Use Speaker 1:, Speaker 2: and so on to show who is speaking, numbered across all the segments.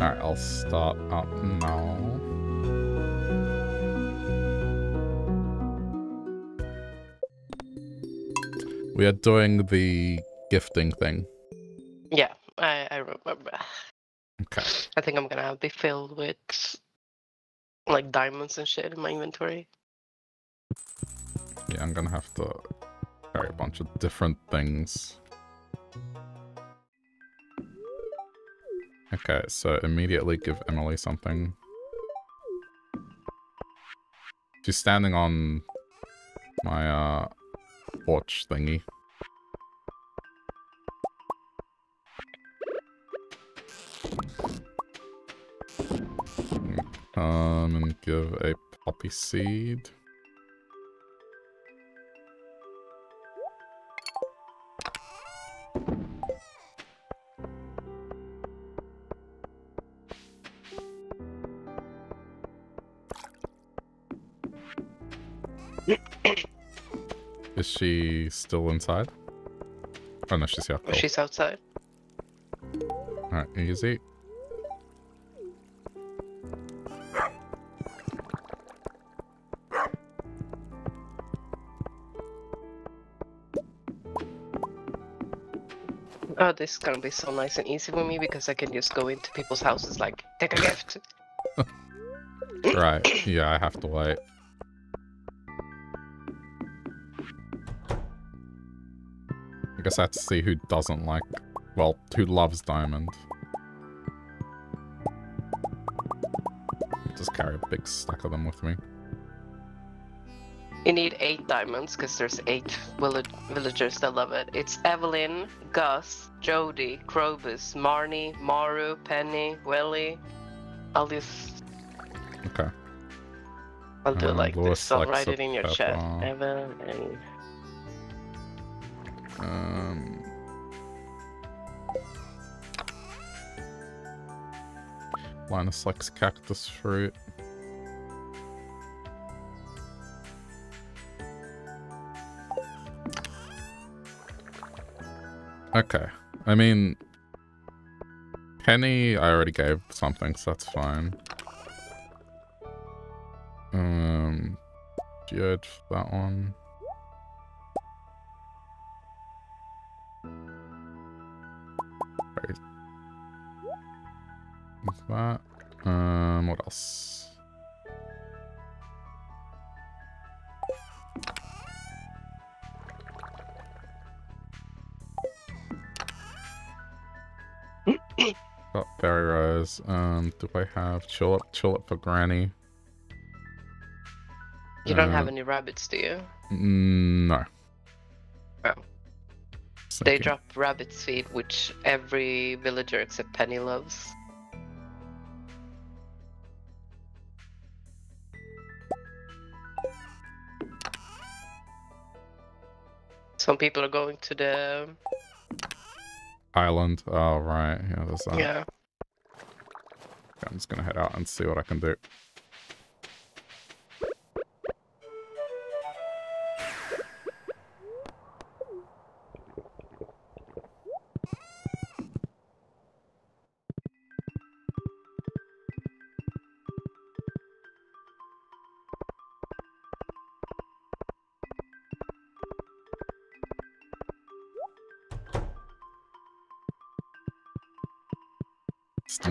Speaker 1: Alright, I'll start up now. We are doing the gifting thing.
Speaker 2: Yeah, I, I remember.
Speaker 1: Okay.
Speaker 2: I think I'm gonna be filled with like diamonds and shit in my inventory.
Speaker 1: Yeah, I'm gonna have to carry a bunch of different things. Okay, so immediately give Emily something. She's standing on my uh porch thingy. Um, and give a poppy seed. She still inside? Oh no, she's here.
Speaker 2: Oh. She's outside.
Speaker 1: Alright, easy.
Speaker 2: Oh, this is gonna be so nice and easy for me because I can just go into people's houses like take a gift.
Speaker 1: Right, yeah, I have to wait. I guess I have to see who doesn't like, well, who loves diamond. Just carry a big stack of them with me.
Speaker 2: You need eight diamonds because there's eight vill- villagers that love it. It's Evelyn, Gus, Jodi, Krobus, Marnie, Maru, Penny, Welly. I'll
Speaker 1: Okay.
Speaker 2: I'll do
Speaker 1: Um,
Speaker 2: like
Speaker 1: Lewis
Speaker 2: this. I'll write it in your chat.
Speaker 1: pepper.
Speaker 2: Evan and
Speaker 1: Um, Linus likes cactus fruit. Okay. I mean, Penny, I already gave something, so that's fine. Um, Judge, that one. That? Um, what else? Got fairy rose. Um, do I have tulip? Tulip for granny.
Speaker 2: you don't have
Speaker 1: Uh,
Speaker 2: any rabbits, do you?
Speaker 1: Mm, No.
Speaker 2: Oh. They drop rabbit's feet, which every villager except Penny loves. Some people are going to the
Speaker 1: Island. Oh, right. Yeah, there's that.
Speaker 2: yeah.
Speaker 1: Okay, I'm just gonna head out and see what I can do.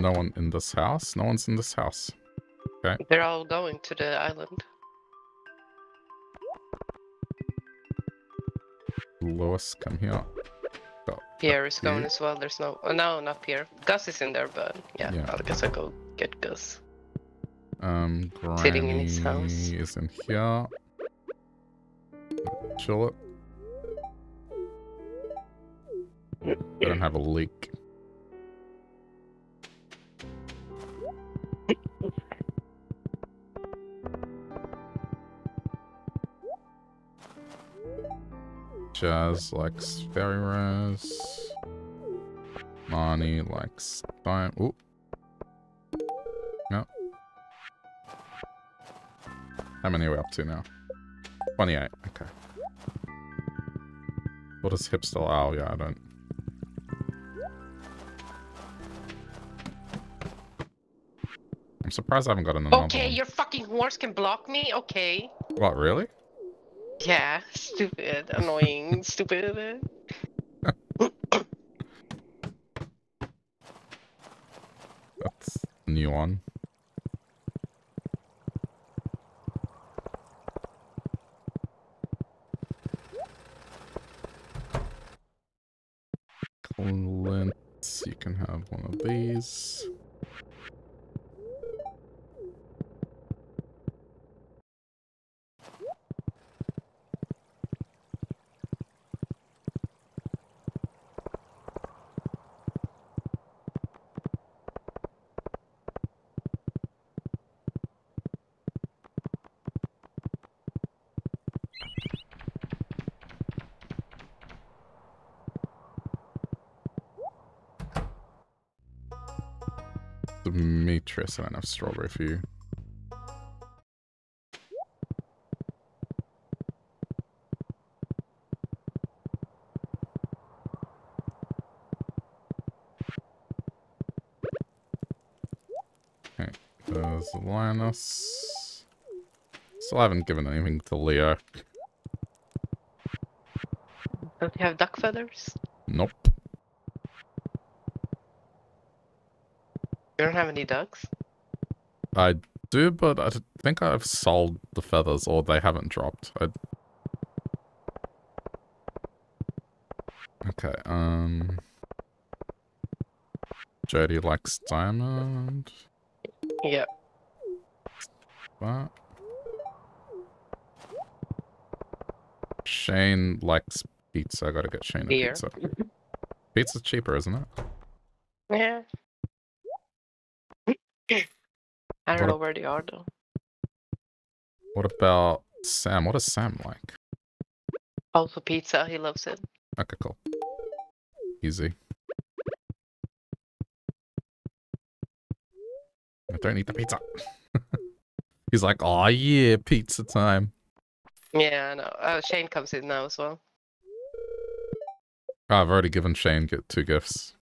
Speaker 1: No one in this house? No one's in this house. Okay.
Speaker 2: They're all going to the island.
Speaker 1: Lewis, come here.
Speaker 2: Pierre is going as well. There's no, oh, no, not Pierre. Gus is in there, but yeah,
Speaker 1: Yeah.
Speaker 2: I guess I'll go get Gus.
Speaker 1: Um, Granny
Speaker 2: Sitting in his house.
Speaker 1: is in here. Tulip. I don't have a leak. Jas likes fairy rose. Marnie likes dime. Ooh. No. How many are we up to now? 28. Okay. What is hipster? Oh, yeah, I don't. I'm surprised I haven't got another one.
Speaker 2: Okay,
Speaker 1: one.
Speaker 2: your fucking horse can block me. Okay.
Speaker 1: What, really?
Speaker 2: Yeah, stupid, annoying, stupid.
Speaker 1: That's a new one. Clint, you can have one of these. Demetrius, I don't have strawberry for you. Okay, there's Linus. Still haven't given anything to Leo.
Speaker 2: Don't you have duck feathers?
Speaker 1: Nope.
Speaker 2: You don't have any ducks?
Speaker 1: I do, but I think I've sold the feathers, or they haven't dropped. I... Okay, um... Jodi likes diamond.
Speaker 2: Yep.
Speaker 1: That. Shane likes pizza. I gotta get Shane a
Speaker 2: Beer.
Speaker 1: pizza. Pizza's cheaper, isn't it?
Speaker 2: Yeah. Don't
Speaker 1: What
Speaker 2: know where they are though.
Speaker 1: What about Sam? What is Sam like?
Speaker 2: Also pizza, he loves it.
Speaker 1: Okay, cool. Easy. I don't eat the pizza. He's like, oh yeah, pizza time.
Speaker 2: Yeah, I know. Uh, Shane comes in now as well.
Speaker 1: Oh, I've already given Shane get two gifts.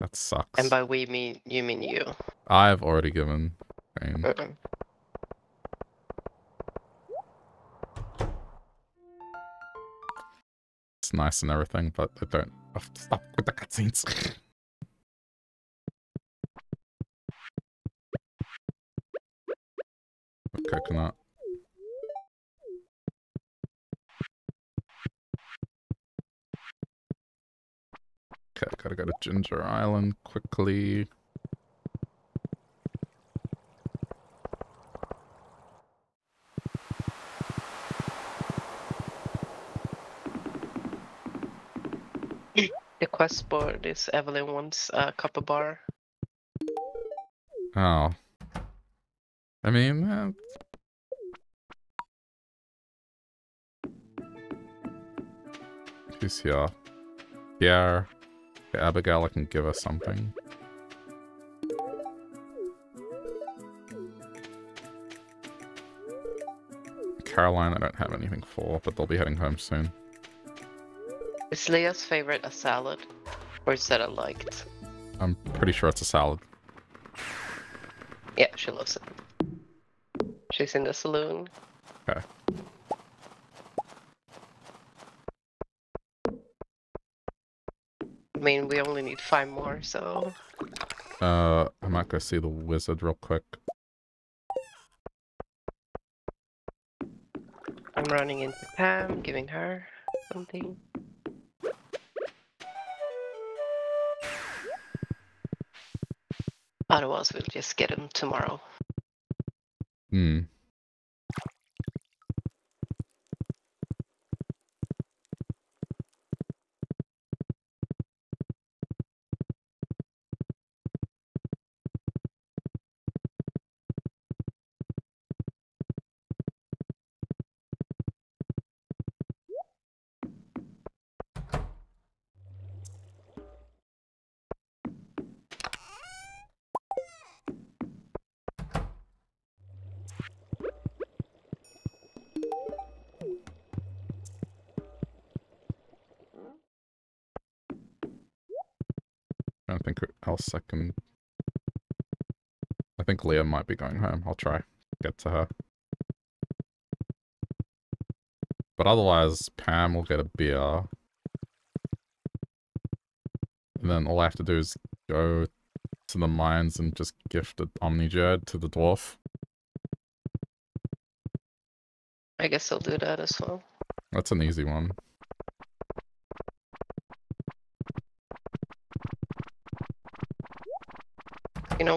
Speaker 1: That sucks.
Speaker 2: And by we mean you mean you.
Speaker 1: I've already given. It's nice and everything, but I don't. Oh, stop with the cutscenes. Coconut. Okay, gotta go to Ginger Island quickly.
Speaker 2: Quest board is Evelyn wants a copper bar.
Speaker 1: Oh. I mean, uh, who's here? Yeah. Abigail can give us something. Caroline, I don't have anything for, but they'll be heading home soon.
Speaker 2: Is Leah's favorite a salad? Or is that a liked?
Speaker 1: I'm pretty sure it's a salad.
Speaker 2: Yeah, she loves it. She's in the saloon.
Speaker 1: Okay.
Speaker 2: I mean, we only need five more, so
Speaker 1: Uh, I'm not gonna see the wizard real quick.
Speaker 2: I'm running into Pam, giving her something. We'll just get them tomorrow.
Speaker 1: Hmm. Think else I think Leah might be going home. I'll try get to her. But otherwise, Pam will get a beer. And then all I have to do is go to the mines and just gift an Omni Geode to the dwarf.
Speaker 2: I guess I'll do that as well.
Speaker 1: That's an easy one.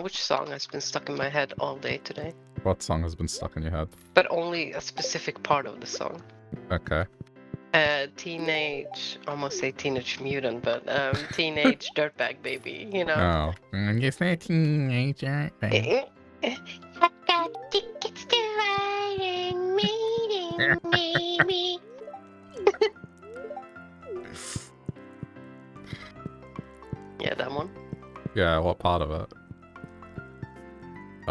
Speaker 2: Which song has been stuck in my head all day today?
Speaker 1: What song has been stuck in your head?
Speaker 2: But only a specific part of the song.
Speaker 1: Okay.
Speaker 2: Uh, teenage, almost say teenage mutant, but um, teenage dirtbag baby, you know?
Speaker 1: Oh. Mm, You say teenager.
Speaker 2: Eh, eh,
Speaker 3: I got tickets to Iron Maiden, baby.
Speaker 2: Yeah, that one.
Speaker 1: Yeah, what part of it?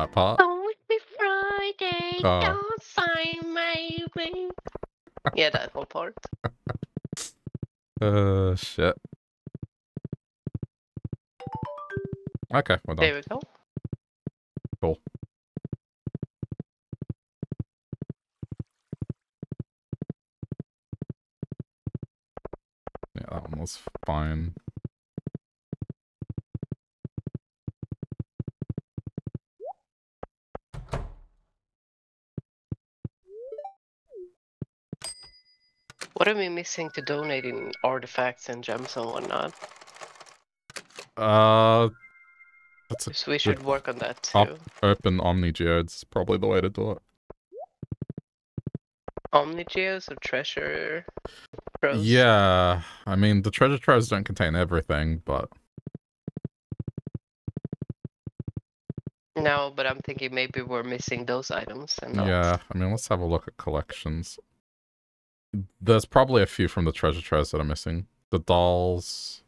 Speaker 1: That part?
Speaker 3: Oh, it's Friday,
Speaker 1: Oh.
Speaker 3: don't sign my ring.
Speaker 2: Yeah, that whole part.
Speaker 1: Uh, shit. Okay, we're done.
Speaker 2: There we go.
Speaker 1: Cool. Yeah, that one was fine.
Speaker 2: What are we missing to donating artifacts and gems and whatnot?
Speaker 1: Uh, that's a
Speaker 2: 'Cause we should work on that too.
Speaker 1: Up. open Omni Geodes. Probably the way to do it.
Speaker 2: Omni Geodes or treasure troves?
Speaker 1: Yeah, I mean the treasure troves don't contain everything, but
Speaker 2: No, but I'm thinking maybe we're missing those items and not.
Speaker 1: yeah, I mean let's have a look at collections. There's probably a few from the treasure troves that are missing. The dolls,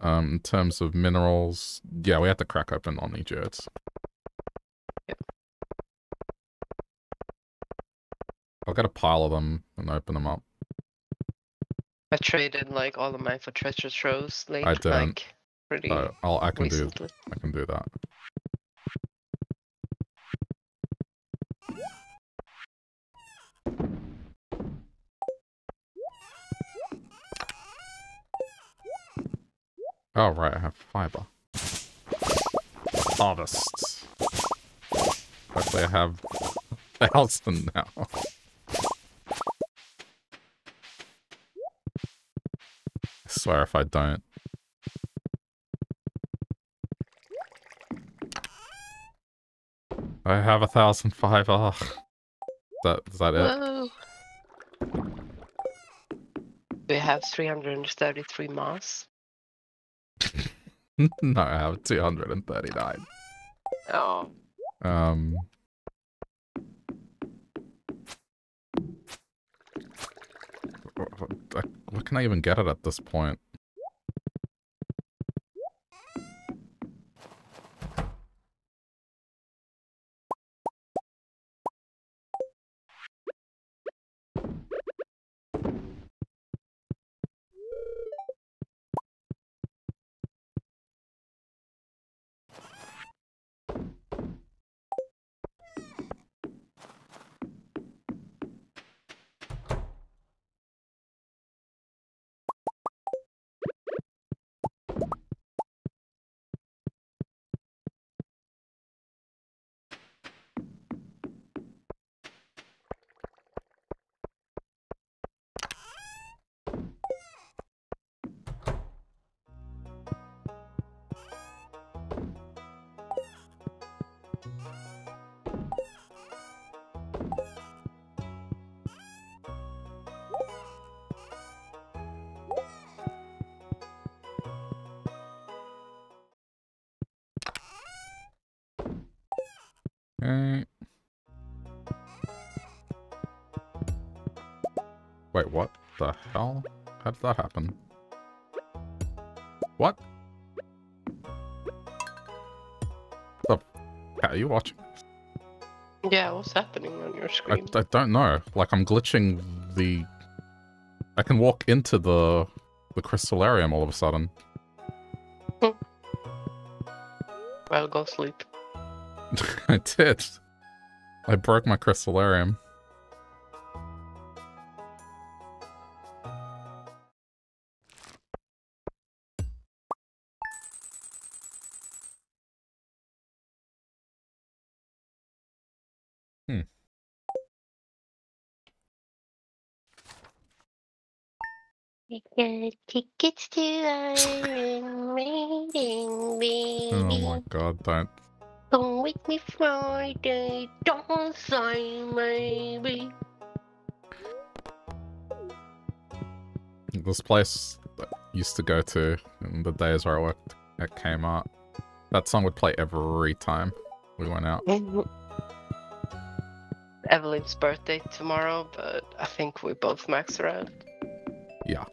Speaker 1: um, in terms of minerals, yeah, we have to crack open Omni Geodes.
Speaker 2: Yep.
Speaker 1: I'll get a pile of them and open them up.
Speaker 2: I traded like all of mine for treasure troves late,
Speaker 1: I didn't.
Speaker 2: like pretty
Speaker 1: So I'll I can do. I can do that. Oh right, I have fiber. Harvests. Hopefully I have a thousand now. I swear if I don't. I have a thousand fiber. That is that it?
Speaker 2: Whoa. We have 333 moss.
Speaker 1: no, I have 239.
Speaker 2: Oh,
Speaker 1: Um. What, what can I even get it at this point? Did that happen? What? F- are you watching?
Speaker 2: yeah, what's happening on your
Speaker 1: I,
Speaker 2: screen?
Speaker 1: I don't know. Like I'm glitching the. I can walk into the the crystalarium all of a sudden.
Speaker 2: Well, go sleep.
Speaker 1: I did. I broke my crystalarium.
Speaker 3: We got tickets to Iron oh Maiden, baby.
Speaker 1: Oh my god, don't.
Speaker 3: Come with me Friday, don't say baby.
Speaker 1: This place that I used to go to in the days where I worked at Kmart. That song would play every time we went out. Mm-hmm.
Speaker 2: Evelyn's birthday tomorrow, but I think we both max her out.
Speaker 1: Yeah.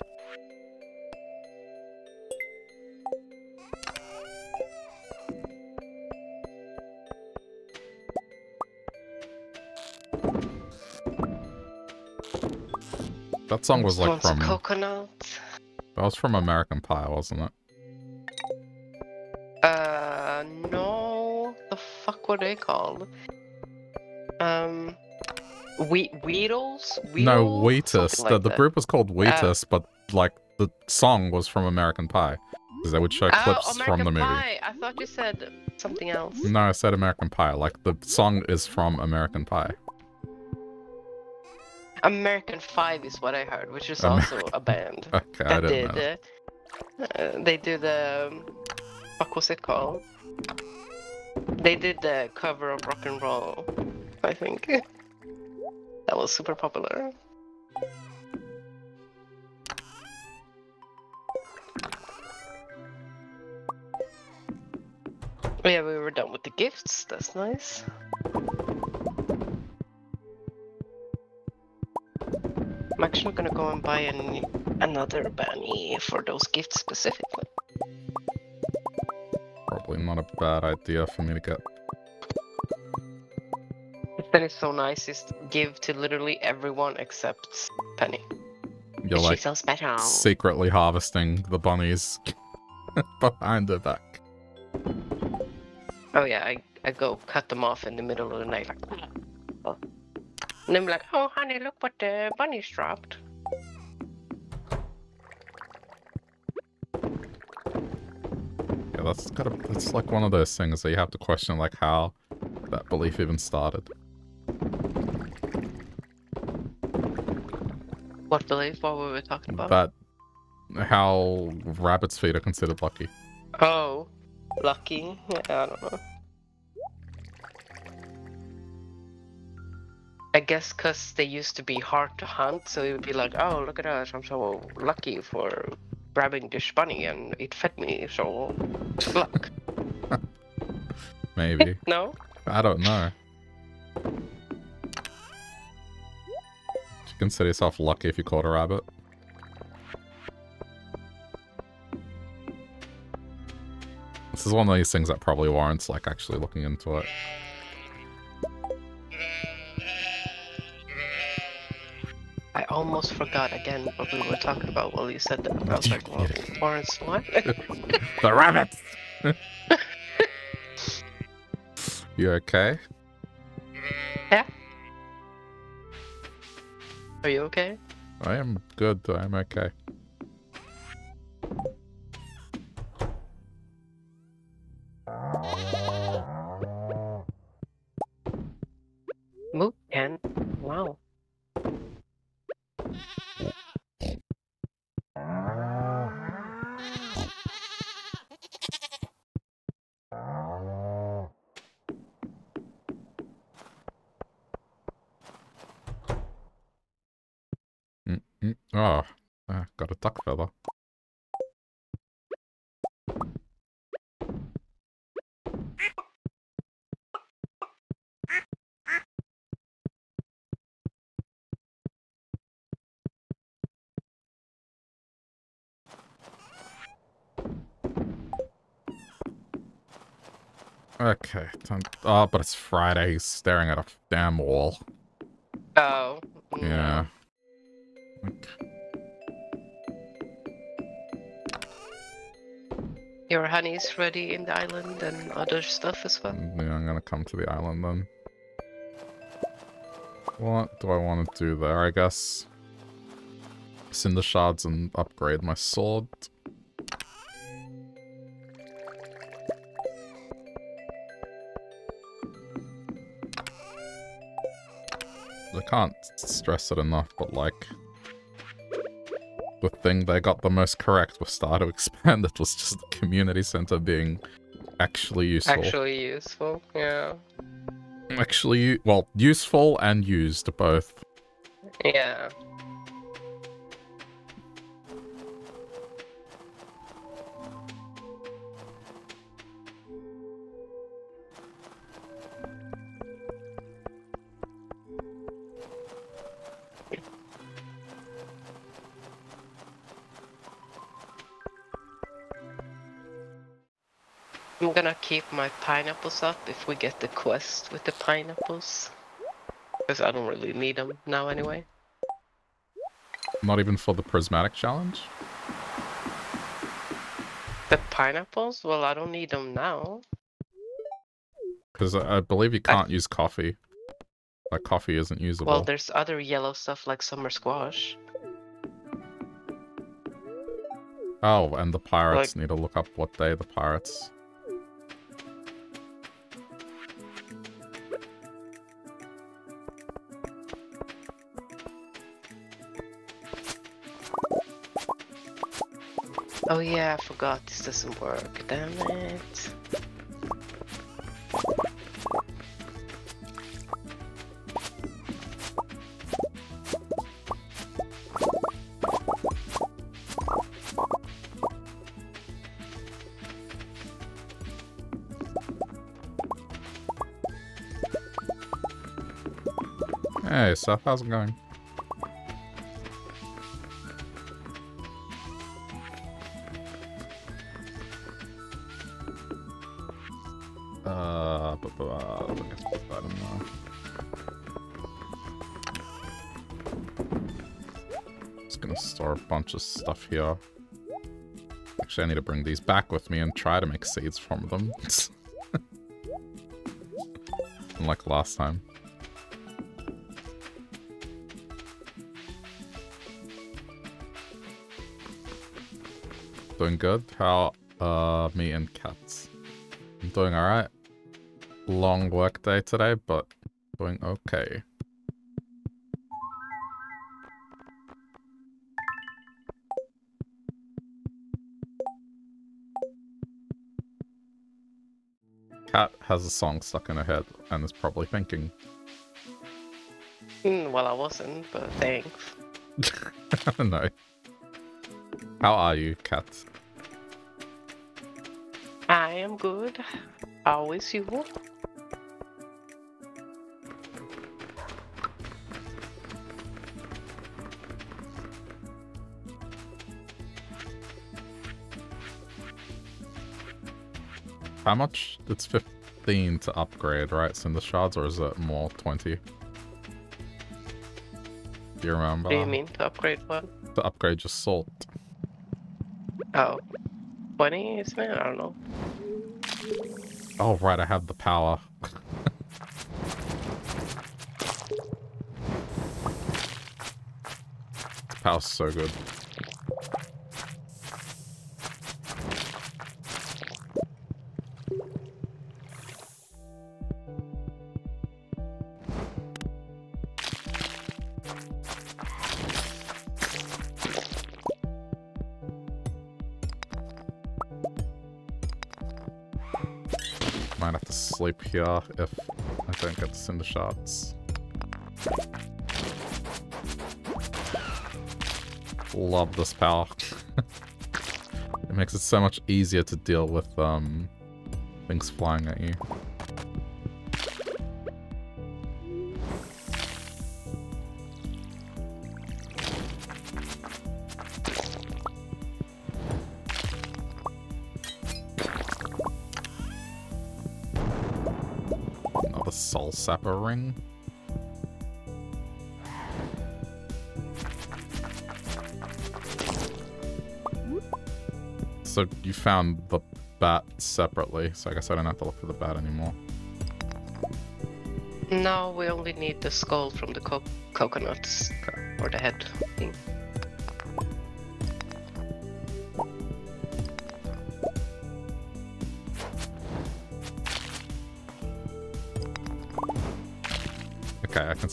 Speaker 1: That song was like from
Speaker 2: coconut.
Speaker 1: that was from American Pie, wasn't it?
Speaker 2: Uh, no. The fuck were they called? Um, we Weedles?
Speaker 1: no? Wheatus.
Speaker 2: Something
Speaker 1: The, the group was called Wheatus, but like the song was from American Pie. Because they would show
Speaker 2: Oh,
Speaker 1: clips
Speaker 2: American
Speaker 1: from the movie.
Speaker 2: Pie. I thought you said something else.
Speaker 1: No, I said American Pie. Like the song is from American Pie.
Speaker 2: American Five is what I heard, which is
Speaker 1: Amer-
Speaker 2: also a band
Speaker 1: Okay, I
Speaker 2: that did.
Speaker 1: know.
Speaker 2: Uh, uh, they did the. Um, what was it called? They did the cover of rock and roll. I think that was super popular. Yeah, we were done with the gifts. That's nice. I'm actually gonna go and buy an, another bunny for those gifts specifically.
Speaker 1: Probably not a bad idea for me to get.
Speaker 2: That is so nice. Is give to literally everyone except Penny.
Speaker 1: You're like
Speaker 3: so
Speaker 1: secretly harvesting the bunnies behind her back.
Speaker 2: Oh yeah, I, I go cut them off in the middle of the night, like. And then be like, oh honey, look what the bunnies dropped.
Speaker 1: Yeah, that's kind gotta. That's like one of those things that you have to question, like how that belief even started.
Speaker 2: What belief? What were we talking about?
Speaker 1: That how rabbits' feet are considered lucky.
Speaker 2: Oh, lucky. Yeah, I don't know. Guess because they used to be hard to hunt, so it would be like, oh, look at us, I'm so lucky for grabbing this bunny and it fed me, so luck.
Speaker 1: Maybe.
Speaker 2: No?
Speaker 1: I don't know. You consider yourself lucky if you caught a rabbit? This is one of these things that probably warrants like actually looking into it.
Speaker 2: Almost forgot again what we were talking about while you said that. I was like, well, Lawrence, what?
Speaker 1: The rabbit! you okay? Yeah.
Speaker 2: Are you okay?
Speaker 1: I am good. Though, I'm okay. Oh, but it's Friday. He's staring at a damn wall.
Speaker 2: Oh. Mm.
Speaker 1: Yeah.
Speaker 2: Your honey's ready in the island and other stuff as well.
Speaker 1: Mm, yeah, I'm gonna come to the island then. What do I want to do there? I guess cinder shards and upgrade my sword. Can't stress it enough, but like the thing they got the most correct with Stardew Expand it was just the community center being actually useful.
Speaker 2: Actually useful, yeah.
Speaker 1: Actually, well, useful and used both.
Speaker 2: Yeah. Gonna keep my pineapples up if we get the quest with the pineapples. Because I don't really need them now anyway.
Speaker 1: Not even for the prismatic challenge?
Speaker 2: The pineapples? Well, I don't need them now.
Speaker 1: Because I, I believe you can't use coffee. Like, coffee isn't usable.
Speaker 2: Well, there's other yellow stuff like summer squash.
Speaker 1: oh, and the pirates need to look up what day the pirates...
Speaker 2: Oh yeah, I forgot this doesn't work. Damn it.
Speaker 1: Hey, Seth, how's it going? Of stuff here. Actually, I need to bring these back with me and try to make seeds from them. Unlike last time. Doing good? How, uh, me and cats? I'm doing alright. Long work day today, but doing okay. Cat has a song stuck in her head and is probably thinking.
Speaker 2: Mm, well, I wasn't, but thanks.
Speaker 1: no. How are you, Cat?
Speaker 2: I am good. Always you.
Speaker 1: How much? It's 15 to upgrade, right? Cinder shards, or is it more 20? Do you remember?
Speaker 2: What do you mean to upgrade what?
Speaker 1: To upgrade your salt.
Speaker 2: Oh. 20, isn't it? I don't know.
Speaker 1: Oh, right, I have the power. the Power's so good. Here if I don't get the cinder shards. Love this power. it makes it so much easier to deal with um things flying at you. Ring. So you found the bat separately, so I guess I don't have to look for the bat anymore.
Speaker 2: No, we only need the skull from the co- coconuts. Uh, or the head thing.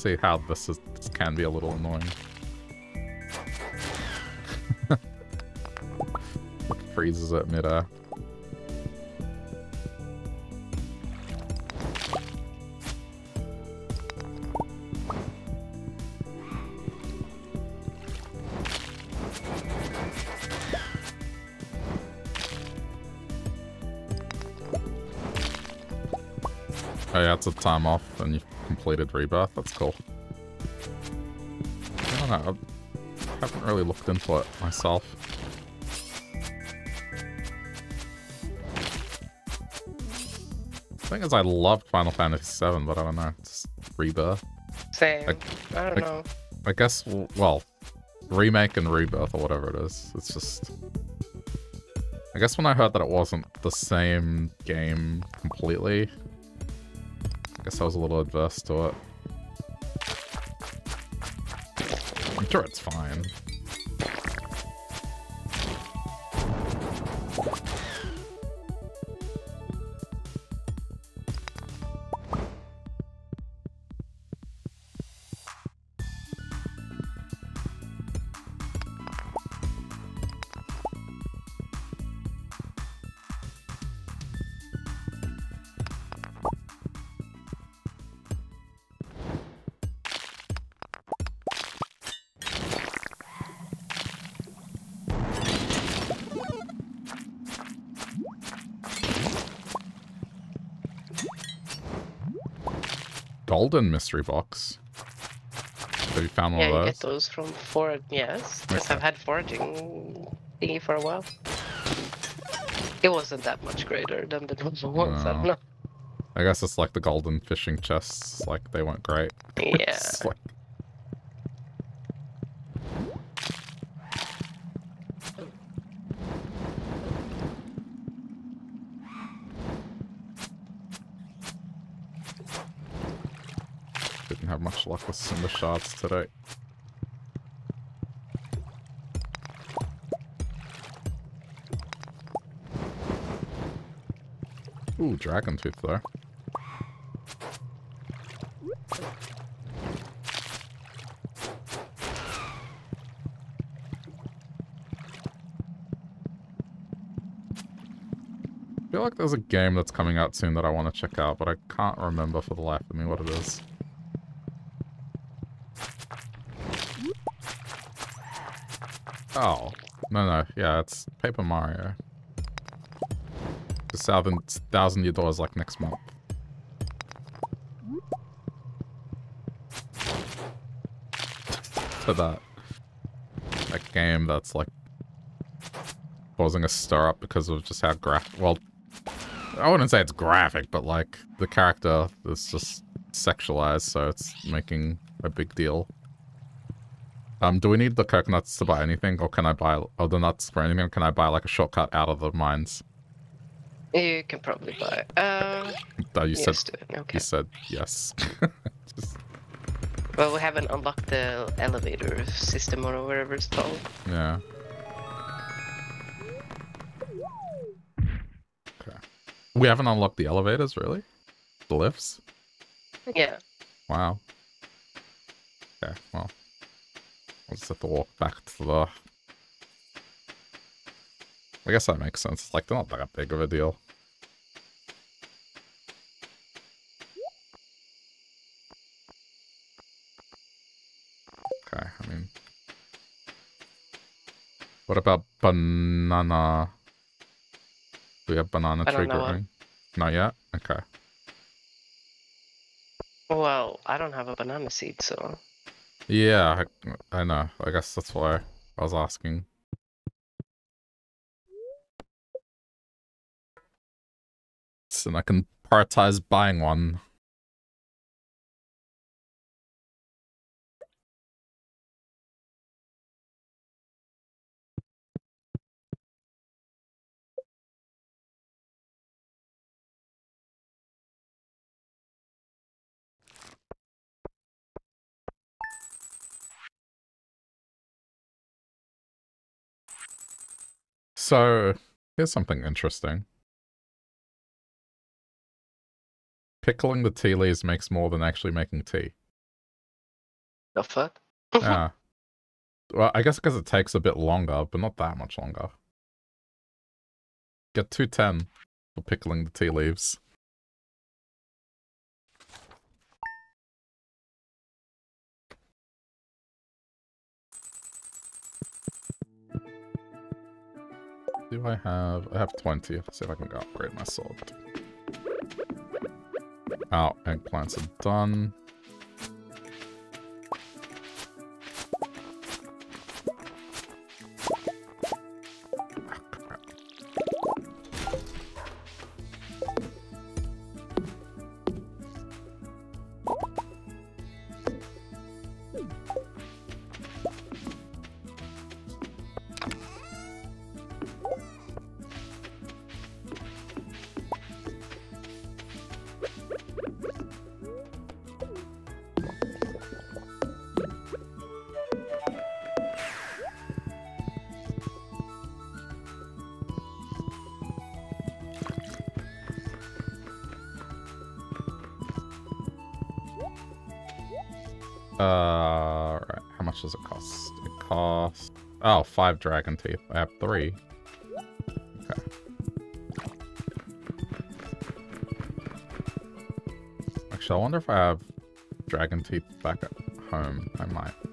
Speaker 1: See how this is this can be a little annoying. Freezes at midair. Oh yeah, it's a time off and you've completed rebirth. That's cool. I don't know. I haven't really looked into it myself. thing is, I loved Final Fantasy VII, but I don't know. It's rebirth.
Speaker 2: Same.
Speaker 1: Like-
Speaker 2: I don't
Speaker 1: like-
Speaker 2: know.
Speaker 1: I guess, well, remake and rebirth or whatever it is. It's just. I guess when I heard that it wasn't the same game completely, I guess I was a little adverse to it. I'm sure it's fine. Golden mystery box. Have you found one
Speaker 2: Yeah, you
Speaker 1: of
Speaker 2: get
Speaker 1: those?
Speaker 2: those from for yes, because
Speaker 1: Okay.
Speaker 2: I've had foraging thingy for a while. It wasn't that much greater than the normal ones. I don't know.
Speaker 1: I guess it's like the golden fishing chests. Like they weren't great.
Speaker 2: Yeah.
Speaker 1: Like- Didn't have Cinder Shards today. Ooh, Dragon Tooth there. I feel like there's a game that's coming out soon that I want to check out, but I can't remember for the life of me what it is. Oh, no, no, yeah, it's Paper Mario. The thousand, thousand year is like next month. For that, that game that's like causing a stir up because of just how graph. Well, I wouldn't say it's graphic, but like the character is just sexualized, so it's making a big deal. Um, do we need the coconuts to buy anything, or can I buy, or the nuts for anything? Can I buy like a shortcut out of the mines?
Speaker 2: You can probably buy. Uh,
Speaker 1: Uh, you said
Speaker 2: yes. Okay.
Speaker 1: you said yes. Just-
Speaker 2: Well, we haven't unlocked the elevator system or whatever it's called.
Speaker 1: yeah. Okay. We haven't unlocked the elevators, really? The lifts?
Speaker 2: Yeah.
Speaker 1: Wow. Okay, well. I'll just have to walk back to the... I guess that makes sense. It's like, they're not that big of a deal. Okay, I mean... What about banana? Do we have banana tree growing? Not yet? Okay.
Speaker 2: Well, I don't have a banana seed, so
Speaker 1: Yeah, I, I know. I guess that's why I was asking. So I can prioritize buying one. So, here's something interesting. Pickling the tea leaves makes more than actually making tea.
Speaker 2: The fuck?
Speaker 1: Yeah. well, I guess because it takes a bit longer, but not that much longer. Get 210 for pickling the tea leaves. Do I have... I have 20. Let's see if I can go upgrade my sword. Oh, eggplants are done. Five dragon teeth. I have three. Okay. Actually, I wonder if I have dragon teeth back at home. I might.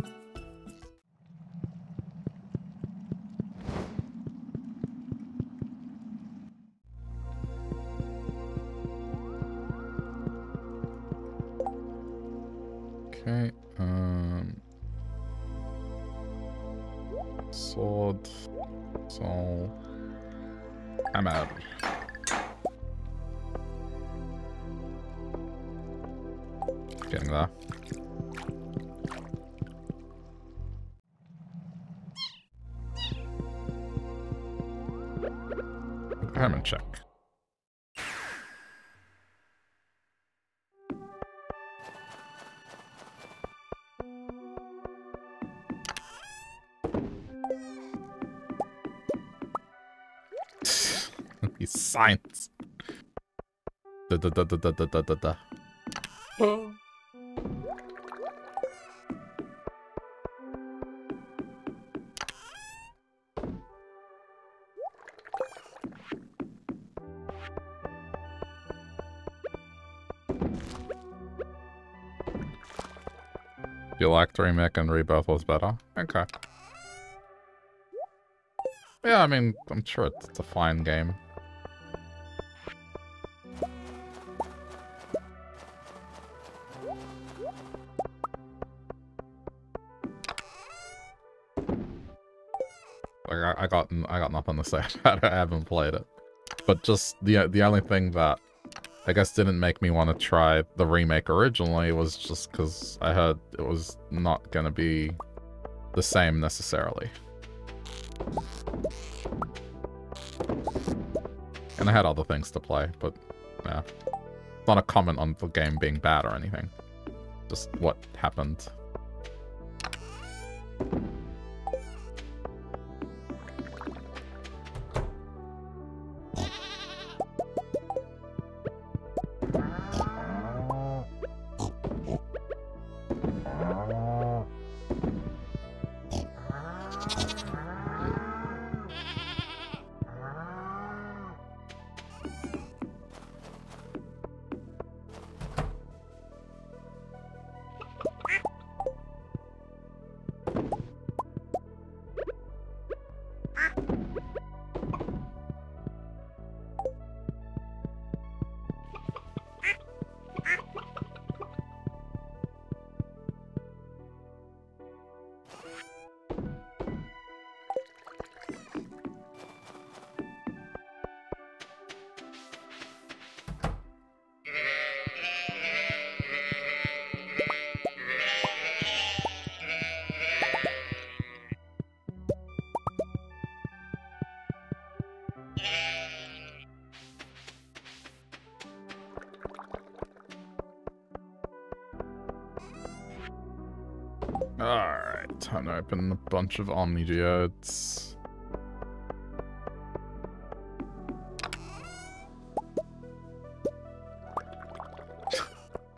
Speaker 1: da da da da da da da da. You like the remake and rebirth was better? Okay. Yeah, I mean, I'm sure it's a fine game. I to about it. I haven't played it, but just the the only thing that I guess didn't make me want to try the remake originally was just because I heard it was not gonna be the same necessarily. And I had other things to play, but yeah. Not a comment on the game being bad or anything. Just what happened. open a bunch of Omni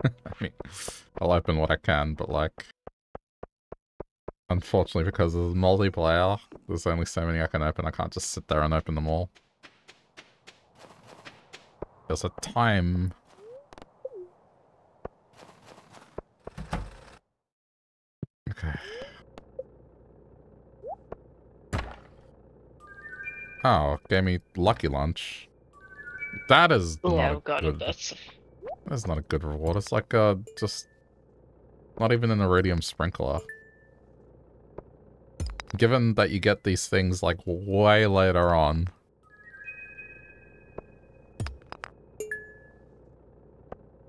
Speaker 1: I mean, I'll open what I can, but like... Unfortunately, because of multiplayer, there's only so many I can open. I can't just sit there and open them all. There's a time Oh, gave me Lucky Lunch. That is not
Speaker 2: Yeah,
Speaker 1: a good
Speaker 2: it. That's
Speaker 1: that's not a good reward. It's like uh just not even an iridium sprinkler. Given that you get these things like way later on.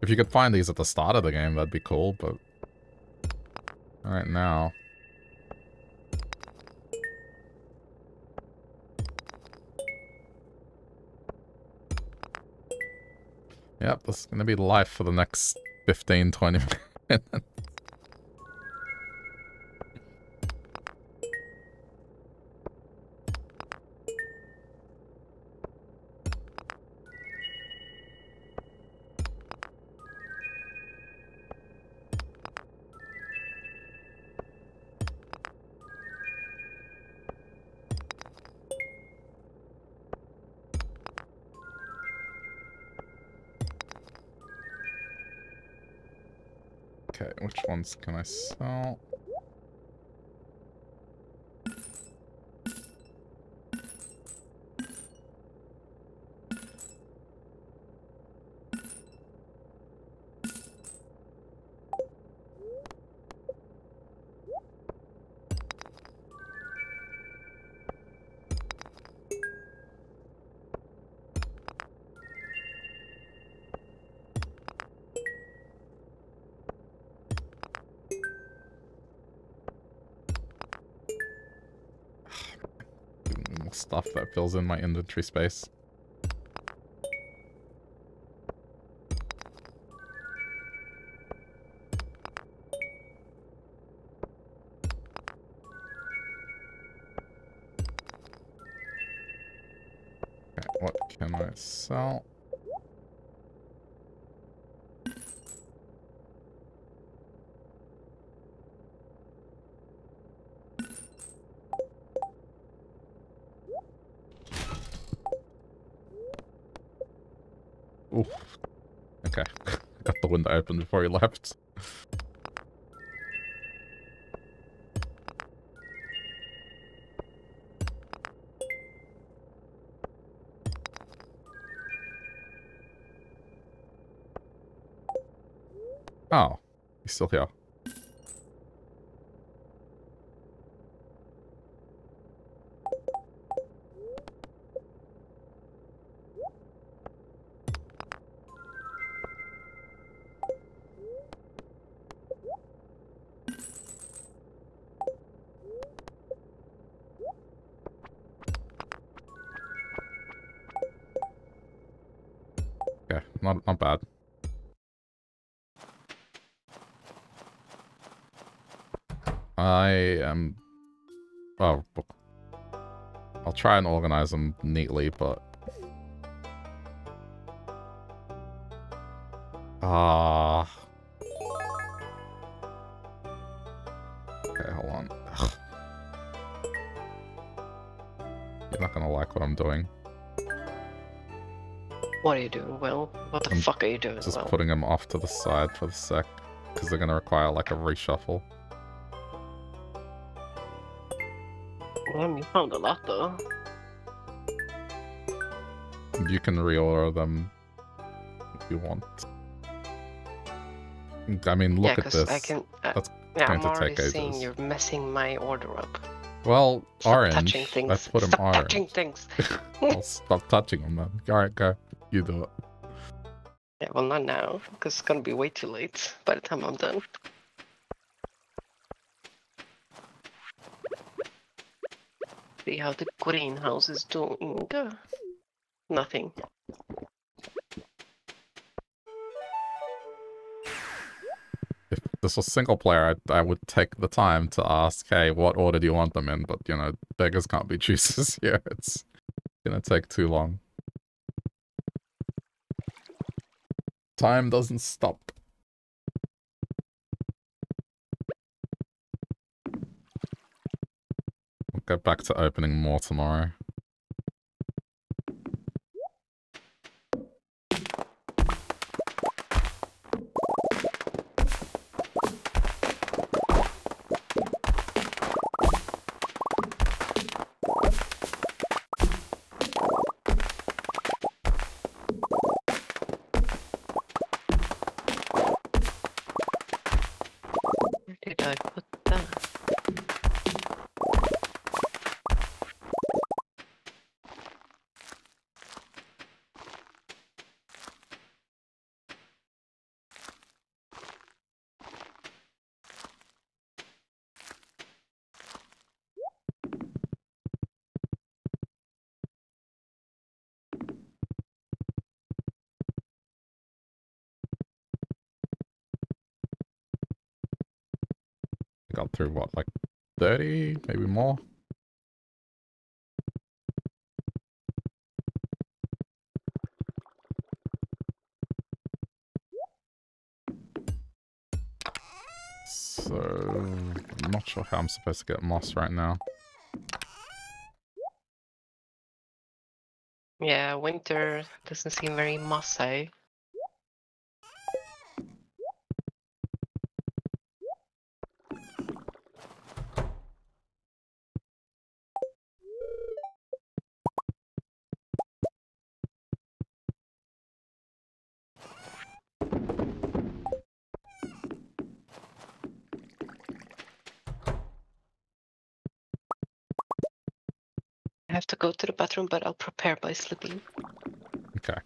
Speaker 1: If you could find these at the start of the game, that'd be cool, but right now. Yep, this is gonna be life for the next 15, 20 minutes. Ones can I sell? Fills in my inventory space. Window open before he left. Oh, he's still here. Try and organize them neatly, but. Ah. Okay, hold on. Ugh. You're not gonna like what I'm doing.
Speaker 2: what are you doing, Will? What the
Speaker 1: I'm
Speaker 2: fuck are you doing,
Speaker 1: Just
Speaker 2: Will?
Speaker 1: putting them off to the side for the sec, because they're gonna require like a reshuffle.
Speaker 2: Well, you found a lot though.
Speaker 1: You can reorder them if you want. I mean, look
Speaker 2: yeah,
Speaker 1: at this.
Speaker 2: I can. Uh,
Speaker 1: That's
Speaker 2: yeah,
Speaker 1: going
Speaker 2: I'm
Speaker 1: to
Speaker 2: already
Speaker 1: take
Speaker 2: seeing
Speaker 1: ages.
Speaker 2: you're messing my order up.
Speaker 1: Well,
Speaker 2: Stop
Speaker 1: orange.
Speaker 2: touching things.
Speaker 1: Let's put them orange.
Speaker 2: touching things.
Speaker 1: I'll stop touching them then. Alright, go. You do it.
Speaker 2: Yeah, well, not now, because it's gonna be way too late by the time I'm done. See how the greenhouse is doing. Nothing.
Speaker 1: If this was single player, I, I would take the time to ask, hey, what order do you want them in? But, you know, beggars can't be choosers here. It's gonna take too long. Time doesn't stop. We'll go back to opening more tomorrow. Maybe more? So, I'm not sure how I'm supposed to get moss right now.
Speaker 2: Yeah, winter doesn't seem very mossy. To go to the bathroom, but I'll prepare by sleeping.
Speaker 1: Okay.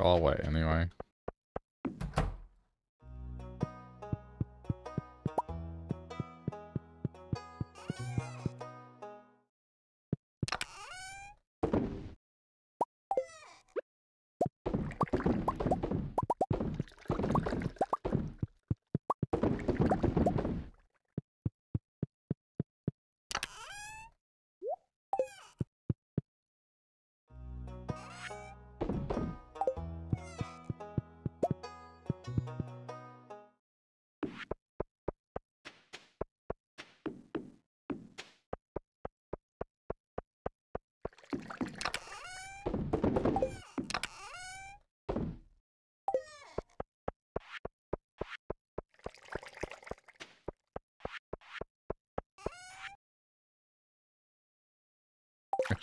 Speaker 1: I'll wait anyway.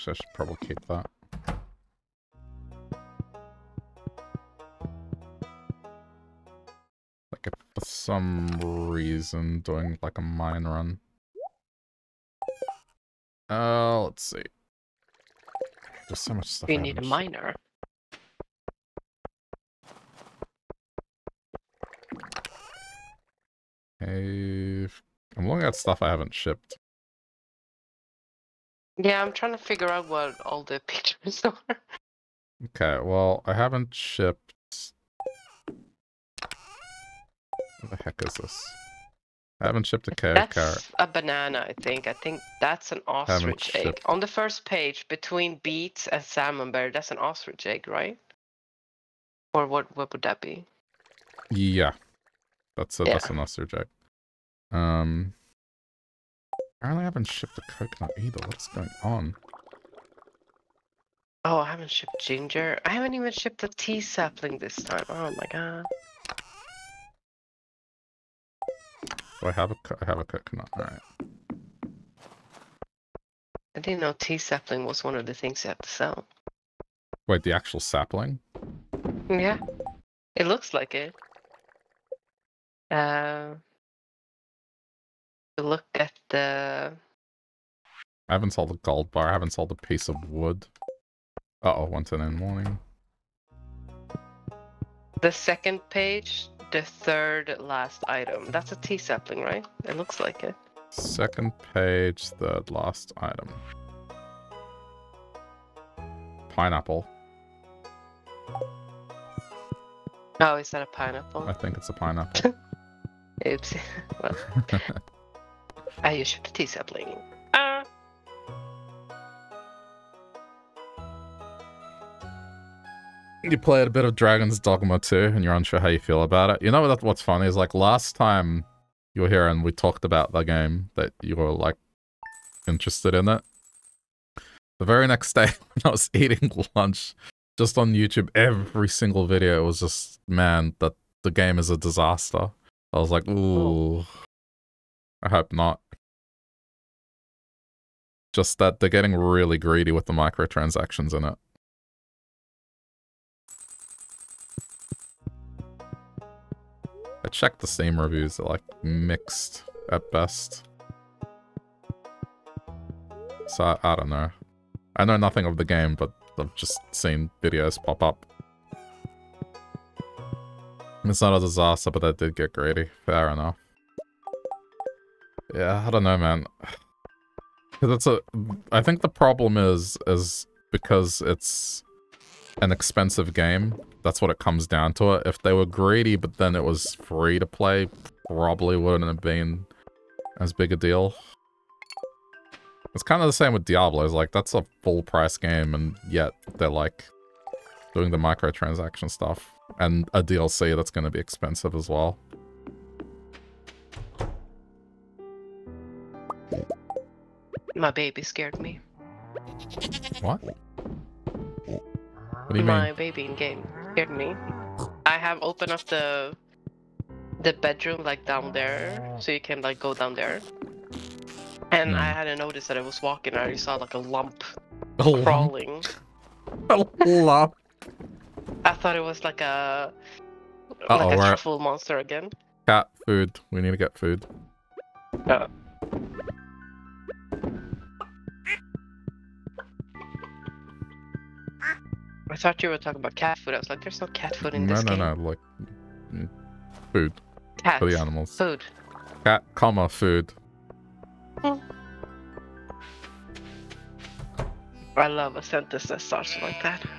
Speaker 1: Actually, I should probably keep that. Like, if for some reason doing like a mine run. Uh, let's see. There's so much stuff.
Speaker 2: We need a miner.
Speaker 1: I'm looking at stuff I haven't shipped.
Speaker 2: Yeah, I'm trying to figure out what all the pictures are.
Speaker 1: Okay, well, I haven't shipped. What the heck is this? I haven't shipped a cave carrot.
Speaker 2: That's a banana, I think. I think that's an ostrich egg.
Speaker 1: shipped.
Speaker 2: On the first page, between beets and salmon berry, that's an ostrich egg, right? Or what? What would that be?
Speaker 1: Yeah, that's a
Speaker 2: Yeah.
Speaker 1: that's an ostrich egg. Um, apparently I haven't shipped a coconut either. What's going on?
Speaker 2: Oh, I haven't shipped ginger. I haven't even shipped a tea sapling this time. Oh my god.
Speaker 1: Do I have a co- I have a coconut? All right.
Speaker 2: I didn't know tea sapling was one of the things you have to sell.
Speaker 1: Wait, the actual sapling?
Speaker 2: Yeah, it looks like it. Uh, look at the.
Speaker 1: I haven't sold the gold bar. I haven't sold a piece of wood. Uh oh, one ten in the morning.
Speaker 2: The second page, the third last item. That's a tea sapling, right? It looks like it.
Speaker 1: Second page, third last item. Pineapple.
Speaker 2: Oh, is that a pineapple?
Speaker 1: I think it's a pineapple.
Speaker 2: Oops. well, I you shipped a tea sapling. Ah.
Speaker 1: you played a bit of Dragon's Dogma 2 and you're unsure how you feel about it. You know what what's funny is like last time you were here and we talked about the game that you were like interested in it. The very next day when I was eating lunch, just on YouTube, every single video was just, man, that the game is a disaster. I was like, ooh, I hope not. Just that they're getting really greedy with the microtransactions in it. I checked the Steam reviews, they're like mixed at best. So I, I don't know. I know nothing of the game, but I've just seen videos pop up. It's not a disaster, but I did get greedy. Fair enough. Yeah, I don't know, man. Cause it's a. I think the problem is is because it's an expensive game. That's what it comes down to. It. If they were greedy, but then it was free to play, probably wouldn't have been as big a deal. It's kind of the same with Diablo. It's like that's a full price game, and yet they're like doing the microtransaction stuff and a DLC that's going to be expensive as well.
Speaker 2: My baby scared me.
Speaker 1: What? What do you
Speaker 2: My
Speaker 1: mean?
Speaker 2: baby in game scared me. I have opened up the the bedroom like down there, so you can like go down there. And I
Speaker 1: Hmm.
Speaker 2: hadn't noticed that I was walking. I already saw like a lump
Speaker 1: A lump.
Speaker 2: crawling.
Speaker 1: A lump.
Speaker 2: I thought it was like a
Speaker 1: Uh-oh,
Speaker 2: like a truffle monster again.
Speaker 1: Cat food. We need to get food.
Speaker 2: Uh, I thought you were talking about cat food. I was like, there's no cat food in
Speaker 1: No,
Speaker 2: this
Speaker 1: no,
Speaker 2: game.
Speaker 1: no. Like mm, food
Speaker 2: Cat
Speaker 1: for the animals.
Speaker 2: food.
Speaker 1: Cat, comma food.
Speaker 2: I love a sentence that starts like that.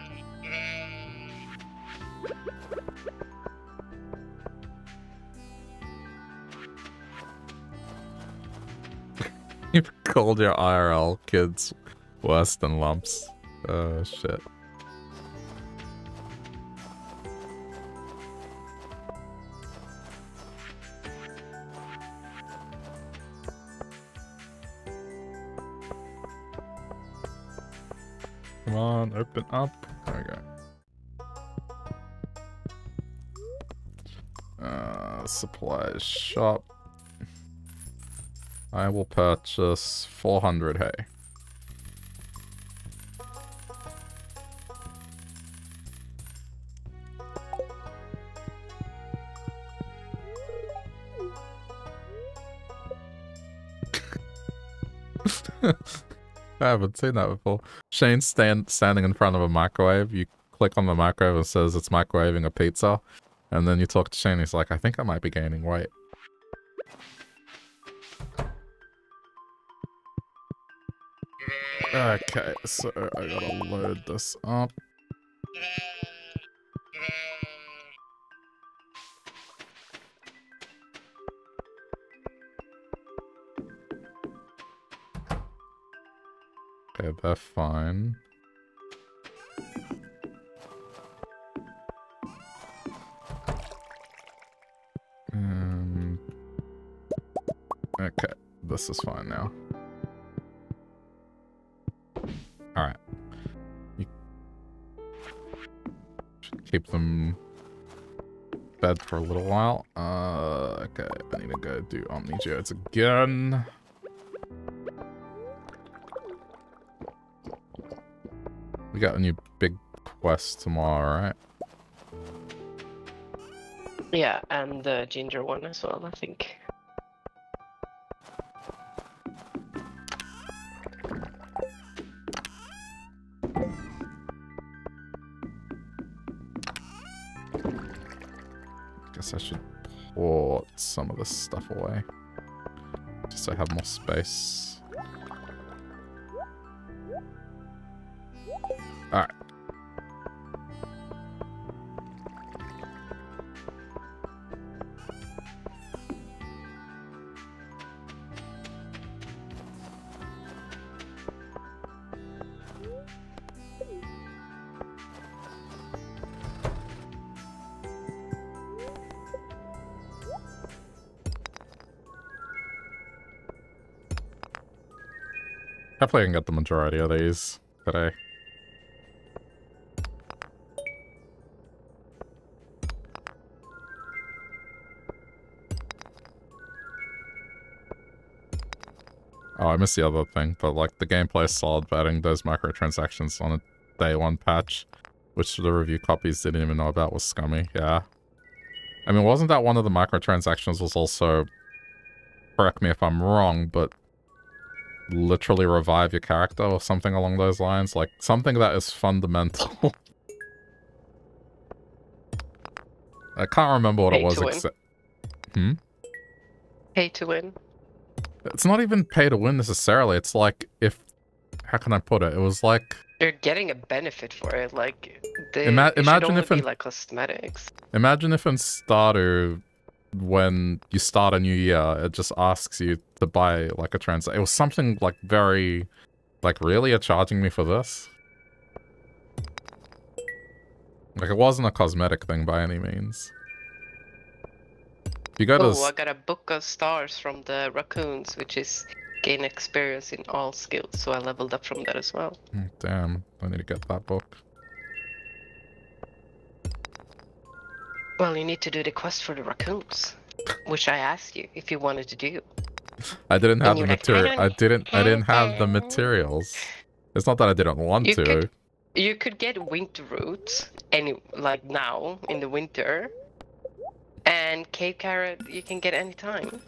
Speaker 1: You've called your IRL kids worse than lumps. Oh shit. Come on, open up. There we go. Uh, supplies shop. I will purchase 400 hay. Haven't seen that before. Shane stand, standing in front of a microwave. You click on the microwave and says it's microwaving a pizza. And then you talk to Shane. He's like, I think I might be gaining weight. Okay, so I gotta load this up. Okay, they're fine. Um, okay, this is fine now. Alright. Keep them fed for a little while. Uh, okay, I need to go do Omni Geodes again. We got a new big quest tomorrow, right?
Speaker 2: Yeah, and the ginger one as well, I think.
Speaker 1: Guess I should port some of this stuff away. Just so I have more space. I can get the majority of these. today. Oh, I missed the other thing, but like the gameplay is solid, but adding those microtransactions on a day one patch, which the review copies didn't even know about, was scummy. Yeah. I mean, wasn't that one of the microtransactions was also, correct me if I'm wrong, but literally revive your character or something along those lines? Like, something that is fundamental. I can't remember what
Speaker 2: Pay
Speaker 1: it was. Except, hmm?
Speaker 2: Pay to win.
Speaker 1: It's not even pay to win necessarily. It's like if, how can I put it? It was like,
Speaker 2: You're getting a benefit for it. Like the
Speaker 1: Ima- imagine if
Speaker 2: be
Speaker 1: in-
Speaker 2: like cosmetics.
Speaker 1: imagine if in Stardew, when you start a new year, it just asks you to buy like a trans. It was something like very, like really, you're charging me for this? Like it wasn't a cosmetic thing by any means. You go to
Speaker 2: Oh, I got a book of stars from the raccoons, which is gain experience in all skills. So I leveled up from that as well.
Speaker 1: Oh, damn, I need to get that book.
Speaker 2: Well, you need to do the quest for the raccoons, which I asked you if you wanted to do.
Speaker 1: I didn't have the
Speaker 2: you're like, "I
Speaker 1: material. I didn't. I didn't have the materials. It's not that I didn't want
Speaker 2: You
Speaker 1: to.
Speaker 2: could- You could get winter roots any like now in the winter, and cave carrot you can get any time.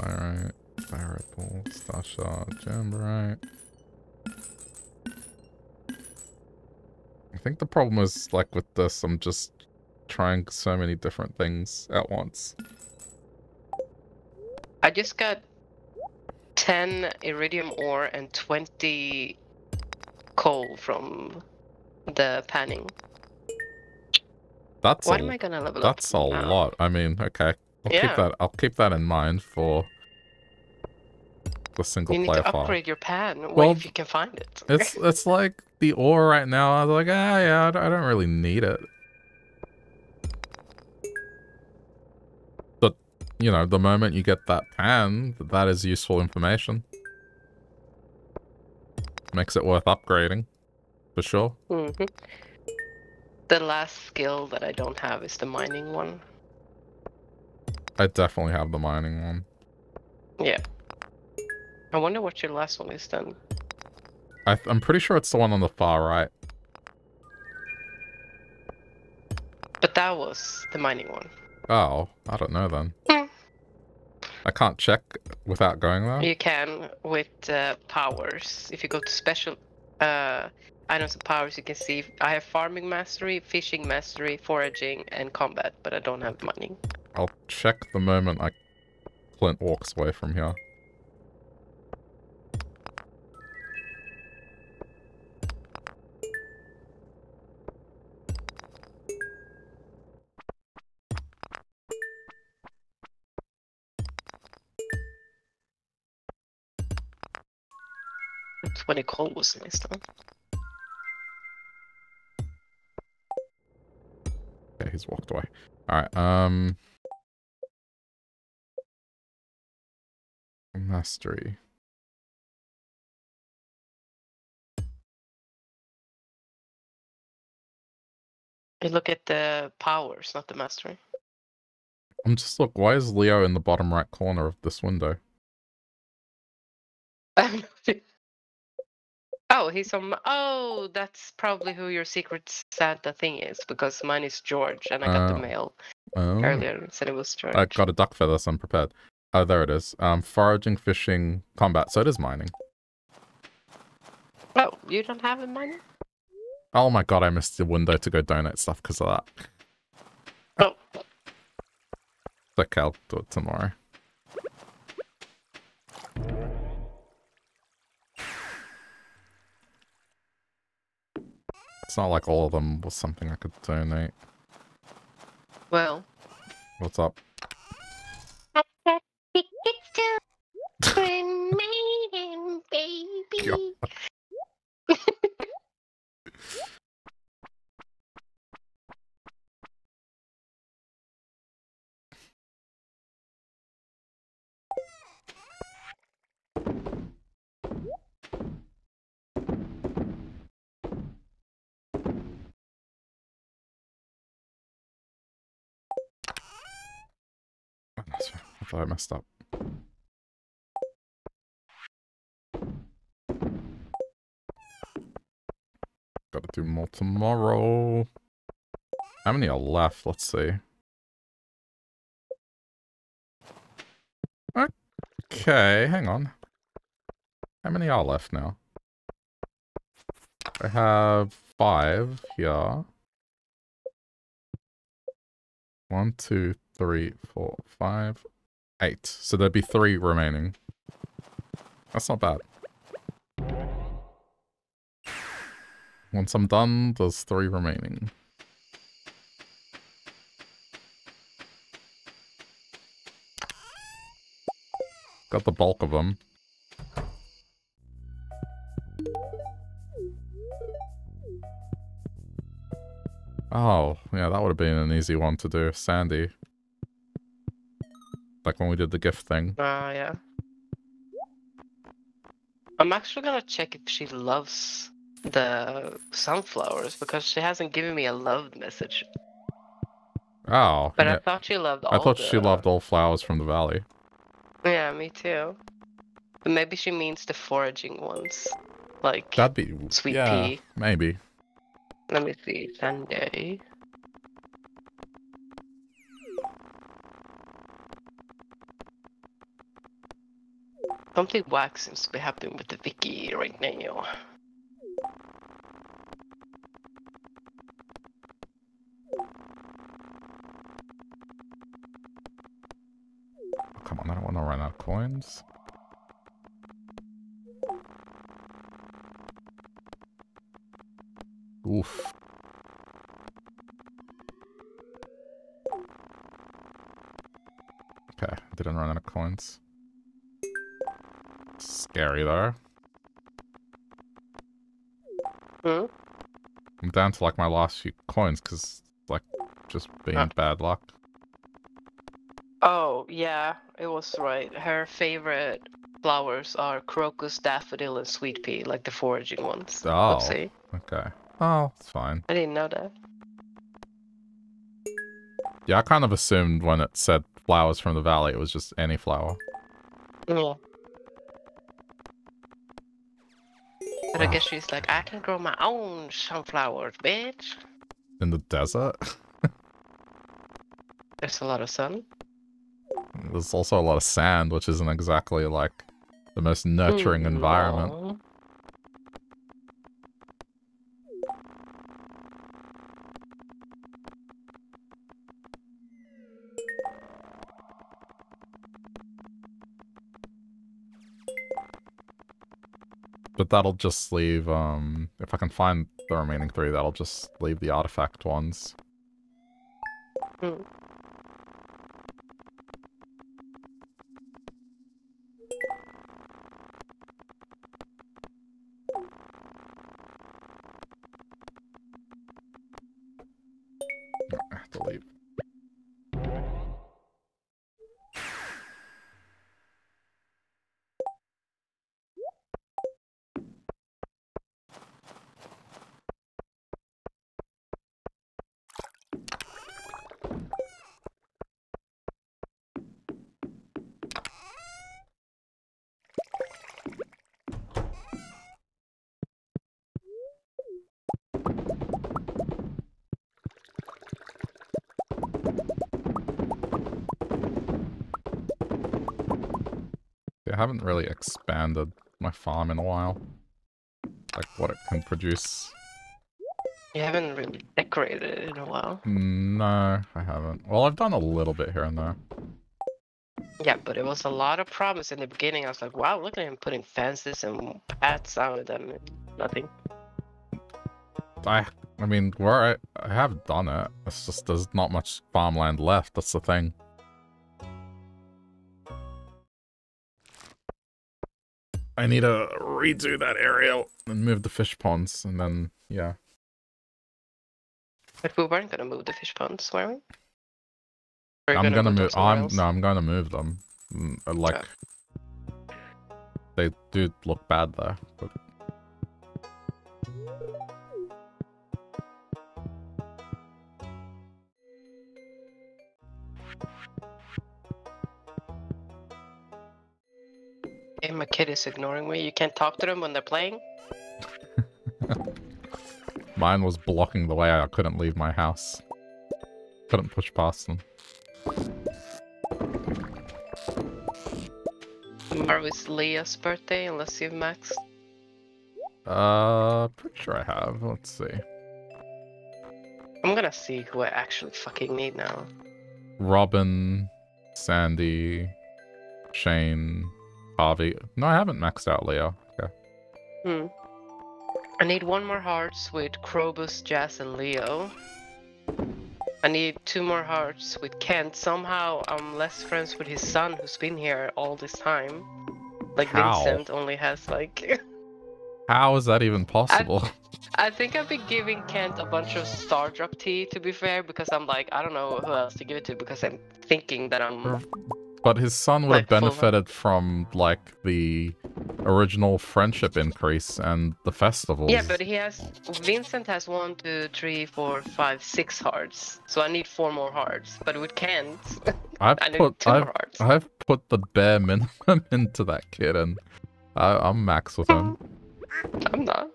Speaker 1: Alright. Fireball, Stasha, Jamborite. I think the problem is, like, with this, I'm just trying so many different things at once.
Speaker 2: I just got 10 iridium ore and 20 coal from the panning.
Speaker 1: That's
Speaker 2: What
Speaker 1: a,
Speaker 2: am I gonna level up?
Speaker 1: that's a
Speaker 2: now?
Speaker 1: lot. I mean, okay. I'll keep
Speaker 2: Yeah.
Speaker 1: that I'll keep that in mind for the single
Speaker 2: You need
Speaker 1: player
Speaker 2: to
Speaker 1: file.
Speaker 2: upgrade your pan. Well,
Speaker 1: Well,
Speaker 2: if you can find it.
Speaker 1: It's it's like the ore right now. I was like, ah, yeah, I don't really need it. You know, the moment you get that pan, that is useful information. Makes it worth upgrading, for sure.
Speaker 2: hmm The last skill that I don't have is the mining one.
Speaker 1: I definitely have the mining one.
Speaker 2: Yeah. I wonder what your last one is then.
Speaker 1: I th- I'm pretty sure it's the one on the far right.
Speaker 2: But that was the mining one.
Speaker 1: Oh, I don't know then. I can't check without going there.
Speaker 2: You can with uh, powers. If you go to special uh, items and powers, you can see I have farming mastery, fishing mastery, foraging, and combat, but I don't have mining.
Speaker 1: I'll check the moment I Clint walks away from here.
Speaker 2: Coal was nice though.
Speaker 1: Okay, he's walked away. Alright, um... Mastery.
Speaker 2: You look at the powers, not the mastery.
Speaker 1: I'm just look, why is Leo in the bottom right corner of this window?
Speaker 2: oh, he's on. Oh, that's probably who your secret Santa thing is because mine is George, and I got
Speaker 1: Oh.
Speaker 2: the mail
Speaker 1: Oh.
Speaker 2: earlier and said it was George.
Speaker 1: I got a duck feather, so I'm prepared. Oh, there it is. Um, foraging, fishing, combat. So it is mining.
Speaker 2: Oh, you don't have a miner?
Speaker 1: Oh my god, I missed the window to go donate stuff because of that.
Speaker 2: Oh,
Speaker 1: It's okay, I'll do it tomorrow. It's not like all of them was something I could donate.
Speaker 2: well,
Speaker 1: What's up?
Speaker 3: I've tickets to Grand Maiden, baby.
Speaker 1: God. Thought I messed up. Gotta do more tomorrow. How many are left? Let's see. Okay, hang on. How many are left now? I have five here. One, two, three, four, five, eight. So there'd be three remaining. That's not bad. Once I'm done, there's three remaining. Got the bulk of them. Oh, yeah, that would have been an easy one to do. Sandy. Like when we did the gift thing.
Speaker 2: Ah, uh, yeah. I'm actually gonna check if she loves the sunflowers because she hasn't given me a love message.
Speaker 1: Oh.
Speaker 2: But. I thought she loved
Speaker 1: I thought the... she loved all flowers from the valley.
Speaker 2: Yeah, me too. But maybe she means the foraging ones. Like
Speaker 1: That'd be
Speaker 2: sweet
Speaker 1: yeah,
Speaker 2: pea.
Speaker 1: Maybe.
Speaker 2: Let me see. Sunday. Something whack seems to be happening with the Vicky right now.
Speaker 1: Come on, I don't want to run out of coins. Oof. Okay, didn't run out of coins. Scary though.
Speaker 2: Hmm?
Speaker 1: I'm down to like my last few coins because like just being bad luck.
Speaker 2: Oh, yeah, it was right. Her favorite flowers are crocus, daffodil, and sweet pea, like the foraging ones.
Speaker 1: Oh, Oopsie. okay. Oh, it's fine.
Speaker 2: I didn't know that.
Speaker 1: Yeah, I kind of assumed when it said flowers from the valley, it was just any flower.
Speaker 2: Yeah. I guess she's like, I can grow my own sunflowers, bitch.
Speaker 1: In the desert?
Speaker 2: There's a lot of sun.
Speaker 1: There's also a lot of sand, which isn't exactly like the most nurturing mm, environment. That'll just leave, um, if I can find the remaining three, that'll just leave the artifact ones.
Speaker 2: Mm. Expanded my farm in a while. Like what it can produce. You haven't really decorated it in a while.
Speaker 1: Mm, no, I haven't. Well, I've done a little bit here and there.
Speaker 2: Yeah, but it was a lot of problems in the beginning. I was like, wow, look at him putting fences and paths out of them. Nothing.
Speaker 1: I I mean, where I, I have done it, it's just there's not much farmland left. That's the thing. I need to redo that area and move the fish ponds, and then, yeah.
Speaker 2: But we weren't gonna move the fish ponds, were we?
Speaker 1: I'm gonna, gonna move. I'm no, I'm gonna move them. Mm, uh, like, they do look bad there, but
Speaker 2: my kid is ignoring me. You can't talk to them when they're playing.
Speaker 1: Mine was blocking the way. I couldn't leave my house. Couldn't push past them.
Speaker 2: Tomorrow is Leah's birthday, unless you've maxed.
Speaker 1: Uh, pretty sure I have. Let's see.
Speaker 2: I'm gonna see who I actually fucking need now.
Speaker 1: Robin, Sandy, Shane, Harvey. No, I haven't maxed out Leo. Okay.
Speaker 2: Hmm. I need one more hearts with Krobus, Jas, and Leo. I need two more hearts with Kent. Somehow I'm less friends with his son who's been here all this time. Like
Speaker 1: How?
Speaker 2: Vincent only has like
Speaker 1: How is that even possible?
Speaker 2: I think I've been giving Kent a bunch of Star Drop tea to be fair because I'm like I don't know who else to give it to because I'm thinking that I'm
Speaker 1: But his son would have benefited from like the original friendship increase and the festivals.
Speaker 2: Yeah, but he has Vincent has one, two, three, four, five, six hearts. So I need four more hearts. But with Kent,
Speaker 1: I've
Speaker 2: I need
Speaker 1: put
Speaker 2: 2
Speaker 1: I've. I've put the bare minimum into that kid, and I, I'm max with him.
Speaker 2: I'm not.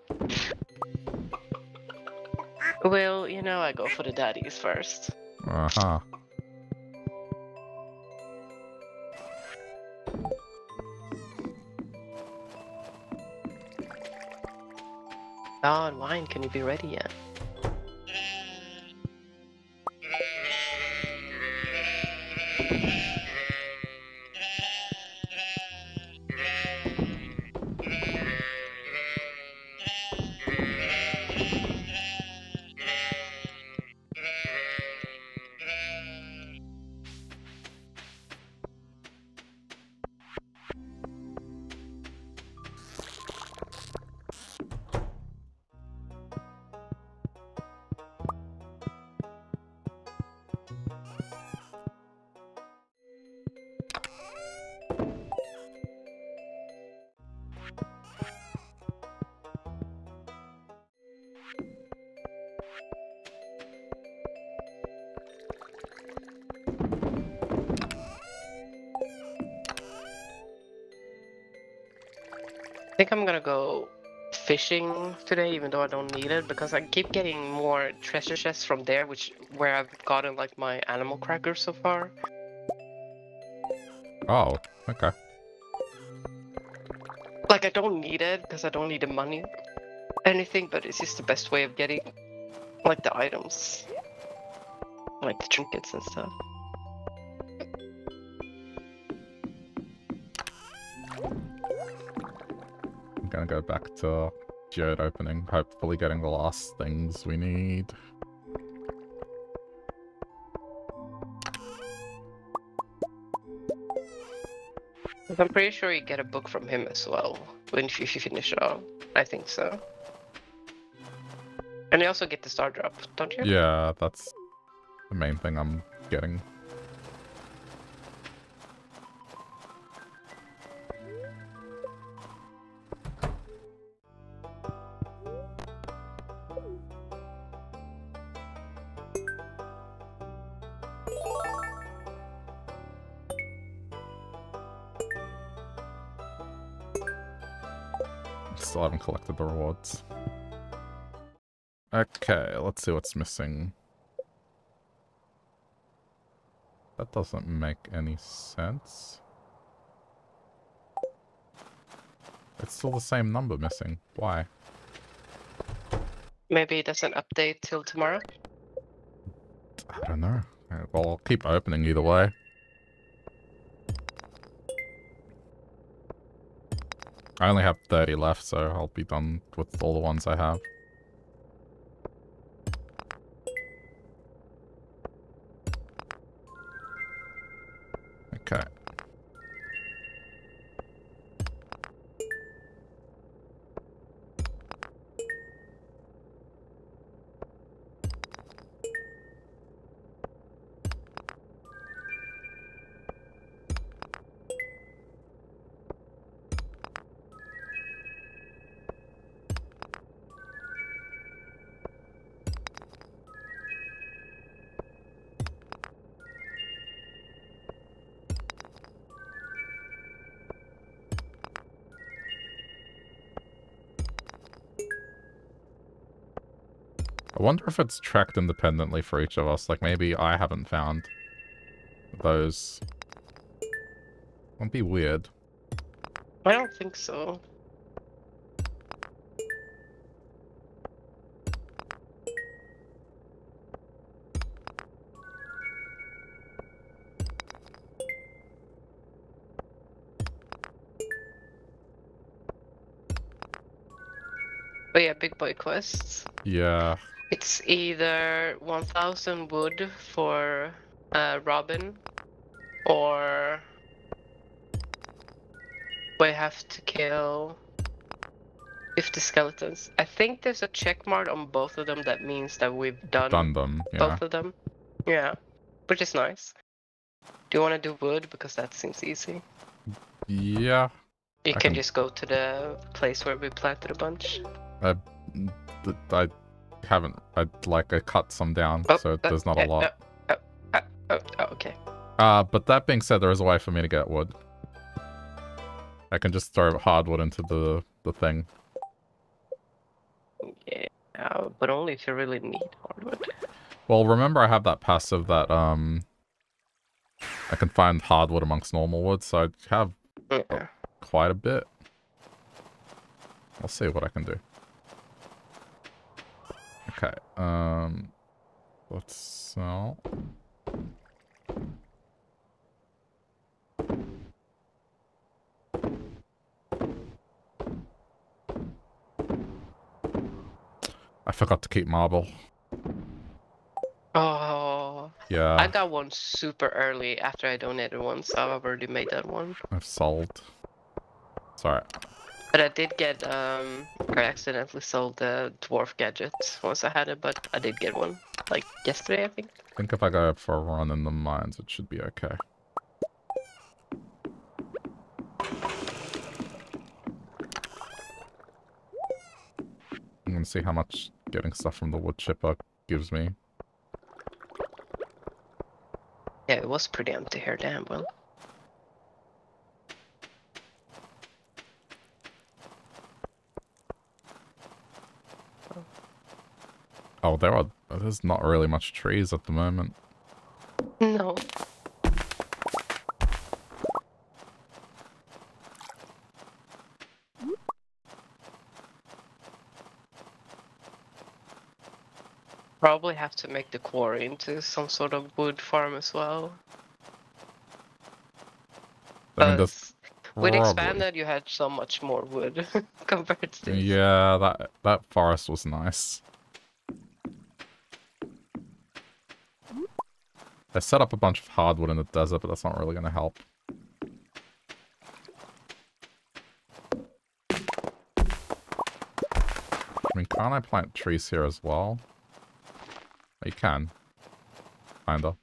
Speaker 2: Well, you know I go for the daddies first.
Speaker 1: Uh
Speaker 2: God, wine, can you be ready yet? Think I'm gonna go fishing today, even though I don't need it, because I keep getting more treasure chests from there, which where I've gotten like my animal crackers so far.
Speaker 1: Oh, okay.
Speaker 2: Like I don't need it because I don't need the money, anything, but it's just the best way of getting like the items, like the trinkets and stuff.
Speaker 1: Gonna go back to Geode opening, hopefully getting the last things we need.
Speaker 2: I'm pretty sure you get a book from him as well when if you finish it all. I think so. And you also get the star drop, don't you?
Speaker 1: Yeah, that's the main thing I'm getting. Collected. Okay, let's see what's missing. That doesn't make any sense. It's still the same number missing. Why?
Speaker 2: Maybe it doesn't update till tomorrow.
Speaker 1: I don't know. Well, I'll keep opening either way. I only have 30 left, so I'll be done with all the ones I have. Wonder if it's tracked independently for each of us. Like maybe I haven't found those. Won't be weird.
Speaker 2: I don't think so. But yeah, big boy quests.
Speaker 1: Yeah.
Speaker 2: It's either 1000 wood for uh, Robin or we have to kill 50 skeletons. I think there's a check mark on both of them that means that we've done,
Speaker 1: Done them. Yeah.
Speaker 2: both of them. Yeah, which is nice. Do you want to do wood? Because that seems easy.
Speaker 1: Yeah.
Speaker 2: You can
Speaker 1: can-
Speaker 2: just go to the place where we planted a bunch.
Speaker 1: Th- I haven't. I like I cut some down,
Speaker 2: Oh,
Speaker 1: so
Speaker 2: uh,
Speaker 1: there's not
Speaker 2: uh,
Speaker 1: a lot.
Speaker 2: uh, uh, uh, oh, oh, okay.
Speaker 1: Uh, but that being said, there is a way for me to get wood. I can just throw hardwood into the the thing.
Speaker 2: Yeah, uh, but only if you really need hardwood.
Speaker 1: Well, remember I have that passive that um I can find hardwood amongst normal wood, so I have
Speaker 2: Yeah.
Speaker 1: quite a bit. I'll see what I can do. Okay, um let's sell. I forgot to keep marble.
Speaker 2: Oh,
Speaker 1: Yeah.
Speaker 2: I got one super early after I donated one, so I've already made that one.
Speaker 1: I've sold. Sorry.
Speaker 2: But I did get, um, I accidentally sold the dwarf gadget once I had it, but I did get one, like yesterday, I think.
Speaker 1: I think if I go for a run in the mines, it should be okay. I'm gonna see how much getting stuff from the wood chipper gives me.
Speaker 2: Yeah, it was pretty empty here, damn well.
Speaker 1: Oh, there are. There's not really much trees at the moment.
Speaker 2: No. Probably have to make the quarry into some sort of wood farm as well.
Speaker 1: I mean,
Speaker 2: With expanded, you had so much more wood compared to this.
Speaker 1: Yeah, that that forest was nice. I set up a bunch of hardwood in the desert, but that's not really gonna help. I mean, can't I plant trees here as well? You can. Kinda.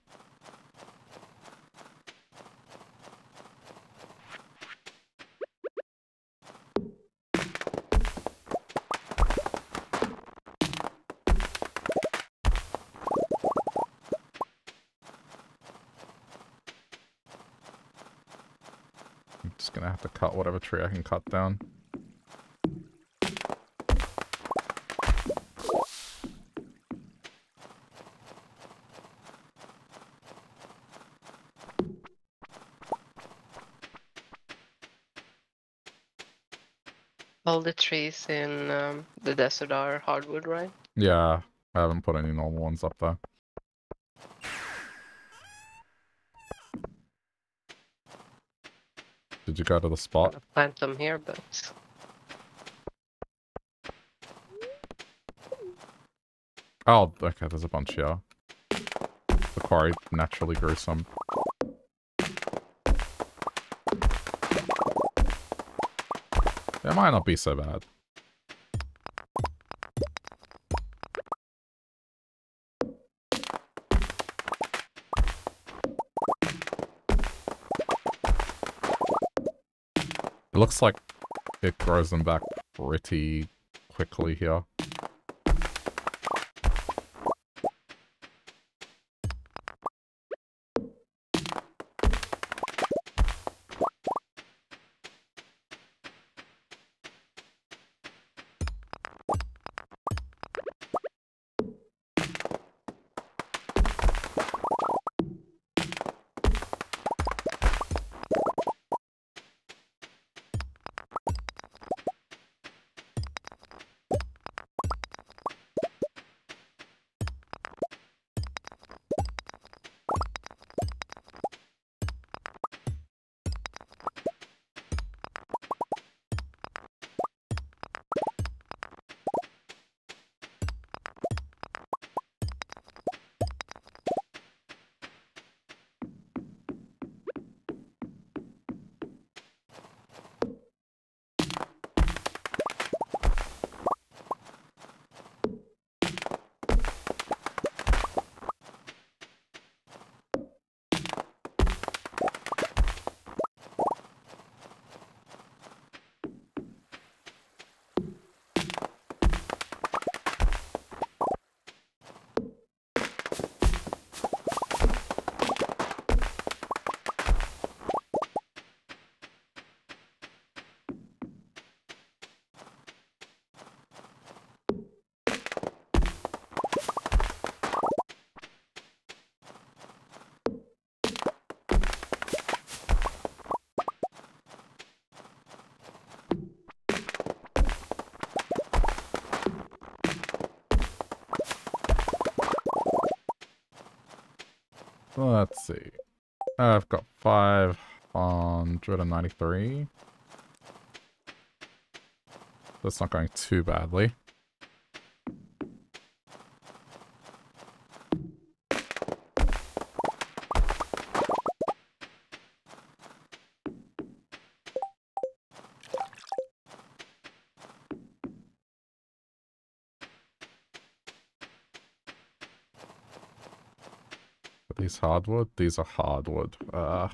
Speaker 1: I'm just gonna have to cut whatever tree I can cut down.
Speaker 2: All the trees in um, the desert are hardwood, right?
Speaker 1: Yeah, I haven't put any normal ones up there. Did you go to the spot?
Speaker 2: I plant them here, but
Speaker 1: Oh, okay, there's a bunch here. The quarry naturally grew some. It might not be so bad. Looks like it grows them back pretty quickly here. 593. That's not going too badly. These hardwood? These are hardwood. Uh,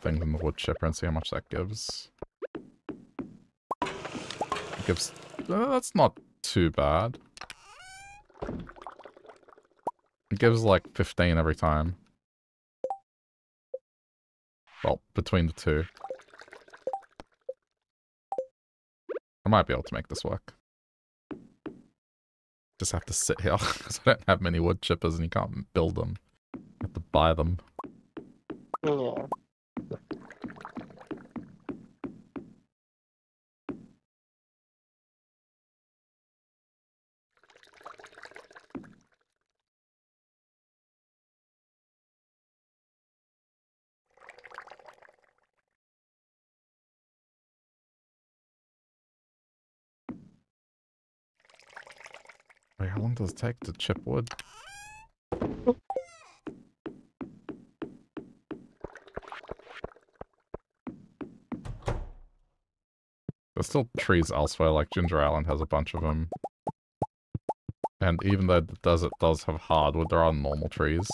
Speaker 1: Things in the wood chipper and see how much that gives. It gives... Uh, that's not too bad. It gives like 15 every time. Well, between the two. I might be able to make this work. Just have to sit here, because I don't have many wood chippers and you can't build them. You have to buy them. Take to chip wood? There's still trees elsewhere, like Ginger Island has a bunch of them. And even though the desert does have hardwood, there are normal trees.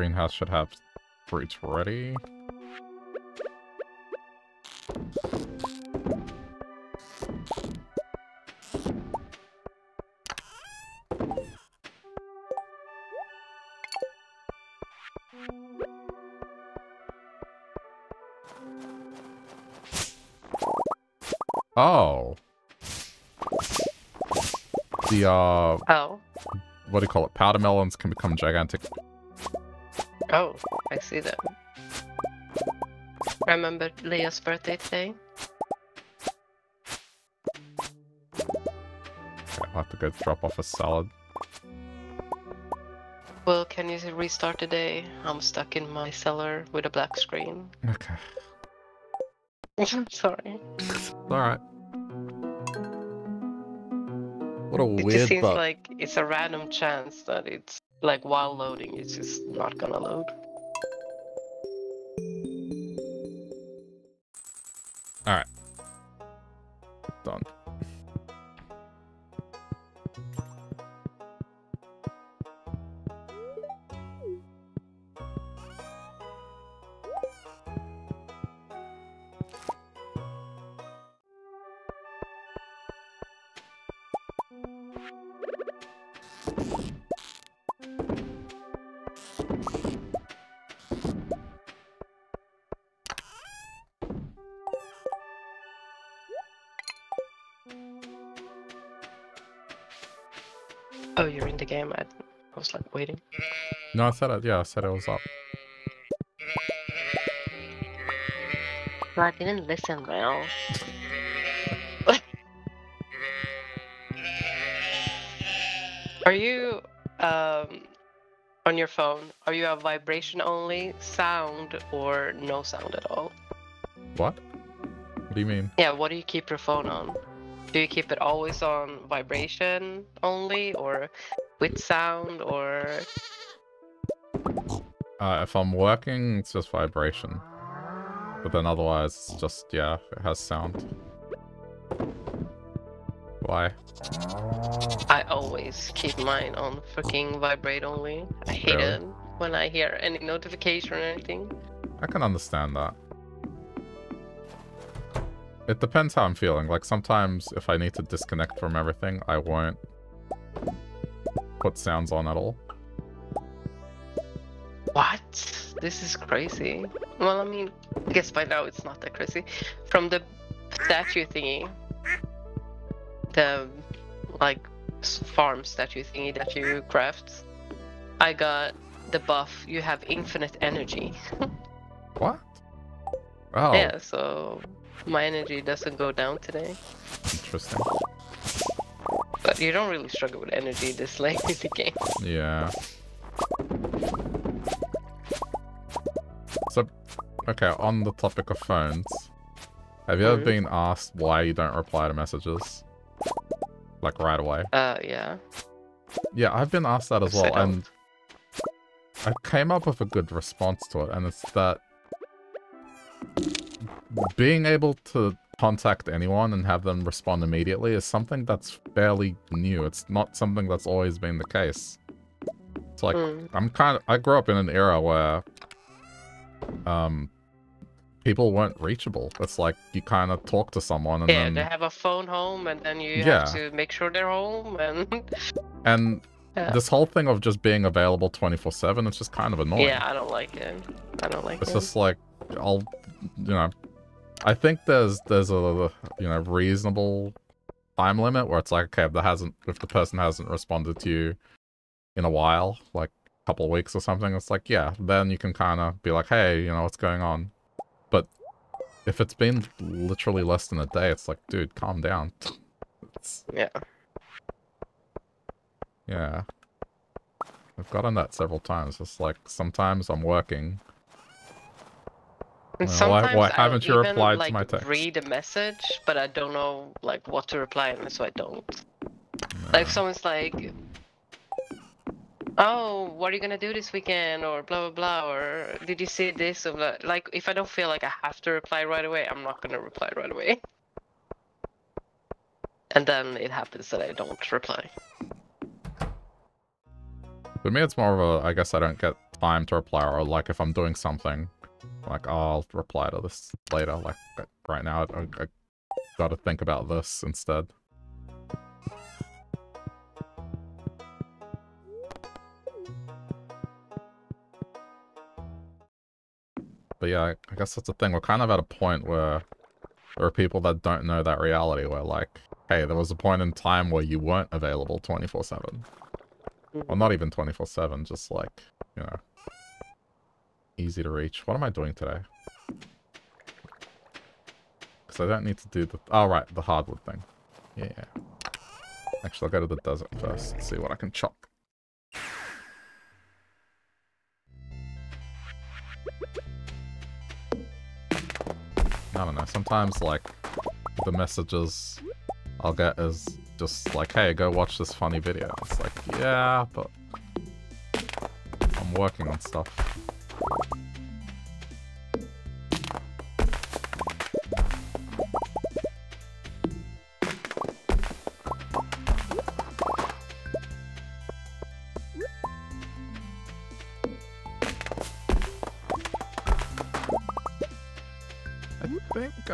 Speaker 1: Greenhouse should have fruits ready. Oh. The, uh,
Speaker 2: Oh.
Speaker 1: what do you call it? Powder melons can become gigantic
Speaker 2: Oh, I see that. Remember Leah's birthday today?
Speaker 1: I'll have to go drop off a salad.
Speaker 2: Well, can you restart the day? I'm stuck in my cellar with a black screen.
Speaker 1: Okay.
Speaker 2: I'm sorry.
Speaker 1: Alright. What a
Speaker 2: It
Speaker 1: weird
Speaker 2: just seems like it's a random chance that it's like while loading, it's just not gonna load.
Speaker 1: No, I said it. Yeah, I said it was up.
Speaker 2: Bro, I didn't listen, well. Are you um, on your phone? Are you a vibration only sound or no sound at all?
Speaker 1: What? What do you mean?
Speaker 2: Yeah, what do you keep your phone on? Do you keep it always on vibration only or with sound or
Speaker 1: uh, if I'm working, it's just vibration. But then otherwise, it's just, yeah, it has sound. Why?
Speaker 2: I always keep mine on fucking vibrate only. I hate
Speaker 1: Really?
Speaker 2: it when I hear any notification or anything.
Speaker 1: I can understand that. It depends how I'm feeling. Like, sometimes if I need to disconnect from everything, I won't put sounds on at all.
Speaker 2: This is crazy. Well, I mean, I guess by now it's not that crazy. From the statue thingy, the like farm statue thingy that you craft, I got the buff. You have infinite energy.
Speaker 1: What? Oh,
Speaker 2: Yeah, so my energy doesn't go down today.
Speaker 1: interesting.
Speaker 2: But you don't really struggle with energy this late in the game.
Speaker 1: Yeah. Okay, on the topic of phones, have you ever
Speaker 2: Mhm.
Speaker 1: been asked why you don't reply to messages? Like right away?
Speaker 2: Uh, yeah.
Speaker 1: Yeah, I've been asked that as well, and I came up with a good response to it, and it's that being able to contact anyone and have them respond immediately is something that's fairly new. It's not something that's always been the case. It's like,
Speaker 2: Mm.
Speaker 1: I'm kind of, I grew up in an era where, um, people weren't reachable. It's like you kind of talk to someone and
Speaker 2: Yeah,
Speaker 1: then,
Speaker 2: they have a phone home, and then you
Speaker 1: Yeah.
Speaker 2: have to make sure they're home, and
Speaker 1: and
Speaker 2: Yeah.
Speaker 1: this whole thing of just being available 24/7, it's just kind of annoying.
Speaker 2: yeah, I don't like it. I don't like
Speaker 1: It's
Speaker 2: it.
Speaker 1: It's just like I'll, you know, I think there's there's a you know reasonable time limit where it's like okay if hasn't if the person hasn't responded to you in a while like couple of weeks or something it's like yeah then you can kind of be like hey you know what's going on but if it's been literally less than a day it's like dude calm down it's,
Speaker 2: Yeah.
Speaker 1: yeah I've gotten that several times it's like sometimes I'm working
Speaker 2: And
Speaker 1: Well, why-
Speaker 2: sometimes
Speaker 1: why
Speaker 2: I
Speaker 1: haven't you
Speaker 2: even,
Speaker 1: replied to
Speaker 2: like,
Speaker 1: my text?
Speaker 2: read a message, but I don't know like what to reply, and so I don't. Like someone's like, "Oh, what are you gonna do this weekend?" or blah blah blah, or "Did you see this?" or blah. like if I don't feel like I have to reply right away, I'm not gonna reply right away. And then it happens that I don't reply.
Speaker 1: For me, it's more of a, I guess I don't get time to reply, or like if I'm doing something, like, oh, I'll reply to this later. Like, right now, I, I gotta think about this instead. But yeah, I guess that's the thing. We're kind of at a point where there are people that don't know that reality, where like, hey, there was a point in time where you weren't available 24-7. Well, not even 24-7, just like, you know, easy to reach. What am I doing today? Because I don't need to do the... Oh, right, the hardwood thing. Yeah. Actually, I'll go to the desert first see what I can chop. I don't know, sometimes, like, the messages I'll get is just like, hey, go watch this funny video. It's like, yeah, but I'm working on stuff.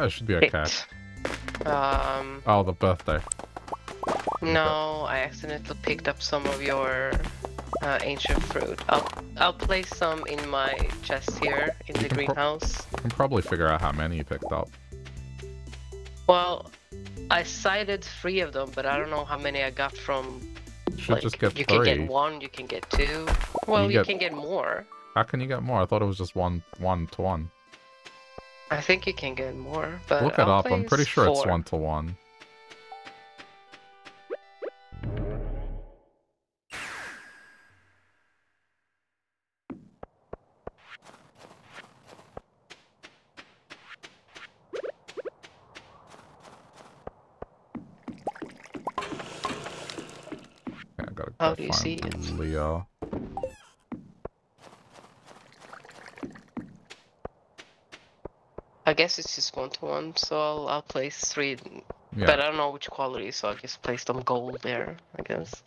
Speaker 1: I should be okay.
Speaker 2: Um,
Speaker 1: Oh, the birthday.
Speaker 2: no, I accidentally picked up some of your uh, ancient fruit. I'll I'll place some in my chest here in the
Speaker 1: can
Speaker 2: greenhouse.
Speaker 1: I can probably figure out how many you picked up.
Speaker 2: Well, I cited three of them, but I don't know how many I got from.
Speaker 1: You should
Speaker 2: like,
Speaker 1: just get
Speaker 2: you
Speaker 1: three.
Speaker 2: can get one, you can get two. Well, you,
Speaker 1: get-
Speaker 2: can get more.
Speaker 1: How can you get more? I thought it was just one one to one.
Speaker 2: I think you can get more, but
Speaker 1: look
Speaker 2: I'll it
Speaker 1: up. I'm pretty sure
Speaker 2: four.
Speaker 1: it's one to one.
Speaker 2: Okay, I
Speaker 1: gotta go How
Speaker 2: do you see it?
Speaker 1: Leo.
Speaker 2: Guess it's just one to one, so I'll, I'll place three.
Speaker 1: Yeah.
Speaker 2: But I don't know which quality, so I'll just place them gold there, I guess.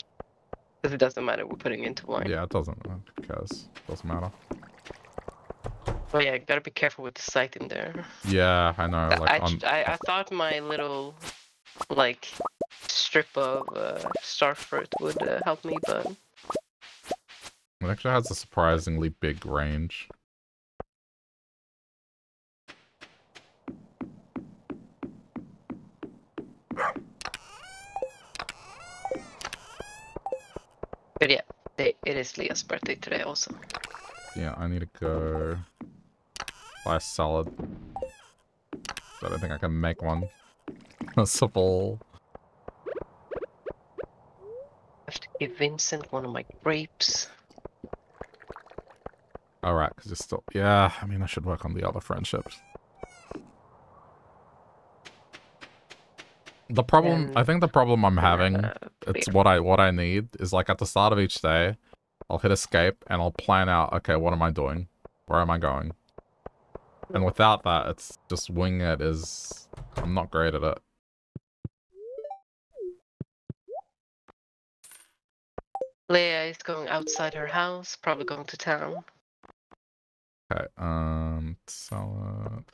Speaker 2: Because it doesn't matter, we're putting into wine.
Speaker 1: Yeah, it doesn't. Because doesn't matter.
Speaker 2: But yeah, gotta be careful with the sight in there.
Speaker 1: Yeah, I know. Like
Speaker 2: I,
Speaker 1: on.
Speaker 2: I, I thought my little, like, strip of uh, star fruit would uh, help me, but
Speaker 1: It actually has a surprisingly big range.
Speaker 2: Is Leah's birthday today also.
Speaker 1: Yeah, I need to go buy a salad. But I don't think I can make one. First of all.
Speaker 2: I have to give Vincent one of my grapes.
Speaker 1: Alright, because you're still. Yeah, I mean, I should work on the other friendships. The problem, I think the problem I'm having,
Speaker 2: Uh,
Speaker 1: it's what I what I need is like at the start of each day, I'll hit escape and I'll plan out, okay, what am I doing? Where am I going? And without that, it's just wing it is I'm not great at it.
Speaker 2: Leah is going outside her house, probably going to town.
Speaker 1: Okay, um, salad.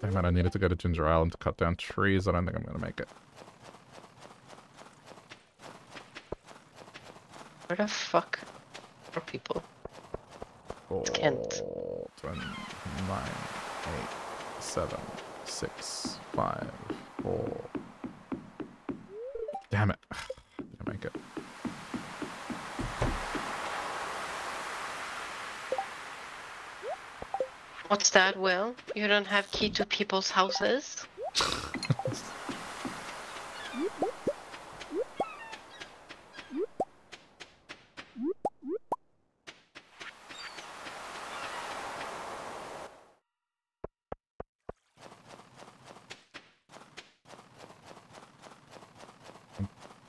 Speaker 1: Damn it, I needed to go to Ginger Island to cut down trees. I don't think I'm gonna make it.
Speaker 2: Where the fuck are people? It's Kent.
Speaker 1: Four, 20, nine, eight, seven, six, five, four. Damn it. Didn't make it.
Speaker 2: What's that, Will? You don't have key to people's houses?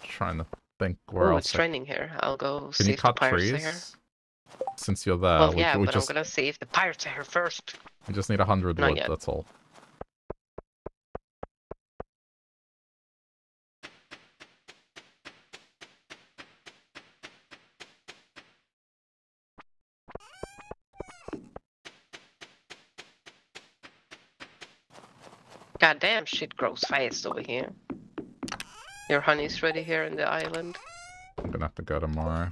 Speaker 1: Trying to think where
Speaker 2: oh,
Speaker 1: else.
Speaker 2: it's
Speaker 1: I-
Speaker 2: raining here. I'll go
Speaker 1: Can
Speaker 2: see
Speaker 1: you cut trees? Since you're there,
Speaker 2: well,
Speaker 1: we,
Speaker 2: yeah,
Speaker 1: we
Speaker 2: but
Speaker 1: just
Speaker 2: I'm gonna save the pirates are here first.
Speaker 1: we just need a hundred wood.
Speaker 2: yet.
Speaker 1: That's all.
Speaker 2: God damn, shit grows fast over here. Your honey's ready here in the island.
Speaker 1: I'm gonna have to go tomorrow.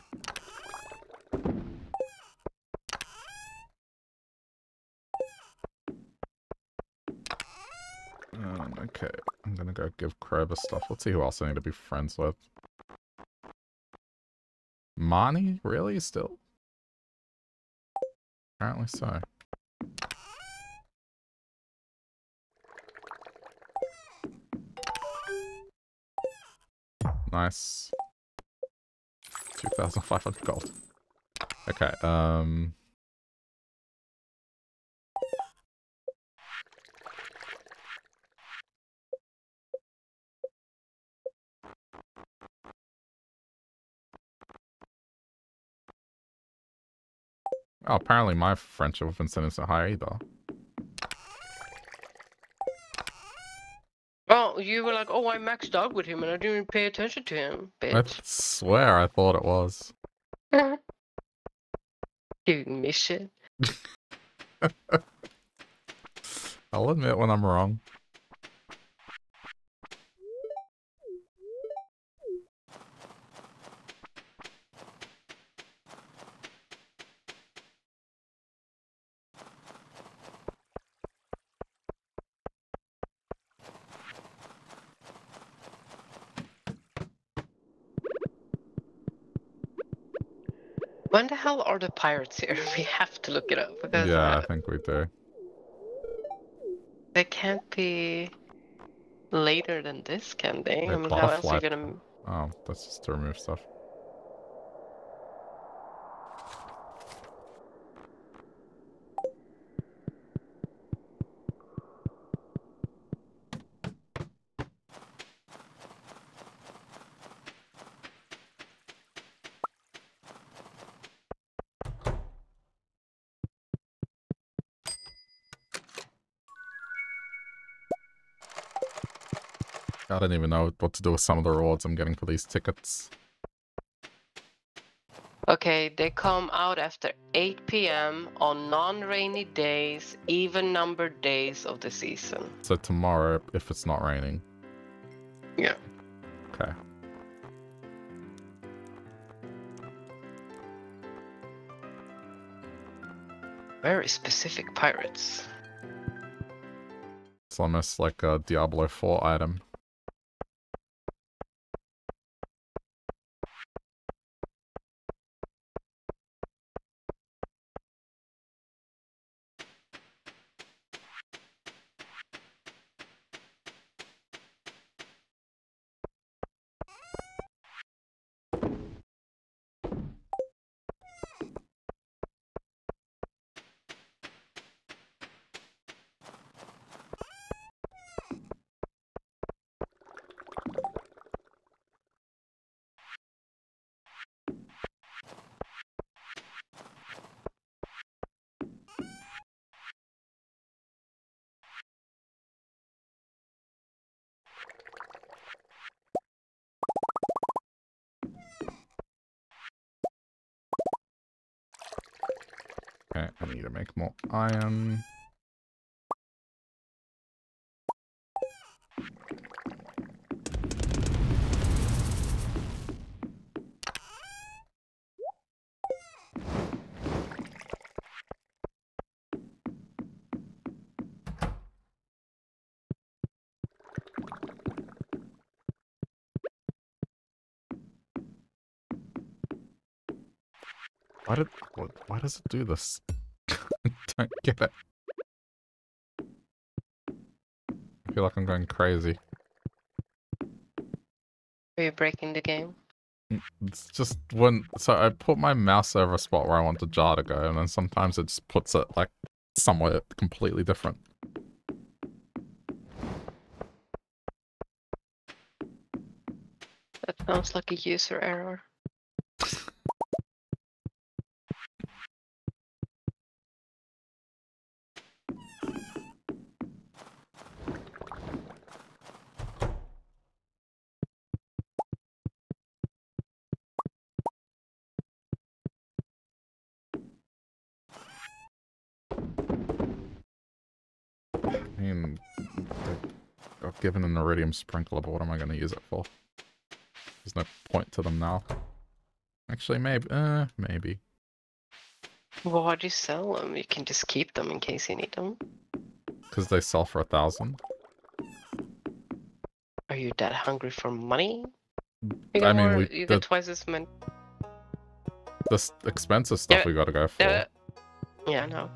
Speaker 1: Um, okay, I'm gonna go give Krobus stuff. Let's see who else I need to be friends with. Marnie? Really? Still? Apparently so. Nice. 2,500 gold. Okay, um... Oh, apparently my friendship with Vincent isn't high either.
Speaker 2: Oh, you were like, oh, I maxed out with him and I didn't pay attention to him,
Speaker 1: I swear I thought it was.
Speaker 2: Giving me shit.
Speaker 1: I'll admit when I'm wrong.
Speaker 2: Hell are the pirates here? We have to look it up because
Speaker 1: Yeah,
Speaker 2: uh,
Speaker 1: I think we do.
Speaker 2: they can't be later than this, can they?
Speaker 1: They
Speaker 2: I mean, how else are you gonna?
Speaker 1: Oh, that's just to remove stuff. Don't even know what to do with some of the rewards I'm getting for these tickets.
Speaker 2: Okay, they come out after 8 p.m. on non-rainy days, even numbered days of the season.
Speaker 1: So tomorrow, if it's not raining.
Speaker 2: Yeah.
Speaker 1: Okay.
Speaker 2: Very specific pirates.
Speaker 1: It's almost like a Diablo 4 item. Okay, I need to make more iron. Why did why does it do this? I don't get it. I feel like I'm going crazy.
Speaker 2: Are you breaking the game?
Speaker 1: Mm, it's just when so I put my mouse over a spot where I want the jar to go, and then sometimes it just puts it like somewhere completely different.
Speaker 2: That sounds like a user error.
Speaker 1: I mean, I've given an iridium sprinkler, but what am I going to use it for? There's no point to them now. Actually, maybe. Uh, maybe.
Speaker 2: Well, why'd you sell them? You can just keep them in case you need them.
Speaker 1: Because they sell for a thousand.
Speaker 2: Are you that hungry for money? You
Speaker 1: I mean, we-
Speaker 2: you
Speaker 1: the-
Speaker 2: get twice as many.
Speaker 1: This expensive stuff
Speaker 2: Yeah,
Speaker 1: we got to go for.
Speaker 2: Uh, yeah, I know.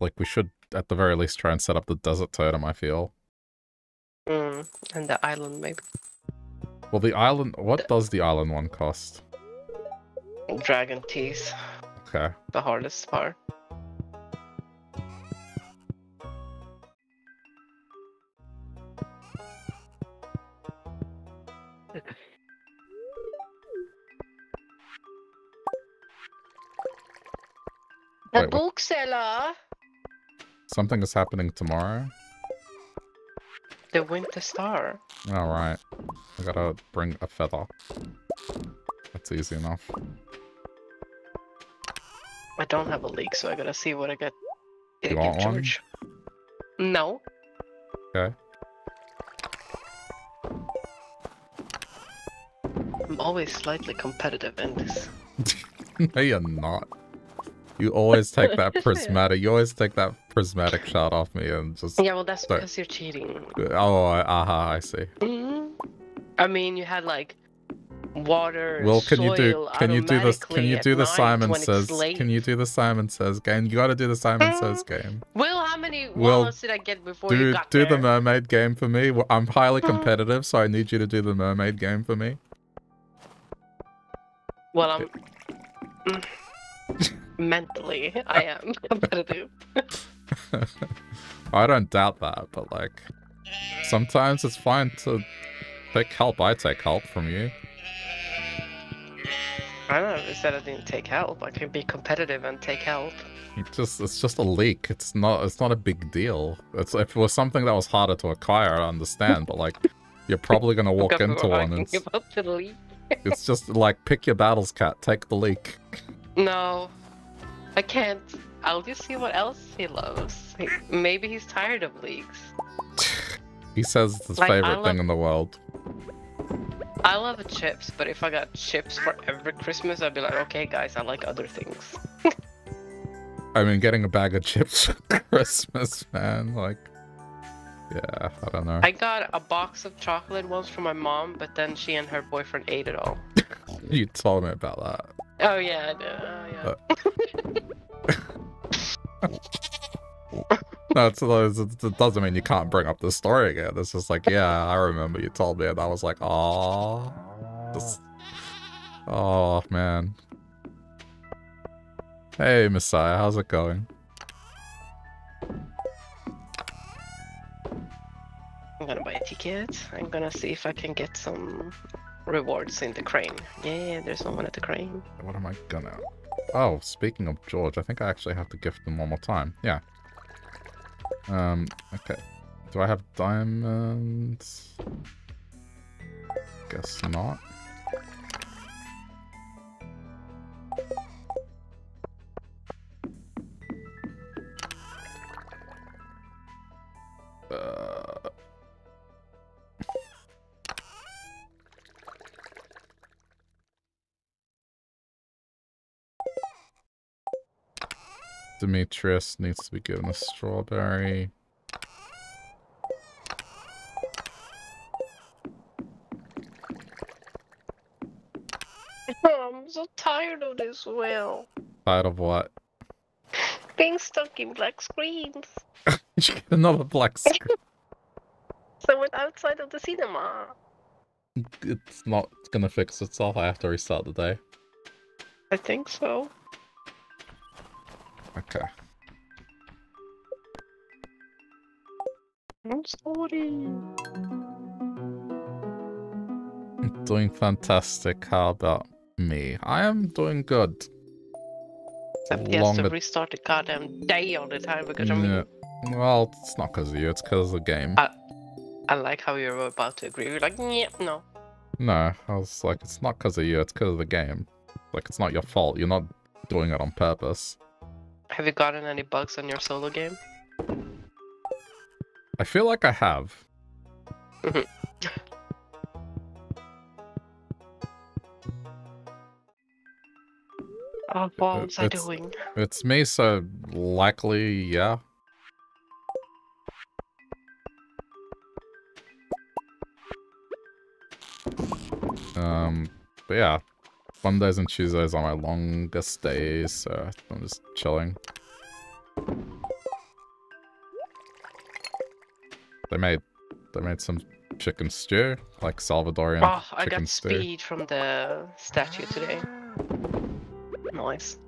Speaker 1: Like, we should, at the very least, try and set up the desert totem, I feel.
Speaker 2: Mm, and the island maybe.
Speaker 1: Well, the island... What does the island one cost?
Speaker 2: Dragon teeth,
Speaker 1: Okay.
Speaker 2: the hardest part. The
Speaker 1: Wait,
Speaker 2: bookseller!
Speaker 1: Something is happening tomorrow?
Speaker 2: The Winter Star.
Speaker 1: Alright. I gotta bring a feather. That's easy enough.
Speaker 2: I don't have a leak, so I gotta see what I get.
Speaker 1: You want one?
Speaker 2: No.
Speaker 1: Okay.
Speaker 2: I'm always slightly competitive in this.
Speaker 1: no, you're not. You always take that prismatic. You always take that prismatic shot off me and just.
Speaker 2: Yeah, well, that's
Speaker 1: Sorry.
Speaker 2: because you're cheating.
Speaker 1: Oh, aha! I see.
Speaker 2: Mhm. I mean, you had like water.
Speaker 1: Well, can you do? Can you do this? Can you do the Simon says?
Speaker 2: late.
Speaker 1: Can you do the Simon says game? You gotta do the Simon says game.
Speaker 2: Will, how many
Speaker 1: Will,
Speaker 2: walnuts did I get before you
Speaker 1: Do
Speaker 2: got
Speaker 1: do
Speaker 2: there?
Speaker 1: the mermaid game for me. I'm highly
Speaker 2: Hmm.
Speaker 1: competitive, so I need you to do the mermaid game for me.
Speaker 2: Well, I'm Mm. mentally, I am competitive.
Speaker 1: I don't doubt that, but like, sometimes it's fine to Take help. I take help from you.
Speaker 2: I don't know. Instead, I didn't take help. I can be competitive and take help.
Speaker 1: It just it's just a leak. It's not it's not a big deal. It's if it was something that was harder to acquire, I understand. But like, you're probably gonna walk into one and
Speaker 2: about the leak.
Speaker 1: it's just like pick your battles, cat. Take the leak.
Speaker 2: No, I can't. I'll just see what else he loves. Maybe he's tired of leaks.
Speaker 1: He says it's his
Speaker 2: Like,
Speaker 1: favorite thing in the world.
Speaker 2: I love chips, but if I got chips for every Christmas, I'd be like, okay, guys, I like other things.
Speaker 1: I mean, getting a bag of chips for Christmas, man. Like, yeah, I don't know.
Speaker 2: I got a box of chocolate once from my mom, but then she and her boyfriend ate it all.
Speaker 1: You told me about that.
Speaker 2: Oh yeah, I did. Oh, yeah.
Speaker 1: No, it's, it's, it doesn't mean you can't bring up the story again. It's just like, yeah, I remember you told me, and I was like, oh, just, oh man. Hey, Messiah, how's it going?
Speaker 2: I'm gonna buy a ticket. I'm gonna see if I can get some rewards in the crane. Yeah, there's someone at the crane.
Speaker 1: What am I gonna? Oh, speaking of George, I think I actually have to gift him one more time. Yeah. Um. Okay. Do I have diamonds? Guess not. Uh, Demetrius needs to be given a strawberry.
Speaker 2: I'm so tired of this wheel.
Speaker 1: Tired of what?
Speaker 2: Being stuck in black screens.
Speaker 1: You get another black screen.
Speaker 2: So went outside of the cinema.
Speaker 1: it's not gonna fix itself. I have to restart the day.
Speaker 2: I think so.
Speaker 1: Okay.
Speaker 2: I'm sorry.
Speaker 1: Doing fantastic. How about me? I am doing good.
Speaker 2: Except he has to restart the goddamn day all the time because I'm
Speaker 1: Yeah. Well, it's not because of you. It's because of the game.
Speaker 2: Uh, I like how you're about to agree. You're like, yeah, no.
Speaker 1: No, I was like, it's not because of you. It's because of the game. Like, it's not your fault. You're not doing it on purpose.
Speaker 2: Have you gotten any bugs on your solo game?
Speaker 1: I feel like I have.
Speaker 2: Oh, what was I
Speaker 1: it's-
Speaker 2: doing?
Speaker 1: It's me, so likely, yeah. Um, but yeah, Mondays and Tuesdays are my longest days, so I'm just chilling. They made, they made some chicken stew, like Salvadorian
Speaker 2: Oh, I
Speaker 1: chicken
Speaker 2: got
Speaker 1: stew.
Speaker 2: speed from the statue today. Nice.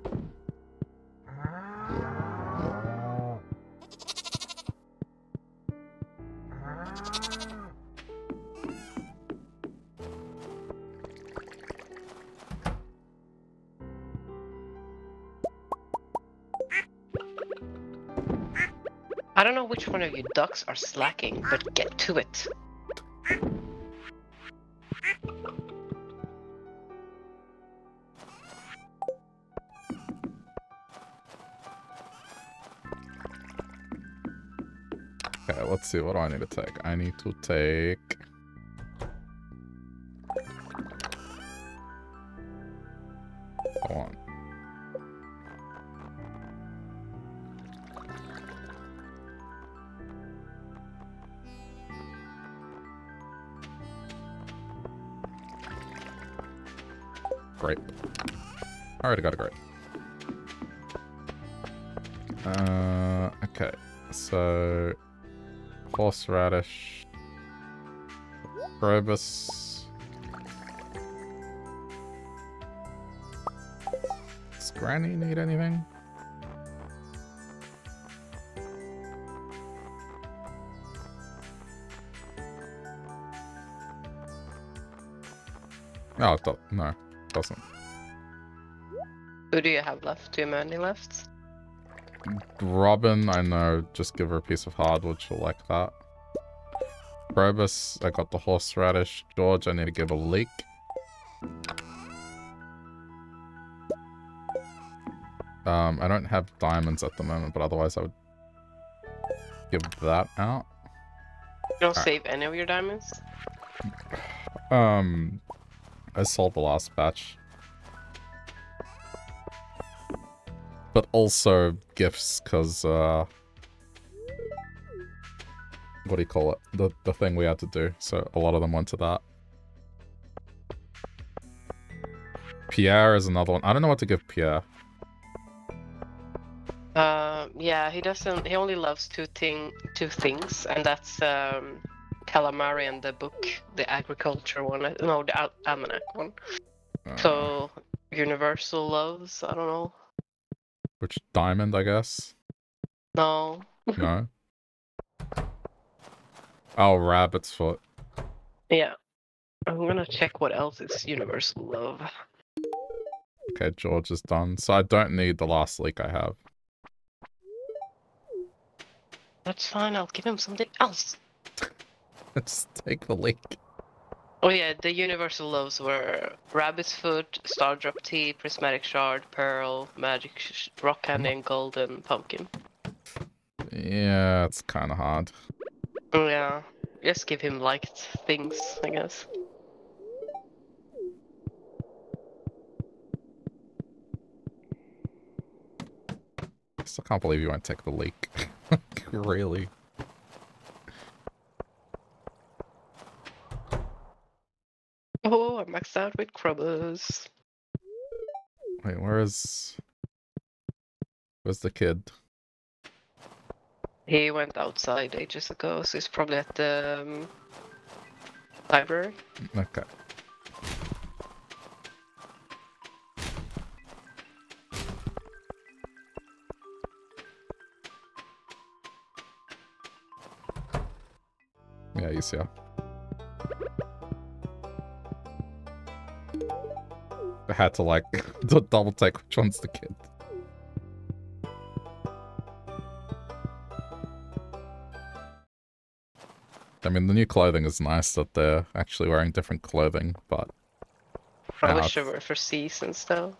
Speaker 2: I don't know which one of you ducks are slacking, but get to it.
Speaker 1: Okay, let's see. What do I need to take? I need to take. I already got. Uh, okay. So, horseradish, Krobus. Does Granny need anything? Oh, no, it doesn't.
Speaker 2: Who do you have left? Too many left?
Speaker 1: Robin, I know, just give her a piece of hardwood, she'll like that. Krobus, I got the horseradish. George, I need to give a leek. Um, I don't have diamonds at the moment, but otherwise I would give that out.
Speaker 2: You don't save any of your diamonds?
Speaker 1: Um, I sold the last batch. But also gifts, because, uh... What do you call it? The, the thing we had to do, so a lot of them went to that. Pierre is another one. I don't know what to give Pierre.
Speaker 2: Uh, yeah, he doesn't. He only loves two thing, two things, and that's um, calamari and the book, the agriculture one. No, the al- almanac one.
Speaker 1: Uh,
Speaker 2: So universal loves. I don't know.
Speaker 1: Which, diamond, I guess?
Speaker 2: No.
Speaker 1: No? oh, rabbit's foot.
Speaker 2: Yeah. I'm gonna check what else is universal love.
Speaker 1: Okay, George is done. So I don't need the last leak I have.
Speaker 2: That's fine. I'll give him something else.
Speaker 1: Just take the leak.
Speaker 2: Oh yeah, the universal loves were rabbit's foot, star drop tea, prismatic shard, pearl, magic sh- rock candy, and mm-hmm. golden pumpkin.
Speaker 1: Yeah, it's kind of hard.
Speaker 2: Oh, Yeah, just give him liked things, I guess.
Speaker 1: I still can't believe you won't take the leak. really?
Speaker 2: Oh, I'm maxed out with crubbers.
Speaker 1: Wait, where is... Where's the kid?
Speaker 2: He went outside ages ago, so he's probably at the um, library.
Speaker 1: Okay. Yeah, you see her. Had to like double take which one's the kid. I mean, the new clothing is nice that they're actually wearing different clothing, but
Speaker 2: wish they
Speaker 1: it's-
Speaker 2: were for seasons though.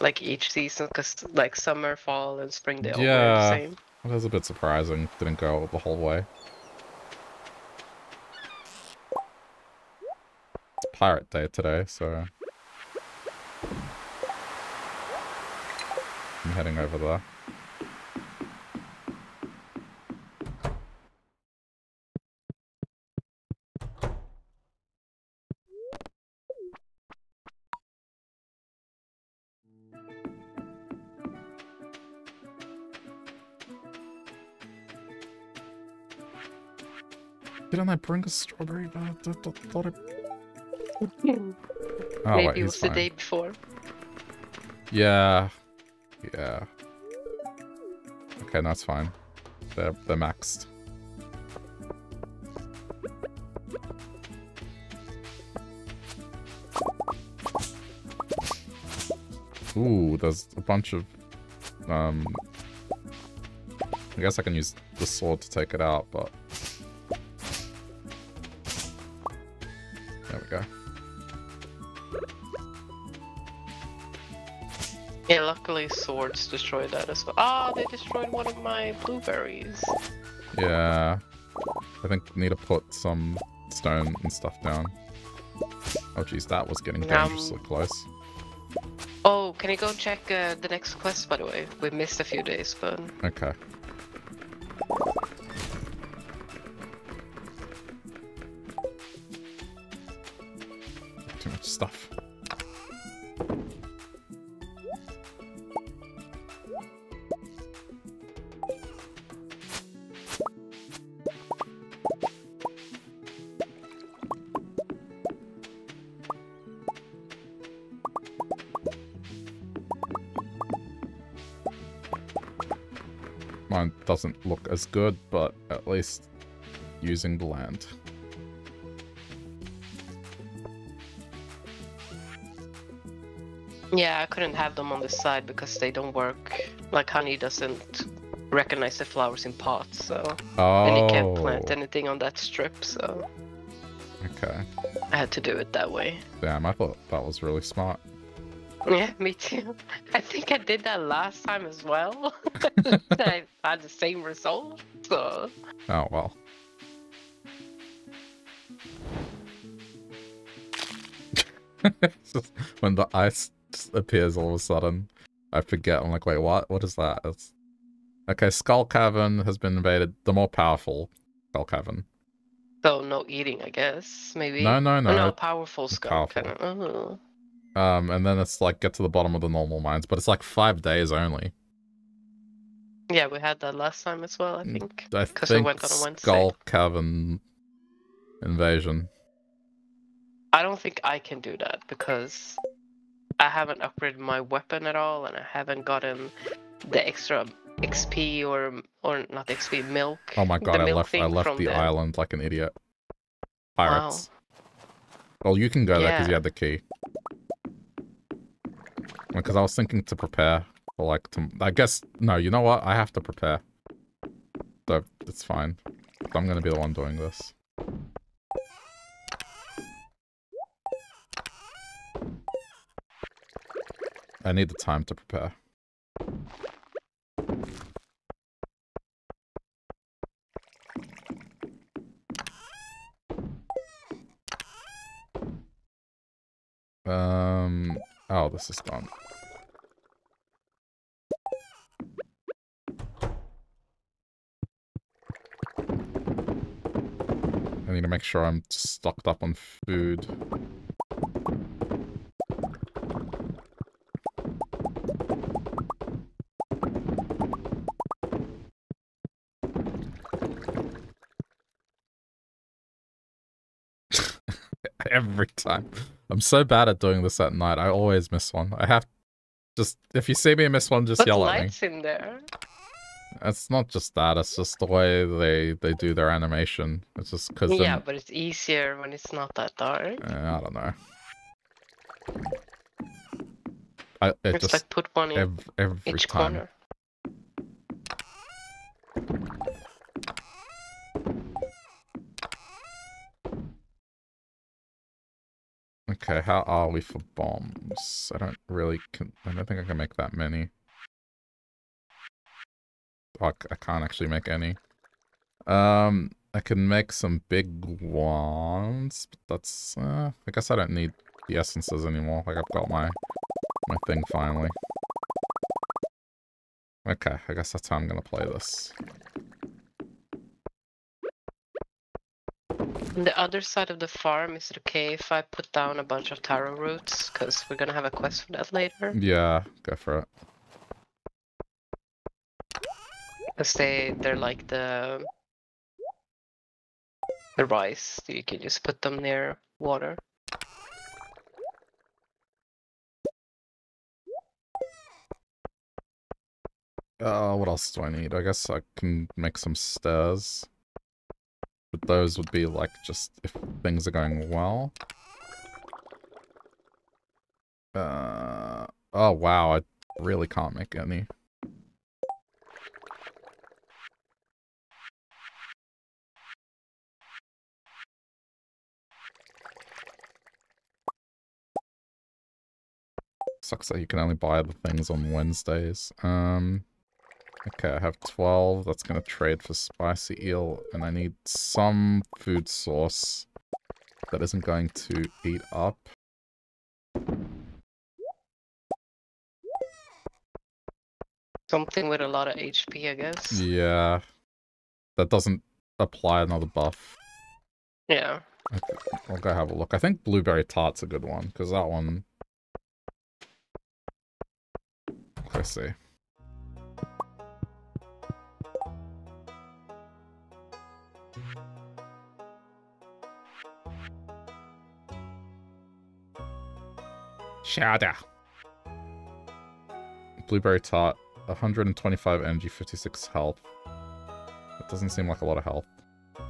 Speaker 2: Like each season, because like summer, fall, and spring they all wear
Speaker 1: Yeah.
Speaker 2: the same.
Speaker 1: it was a bit surprising. Didn't go the whole way. It's Pirate Day today, so heading over there. Didn't I bring a strawberry? Th- th- thought I... Oh,
Speaker 2: Maybe
Speaker 1: wait,
Speaker 2: it
Speaker 1: he's
Speaker 2: was the day before.
Speaker 1: Yeah. Yeah. Okay, that's fine. They're, they're maxed. Ooh, there's a bunch of... Um... I guess I can use the sword to take it out, but...
Speaker 2: luckily swords destroyed that as well. Ah, they destroyed one of my blueberries.
Speaker 1: Yeah. I think need to put some stone and stuff down. Oh jeez, that was getting
Speaker 2: Um,
Speaker 1: dangerously close.
Speaker 2: Oh, can you go and check uh, the next quest, by the way? We missed a few days, but...
Speaker 1: Okay. doesn't look as good, but at least using the land.
Speaker 2: Yeah, I couldn't have them on this side because they don't work. Like honey doesn't recognize the flowers in pots, so
Speaker 1: oh.
Speaker 2: and you can't plant oh. anything on that strip, so
Speaker 1: Okay.
Speaker 2: I had to do it that way.
Speaker 1: Damn, I thought that was really smart.
Speaker 2: Yeah, me too. I think I did that last time as well. I had the same result, so
Speaker 1: Oh well. It's just when the ice appears all of a sudden, I forget. I'm like, wait, what? What is that? It's... Okay, Skull Cavern has been invaded. The more powerful Skull Cavern.
Speaker 2: so no eating, I guess. Maybe.
Speaker 1: No, no,
Speaker 2: Oh,
Speaker 1: no.
Speaker 2: no, powerful skull.
Speaker 1: powerful.
Speaker 2: Of. Oh.
Speaker 1: Um, and then it's like get to the bottom of the normal mines, but it's like five days only.
Speaker 2: Yeah, we had that last time as well. I
Speaker 1: Mm,
Speaker 2: think.
Speaker 1: I
Speaker 2: 'Cause we went on a Wednesday.
Speaker 1: Skull Cavern invasion.
Speaker 2: I don't think I can do that because I haven't upgraded my weapon at all, and I haven't gotten the extra XP or or not XP milk.
Speaker 1: Oh my god, I left I left
Speaker 2: from
Speaker 1: the island like an idiot.
Speaker 2: Wow.
Speaker 1: Pirates. Well, you can go there because you
Speaker 2: Yeah.
Speaker 1: had the key. Because I was thinking to prepare for like to, I guess no. You know what? I have to prepare. So it's fine. I'm gonna be the one doing this. I need the time to prepare. Um. Oh, this is done. I need to make sure I'm stocked up on food. Every time. I'm so bad at doing this at night. I always miss one. I have just if you see me miss one, just
Speaker 2: Put
Speaker 1: yell at me.
Speaker 2: lights in there.
Speaker 1: It's not just that. It's just the way they they do their animation. It's just because
Speaker 2: Yeah, but it's easier when it's not that dark.
Speaker 1: I don't know. I it
Speaker 2: it's
Speaker 1: just
Speaker 2: like put one in
Speaker 1: every, every
Speaker 2: each
Speaker 1: time.
Speaker 2: corner.
Speaker 1: Okay, how are we for bombs? I don't really. I don't think I can make that many. I I can't actually make any. Um, I can make some big ones, but that's. Uh, I guess I don't need the essences anymore. Like I've got my my thing finally. Okay, I guess that's how I'm gonna play this.
Speaker 2: The other side of the farm, is it okay if I put down a bunch of taro roots? Because we're gonna have a quest for that later.
Speaker 1: Yeah, go for it.
Speaker 2: Because they, they're like the... The rice. You can just put them near water.
Speaker 1: Uh, what else do I need? I guess I can make some stairs. But those would be like just if things are going well. Uh, oh wow, I really can't make any. Sucks that you can only buy the things on Wednesdays. Um, okay, I have 12. That's going to trade for spicy eel. And I need some food source that isn't going to eat up.
Speaker 2: Something with a lot of HP, I guess.
Speaker 1: Yeah. That doesn't apply another buff.
Speaker 2: Yeah.
Speaker 1: I'll go have a look. I think blueberry tart's a good one, because that one... Let's see. Shada. Blueberry tart, 125 energy, 56 health. That doesn't seem like a lot of health. How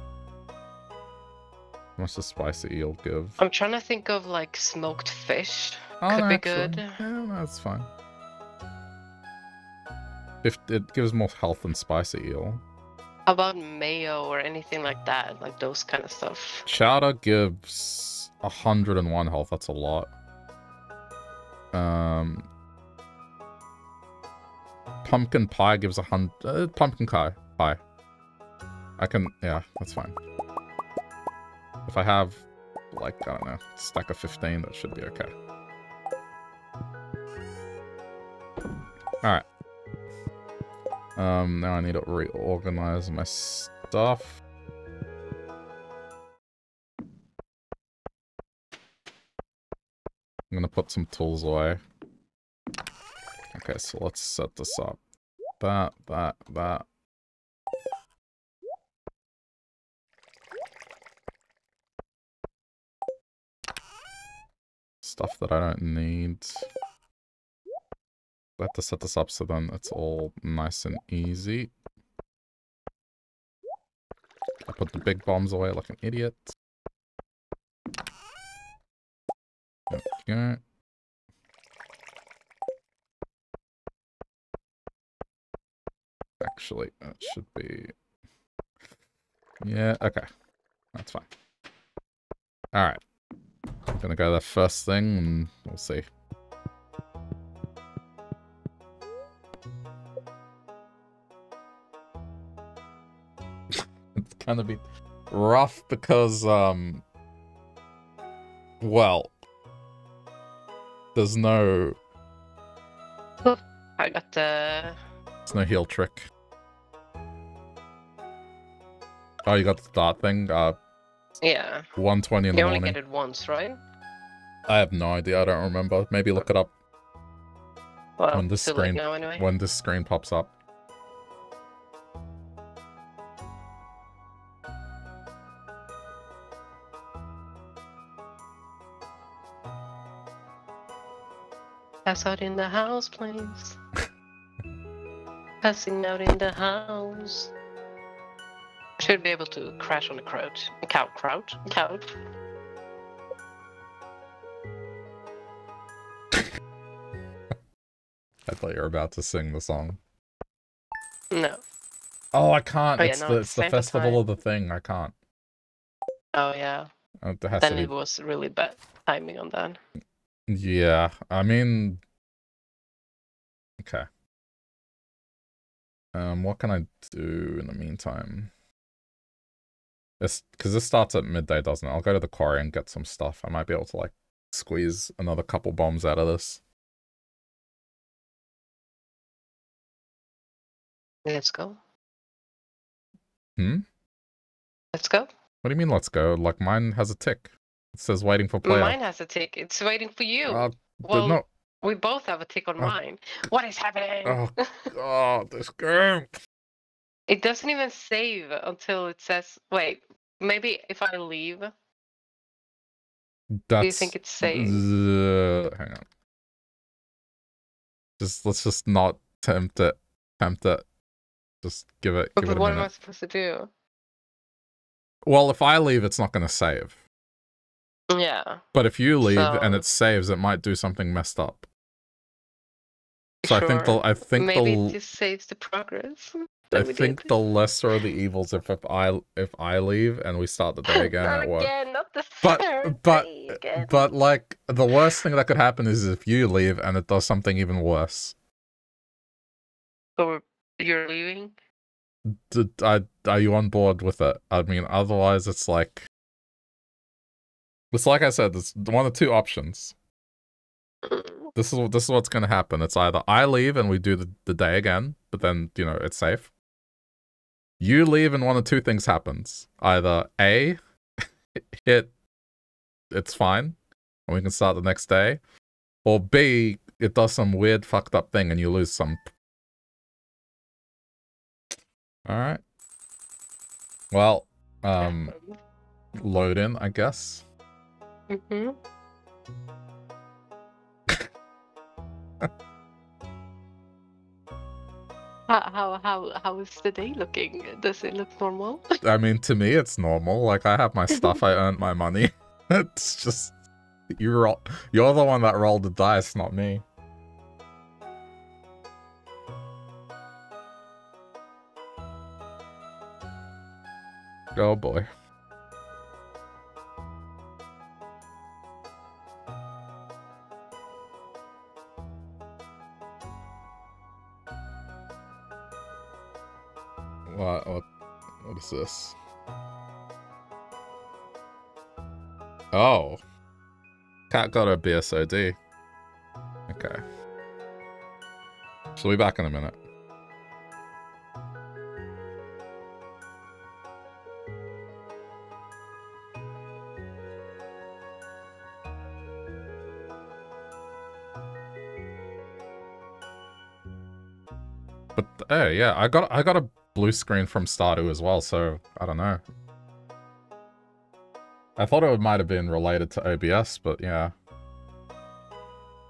Speaker 1: much does spicy eel give?
Speaker 2: I'm trying to think of like smoked fish.
Speaker 1: Oh,
Speaker 2: Could
Speaker 1: no,
Speaker 2: be
Speaker 1: actually,
Speaker 2: good.
Speaker 1: Yeah, that's fine. If it gives more health than spicy eel.
Speaker 2: How about mayo or anything like that? Like those kind of stuff.
Speaker 1: Chowder gives 101 health. That's a lot. Um, pumpkin pie gives a hundred. Uh, pumpkin pie. Pie. I can. Yeah, that's fine. If I have, like, I don't know, stack of 15, that should be okay. Alright. Um, now I need to reorganize my stuff. Gonna put some tools away. Okay, so let's set this up. That, that, that. Stuff that I don't need. I have to set this up so then it's all nice and easy. I put the big bombs away like an idiot. Okay. Actually, that should be... Yeah, okay. That's fine. Alright. I'm gonna go there first thing, and we'll see. it's gonna be rough because, um... Well... There's no...
Speaker 2: I got the.
Speaker 1: There's no heal trick. Oh, you got the dart thing? Uh,
Speaker 2: Yeah.
Speaker 1: 120 in
Speaker 2: You
Speaker 1: the
Speaker 2: only
Speaker 1: morning.
Speaker 2: get it once, right?
Speaker 1: I have no idea. I don't remember. Maybe look it up
Speaker 2: Well,
Speaker 1: On this screen,
Speaker 2: now anyway.
Speaker 1: when this screen pops up.
Speaker 2: Pass out in the house, please. Passing out in the house. Should be able to crash on the crouch. Cow, crouch, couch.
Speaker 1: I thought you were about to sing the song.
Speaker 2: No.
Speaker 1: Oh, I can't.
Speaker 2: Oh, yeah,
Speaker 1: it's
Speaker 2: no,
Speaker 1: the,
Speaker 2: it's
Speaker 1: it's the festival
Speaker 2: time.
Speaker 1: of the thing. I can't.
Speaker 2: Oh yeah.
Speaker 1: Oh, has
Speaker 2: Then
Speaker 1: to be
Speaker 2: it was really bad timing on that.
Speaker 1: Yeah, I mean, okay. Um, what can I do in the meantime? This because this starts at midday, doesn't it? I'll go to the quarry and get some stuff. I might be able to like squeeze another couple bombs out of this.
Speaker 2: Let's go.
Speaker 1: Hmm.
Speaker 2: Let's go.
Speaker 1: What do you mean? Let's go. Like mine has a tick. It says waiting for player.
Speaker 2: Mine has a tick. It's waiting for you.
Speaker 1: Uh,
Speaker 2: well,
Speaker 1: no.
Speaker 2: we both have a tick on
Speaker 1: Oh.
Speaker 2: mine. What is happening?
Speaker 1: Oh, oh, this game.
Speaker 2: It doesn't even save until it says. Wait, maybe if I leave,
Speaker 1: That's.
Speaker 2: do you think it's saved?
Speaker 1: Uh, hang on. Just let's just not tempt it. Tempt it. Just give it. Give
Speaker 2: but
Speaker 1: it a
Speaker 2: what am I supposed to do?
Speaker 1: Well, if I leave, it's not going to save.
Speaker 2: Yeah.
Speaker 1: But if you leave and it saves, it might do something messed up. So I think
Speaker 2: sure.
Speaker 1: the I think
Speaker 2: maybe
Speaker 1: the
Speaker 2: it just saves the progress.
Speaker 1: I think
Speaker 2: did.
Speaker 1: the lesser of the evils if, if I if I leave and we start the day again
Speaker 2: not
Speaker 1: at work.
Speaker 2: again, not the
Speaker 1: But- but-. But like the worst thing that could happen is if you leave and it does something even worse.
Speaker 2: So you're leaving.
Speaker 1: D- I, are you on board with it? I mean, otherwise it's like it's like I said. it's one of two options. This is this is what's going to happen. It's either I leave and we do the, the day again, but then you know it's safe. You leave and one of two things happens. Either a hit, it's fine, and we can start the next day, or b it does some weird fucked up thing and you lose some. All right. Well, um, load in, I guess.
Speaker 2: Hmm how, how how how is the day looking? Does it look normal?
Speaker 1: I mean, to me, it's normal. Like, I have my stuff, I earned my money. it's just, You're you're the one that rolled the dice, not me. Oh boy. This? Oh. Cat got a BSOD. Okay. She'll be back in a minute. But oh yeah, I got I got a blue screen from Stardew as well, so I don't know. I thought it might have been related to OBS, but yeah.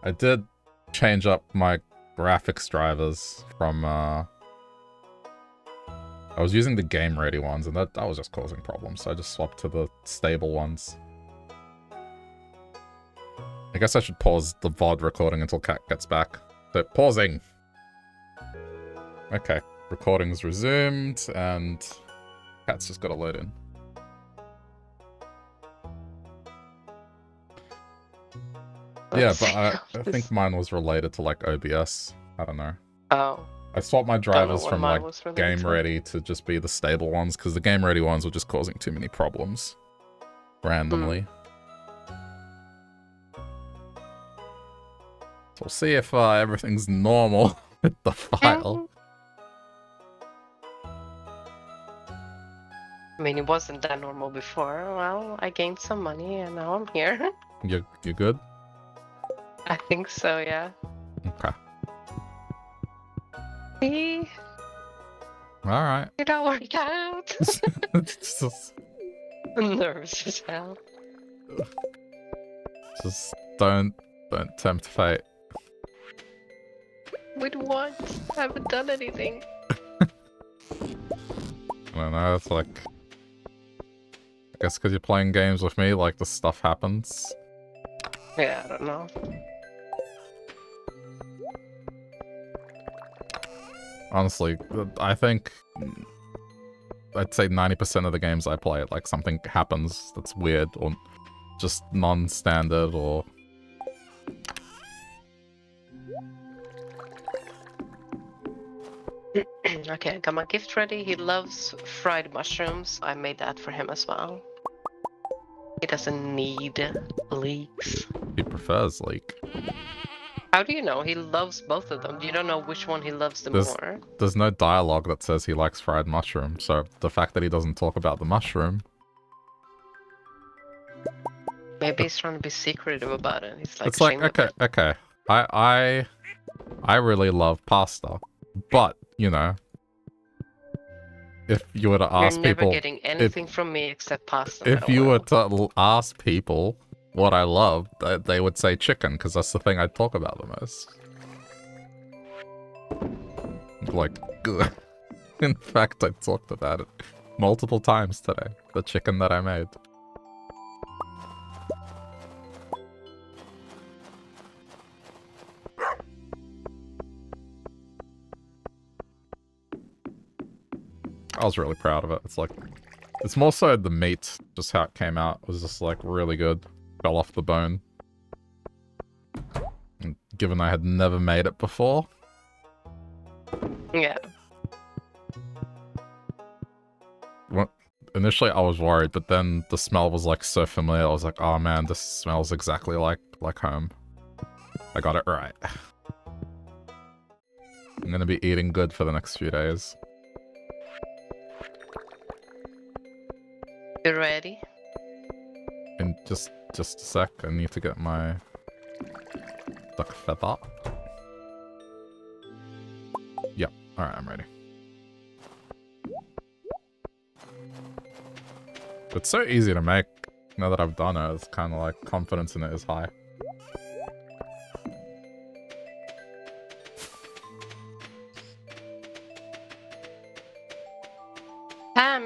Speaker 1: I did change up my graphics drivers from, uh... I was using the game ready ones, and that, that was just causing problems, so I just swapped to the stable ones. I guess I should pause the VOD recording until Cat gets back. So, pausing! Okay, recording's resumed, and Cat's just gotta load in. Yeah,
Speaker 2: Let's
Speaker 1: but I, I think mine was related to like OBS. I don't know.
Speaker 2: Oh,
Speaker 1: I swapped my drivers from like game
Speaker 2: to.
Speaker 1: ready to just be the stable ones because the game ready ones were just causing too many problems randomly. So we'll see if uh, everything's normal with the file.
Speaker 2: I mean, it wasn't that normal before. Well, I gained some money and now I'm here.
Speaker 1: You you good?
Speaker 2: I think so, yeah.
Speaker 1: Okay.
Speaker 2: See?
Speaker 1: All right.
Speaker 2: It all worked out.
Speaker 1: just,
Speaker 2: I'm nervous as hell.
Speaker 1: just don't don't tempt fate.
Speaker 2: With what? I haven't done anything.
Speaker 1: I don't know. It's like. I guess because you're playing games with me, like the stuff happens.
Speaker 2: Yeah, I don't know.
Speaker 1: Honestly, I think I'd say 90% of the games I play, like something happens that's weird or just non-standard or
Speaker 2: okay, I got my gift ready. He loves fried mushrooms. I made that for him as well. He doesn't need leeks.
Speaker 1: he prefers like
Speaker 2: How do you know? He loves both of them. You don't know which one he loves the
Speaker 1: There's-
Speaker 2: more.
Speaker 1: there's no dialogue that says he likes fried mushroom, so the fact that he doesn't talk about the mushroom,
Speaker 2: Maybe he's trying to be secretive about it. He's like,
Speaker 1: it's like okay, okay. I I I really love pasta, but you know, if you were to
Speaker 2: You're
Speaker 1: ask
Speaker 2: never
Speaker 1: people
Speaker 2: getting anything from me except pasta.
Speaker 1: if you were to ask people what I love, they, they would say chicken because that's the thing I talk about the most. Like, in fact, I talked about it multiple times today. The chicken that I made. I was really proud of it. It's like, it's more so the meat, just how it came out was just like really good. Fell off the bone. And given I had never made it before,
Speaker 2: Yeah.
Speaker 1: initially I was worried, but then the smell was like so familiar. I was like, oh man, this smells exactly like like home. I got it right. I'm gonna be eating good for the next few days.
Speaker 2: You ready?
Speaker 1: In just just a sec, I need to get my duck feather. Yep. Alright, I'm ready. It's so easy to make. Now that I've done it, it's kind of like confidence in it is high.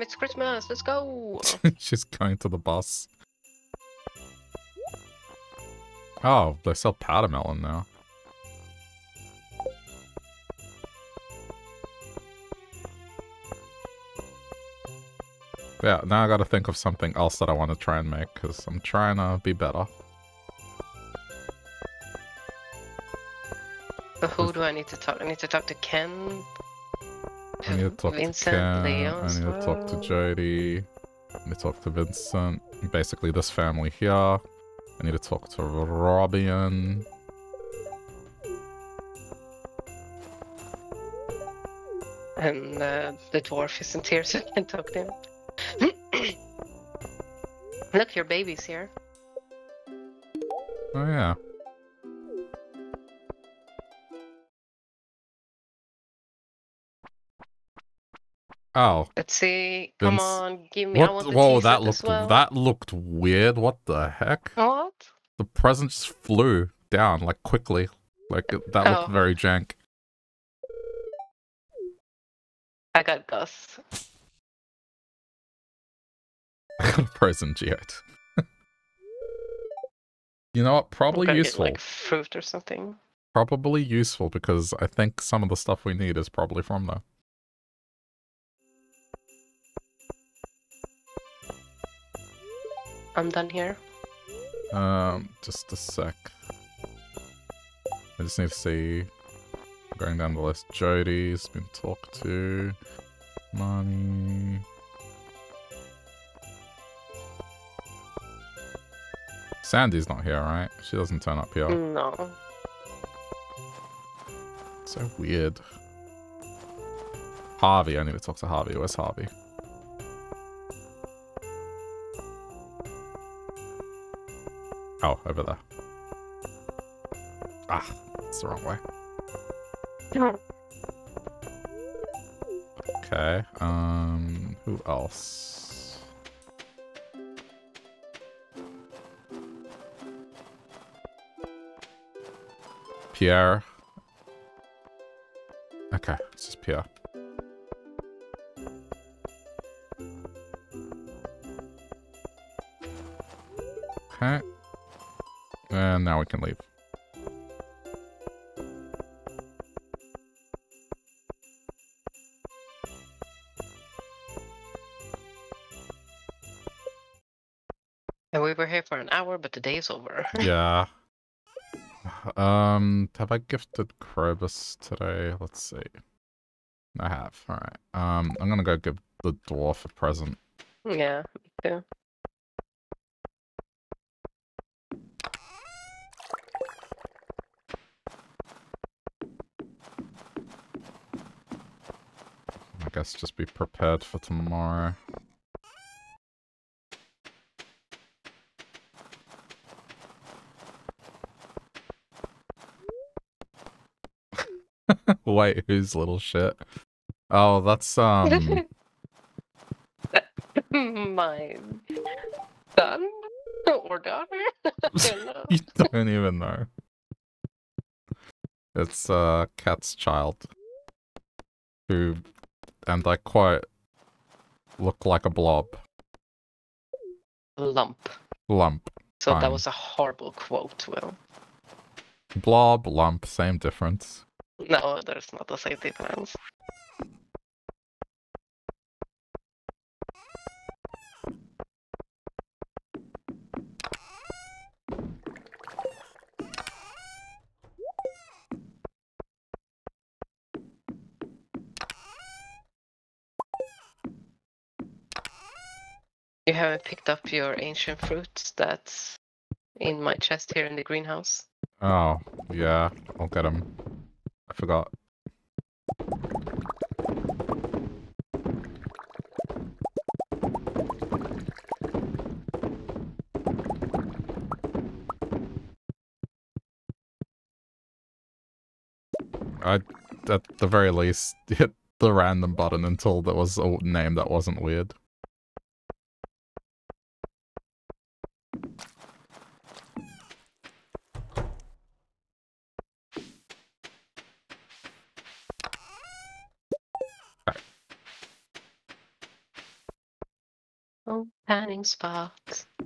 Speaker 2: It's Christmas. Let's go.
Speaker 1: She's going to the bus. Oh, they sell powder melon now. Yeah, now I gotta think of something else that I want to try and make, because I'm trying to be better.
Speaker 2: So who do I need to talk? I need to talk to Ken.
Speaker 1: I need to talk
Speaker 2: Vincent,
Speaker 1: to Ken,
Speaker 2: Leo
Speaker 1: I need to talk to. Jodi, I need to talk to Vincent, basically this family here. I need to talk to Robin.
Speaker 2: And uh, the dwarf isn't here, so I can talk to him. Look, your baby's here.
Speaker 1: Oh yeah. Oh,
Speaker 2: Let's see. Come
Speaker 1: Vince-
Speaker 2: on, give me. I want
Speaker 1: Whoa, that looked
Speaker 2: well.
Speaker 1: that looked weird. What the heck?
Speaker 2: What?
Speaker 1: The present just flew down like quickly. Like that looked
Speaker 2: Oh.
Speaker 1: very jank.
Speaker 2: I got Gus.
Speaker 1: I got a present, Geode. you know what? Probably
Speaker 2: gonna get, like fruit or something.
Speaker 1: Probably useful because I think some of the stuff we need is probably from there.
Speaker 2: I'm done here.
Speaker 1: Um, just a sec. I just need to see. Going down the list. Jodi's been talked to. Money. Sandy's not here, right? She doesn't turn up here.
Speaker 2: No.
Speaker 1: So weird. Harvey, I need to talk to Harvey. Where's Harvey? Oh, over there. Ah, it's the wrong way. Okay, um, who else? Pierre. Okay, it's just Pierre. Okay. And now we can leave.
Speaker 2: And we were here for an hour, but the day is over.
Speaker 1: yeah. Um, have I gifted Krobus today? Let's see. I have. All right. Um, I'm gonna go give the dwarf a present.
Speaker 2: yeah, me too.
Speaker 1: Guess just be prepared for tomorrow. Wait, who's little shit? Oh, that's um.
Speaker 2: My son or daughter? Don't
Speaker 1: you don't even know. It's uh cat's child. Who and I quite look like a blob.
Speaker 2: Lump.
Speaker 1: Lump.
Speaker 2: So
Speaker 1: Fine.
Speaker 2: that was a horrible quote, Will.
Speaker 1: Blob, lump, same difference.
Speaker 2: No, there's not the same difference. You haven't picked up your ancient fruits that's in my chest here in the greenhouse.
Speaker 1: Oh, yeah, I'll get them. I forgot. I, at the very least, hit the random button until there was a name that wasn't weird.
Speaker 2: Oh, panning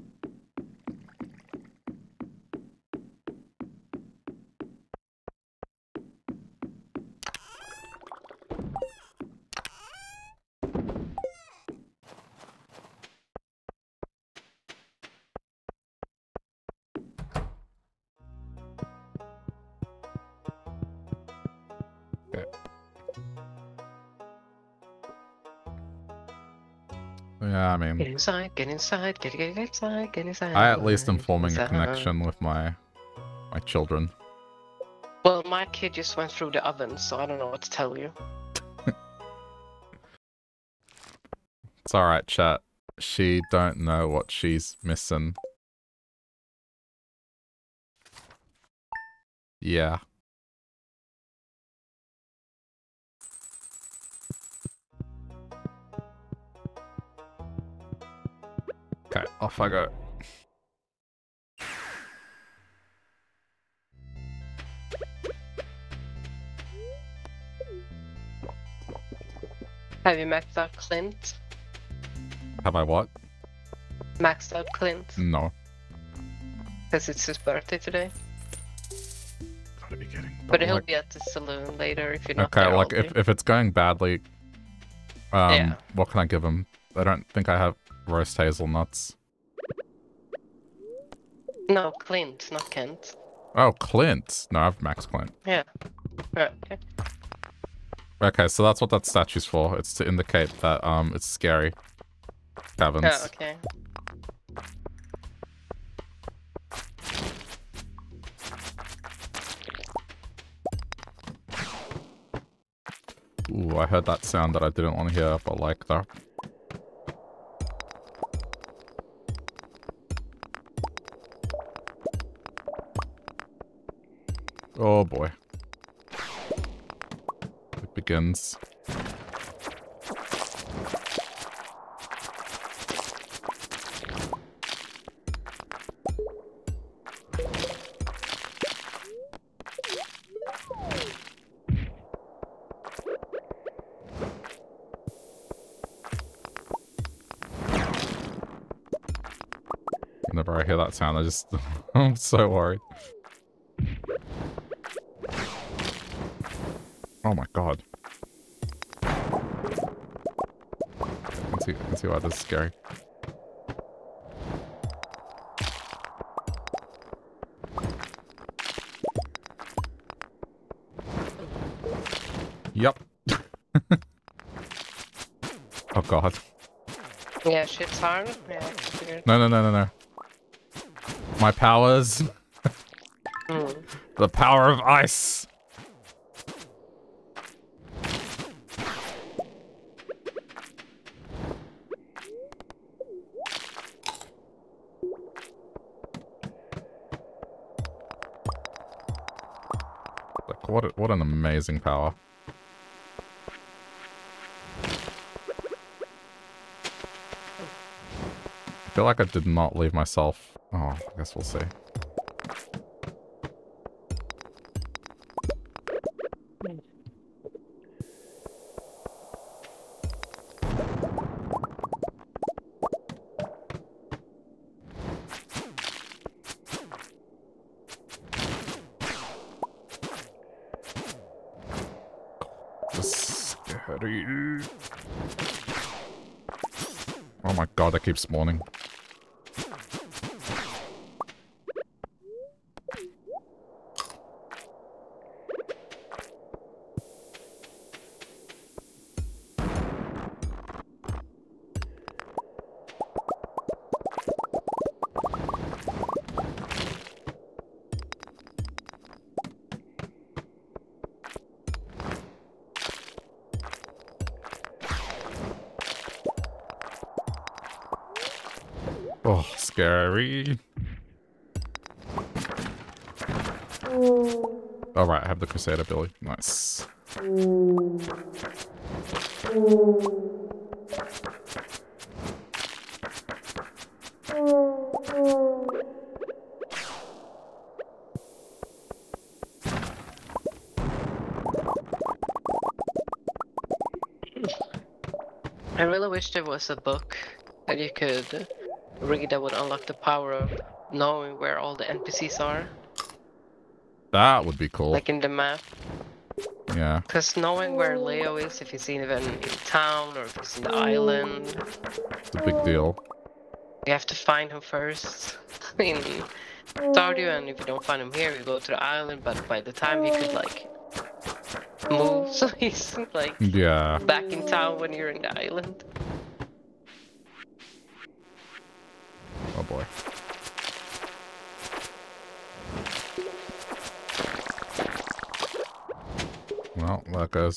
Speaker 2: inside, get inside, get get get inside, get inside.
Speaker 1: I at least am forming a connection with my my children.
Speaker 2: Well, my kid just went through the oven, so I don't know what to tell you.
Speaker 1: It's alright, chat. She don't know what she's missing. Yeah. Off I go.
Speaker 2: Have you maxed out Clint?
Speaker 1: Have I what?
Speaker 2: Maxed out Clint?
Speaker 1: No.
Speaker 2: Because it's his birthday today.
Speaker 1: Gotta be kidding.
Speaker 2: But he'll
Speaker 1: like-
Speaker 2: be at the saloon later if you're not
Speaker 1: Okay,
Speaker 2: there.
Speaker 1: like
Speaker 2: I'll
Speaker 1: if,
Speaker 2: be.
Speaker 1: if it's going badly, um,
Speaker 2: Yeah.
Speaker 1: what can I give him? I don't think I have roast hazelnuts.
Speaker 2: No, Clint, not Kent.
Speaker 1: Oh, Clint. No, I have Max Clint.
Speaker 2: Right, okay.
Speaker 1: Okay, so that's what that statue's for. It's to indicate that um it's scary. Caverns.
Speaker 2: Yeah, okay.
Speaker 1: Ooh, I heard that sound that I didn't want to hear, but like that. Oh boy. It begins. Whenever I hear that sound, I just I'm so worried. Oh my god. I can see, I can see why this is scary. Yep. oh god.
Speaker 2: Yeah, shit's hard. Yeah,
Speaker 1: No, no, no, no, no. My powers.
Speaker 2: Hmm.
Speaker 1: The power of ice. Amazing power. I feel like I did not leave myself. Oh, I guess we'll see. God, spawning. Scary. Alright, I have the Crusader Billy. Nice.
Speaker 2: I really wish there was a book that you could read that would unlock the power of knowing where all the NPCs are,
Speaker 1: That would be cool.
Speaker 2: like in the map.
Speaker 1: yeah.
Speaker 2: Because knowing where Leo is, if he's even in town or if he's in the island,
Speaker 1: It's a big deal.
Speaker 2: you have to find him first in Stardew, and if you don't find him here, you go to the island. But by the time he could like move, so he's like
Speaker 1: Yeah.
Speaker 2: back in town when you're in the island.
Speaker 1: boy.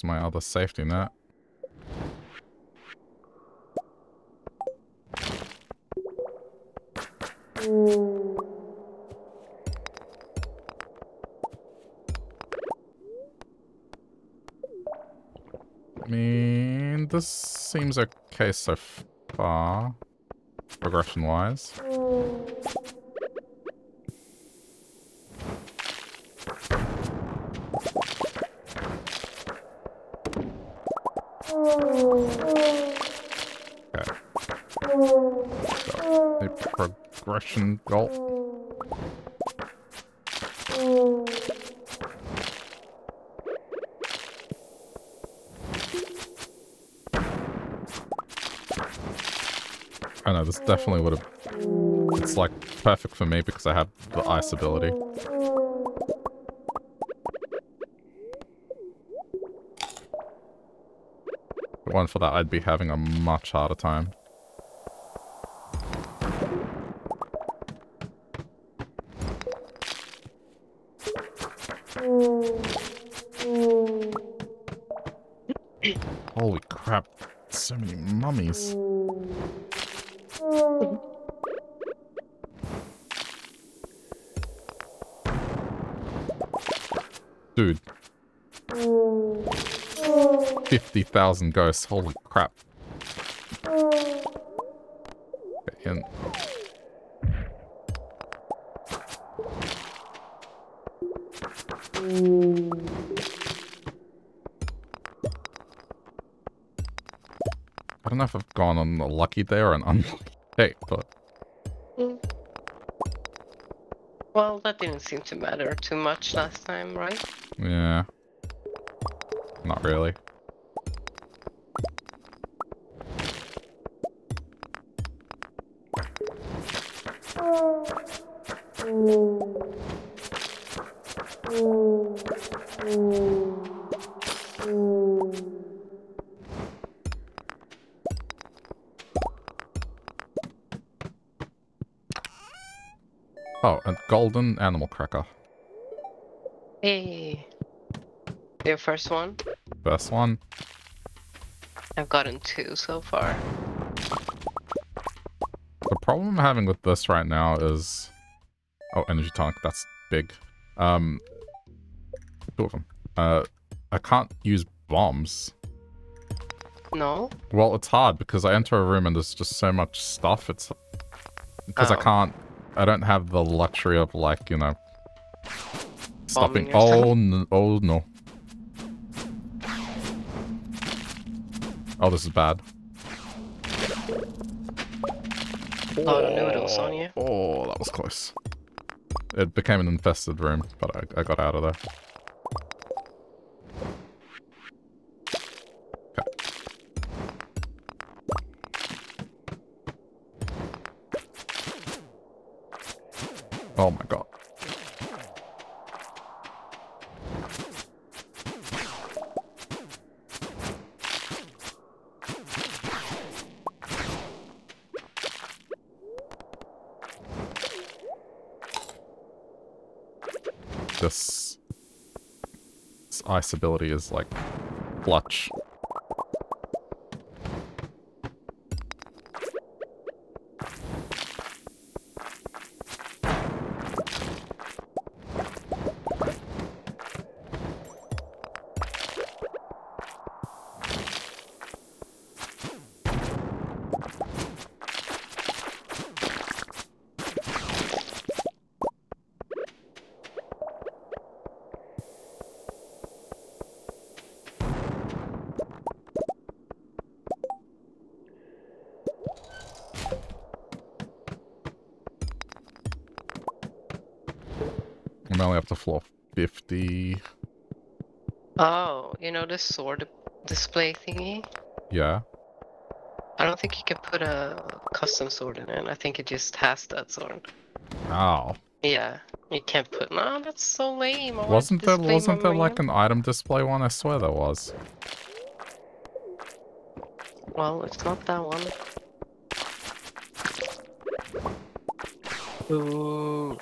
Speaker 1: There my other safety net. I mean, this seems okay so far, progression-wise. Progression goal. I know, this definitely would have... It's, like, perfect for me because I have the ice ability. It for that, I'd be having a much harder time. 50,000 ghosts, holy crap. Get in. I don't know if I've gone on a lucky day or an unlucky day, but
Speaker 2: Well, that didn't seem to matter too much last time, right?
Speaker 1: yeah. Not really. Golden animal cracker.
Speaker 2: Hey. Your first one?
Speaker 1: First one.
Speaker 2: I've gotten two so far.
Speaker 1: The problem I'm having with this right now is... Oh, energy tonic, that's big. Um, two of them. Uh, I can't use bombs.
Speaker 2: No?
Speaker 1: Well, it's hard because I enter a room and there's just so much stuff. It's because I
Speaker 2: Oh.
Speaker 1: can't. I don't have the luxury of like you know stopping. Oh no! Oh no! Oh, this is bad.
Speaker 2: lot of noodles on you.
Speaker 1: Oh, that was close. It became an infested room, but I, I got out of there. This, this ice ability is like clutch.
Speaker 2: You know the sword display thingy?
Speaker 1: Yeah.
Speaker 2: I don't think you can put a custom sword in it. I think it just has that sword.
Speaker 1: Oh.
Speaker 2: Yeah, you can't put. No, that's so lame. I
Speaker 1: Wasn't there wasn't there like an item display one? I swear there was.
Speaker 2: Well, it's not that one. Ooh.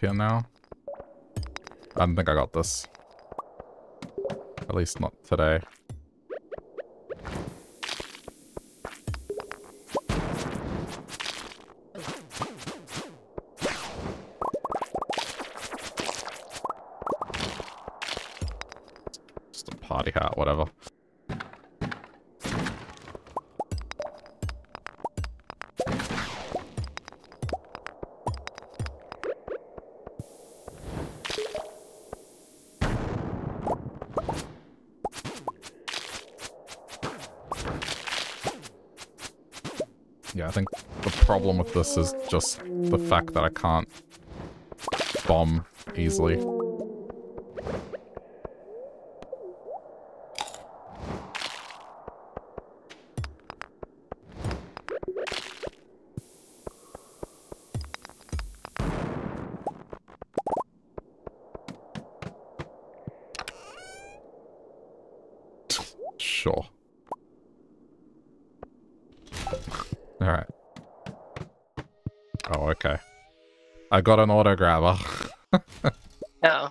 Speaker 1: Here now. I don't think I got this. At least not today. This is just the fact that I can't bomb easily. I got an auto grabber.
Speaker 2: No. Oh.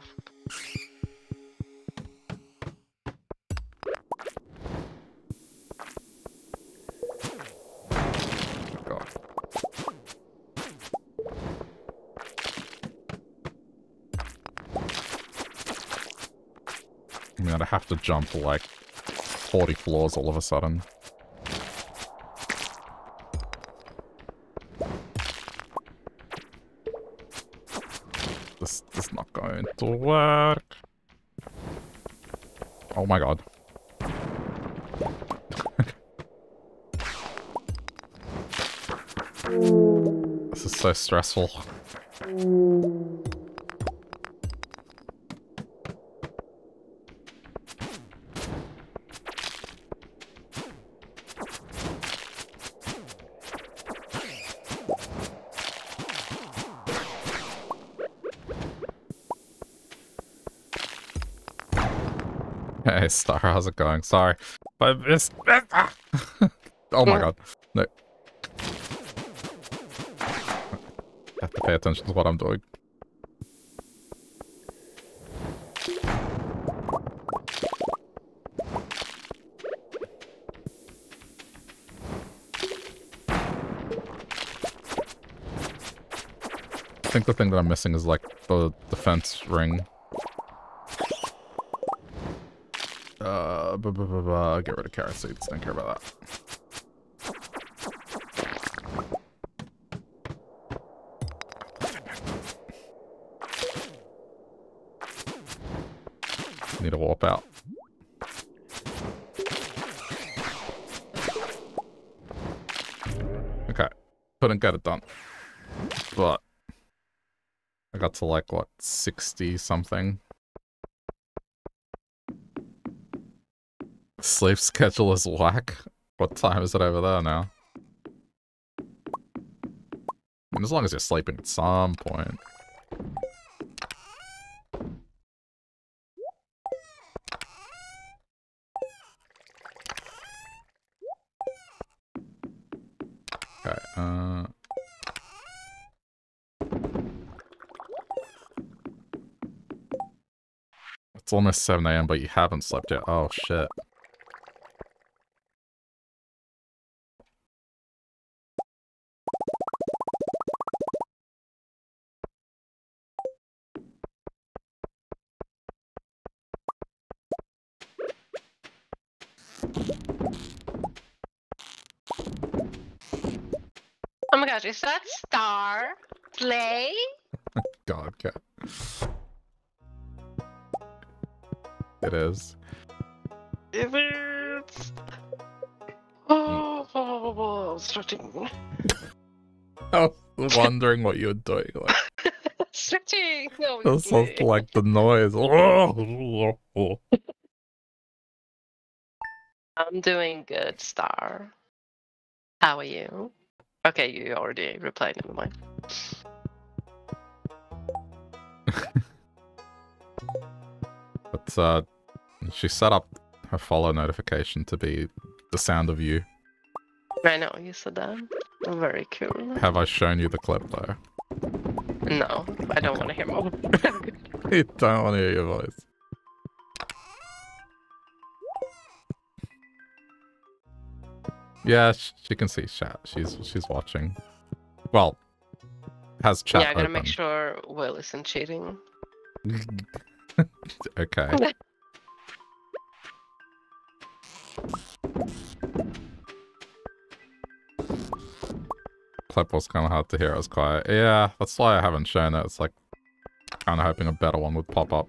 Speaker 1: God. I mean, I'd have to jump like 40 floors all of a sudden. This, this is to work. Oh my god. this is so stressful. Star, how's it going? Sorry. But this. ah! oh my god. No. I have to pay attention to what I'm doing. I think the thing that I'm missing is like the defense ring. Bu- bu- bu- bu- get rid of carrot seeds. Don't care about that. Need to warp out. Okay. Couldn't get it done. But I got to like what, 60 something. Sleep schedule is whack. What time is it over there now? Mean, as long as you're sleeping at some point. Okay, uh... It's almost 7 a.m., but you haven't slept yet. Oh, shit.
Speaker 2: Oh my gosh, is that Star? Slay?
Speaker 1: God, cat. It is.
Speaker 2: If it's... Mm. Oh, oh, starting.
Speaker 1: Oh, wondering what you're doing. Like,
Speaker 2: Stretching. No,
Speaker 1: this was like the noise.
Speaker 2: I'm doing good, Star. How are you? Okay, you already replied. Never mind.
Speaker 1: But uh, she set up her follow notification to be the sound of you.
Speaker 2: I know you said that. Very cool.
Speaker 1: Have I shown you the clip though?
Speaker 2: No, I don't want to hear more.
Speaker 1: You don't want to hear your voice. Yeah, she can see chat. She's she's watching. Well, has chat
Speaker 2: yeah, I gotta
Speaker 1: open.
Speaker 2: make sure Will isn't cheating.
Speaker 1: okay. Clip was kind of hard to hear. It was quiet. Yeah, that's why I haven't shown it. It's like kind of hoping a better one would pop up.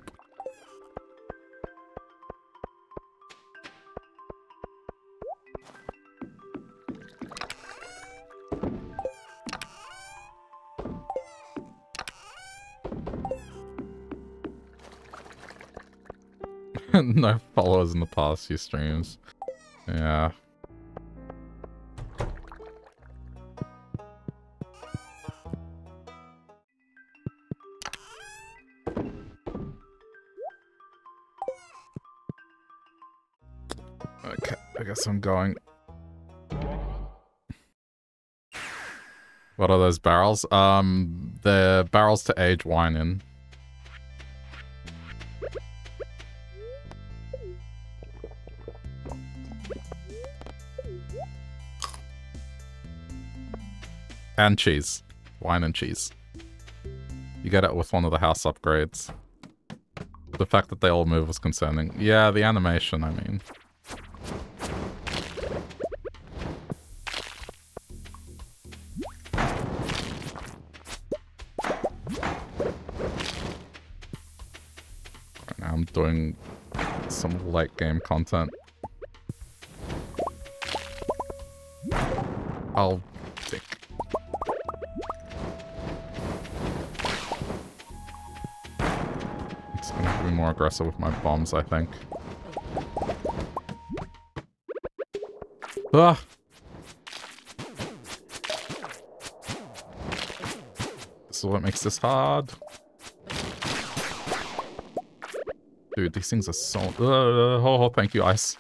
Speaker 1: no followers in the past few streams. Yeah. Okay, I guess I'm going. What are those barrels? Um, the barrels to age wine in. And cheese. Wine and cheese. You get it with one of the house upgrades. The fact that they all move was concerning. Yeah, the animation, I mean. Right now I'm doing some late game content. I'll aggressive with my bombs, I think. Ah! This is what makes this hard. Dude, these things are so... Uh, oh, thank you, Ice.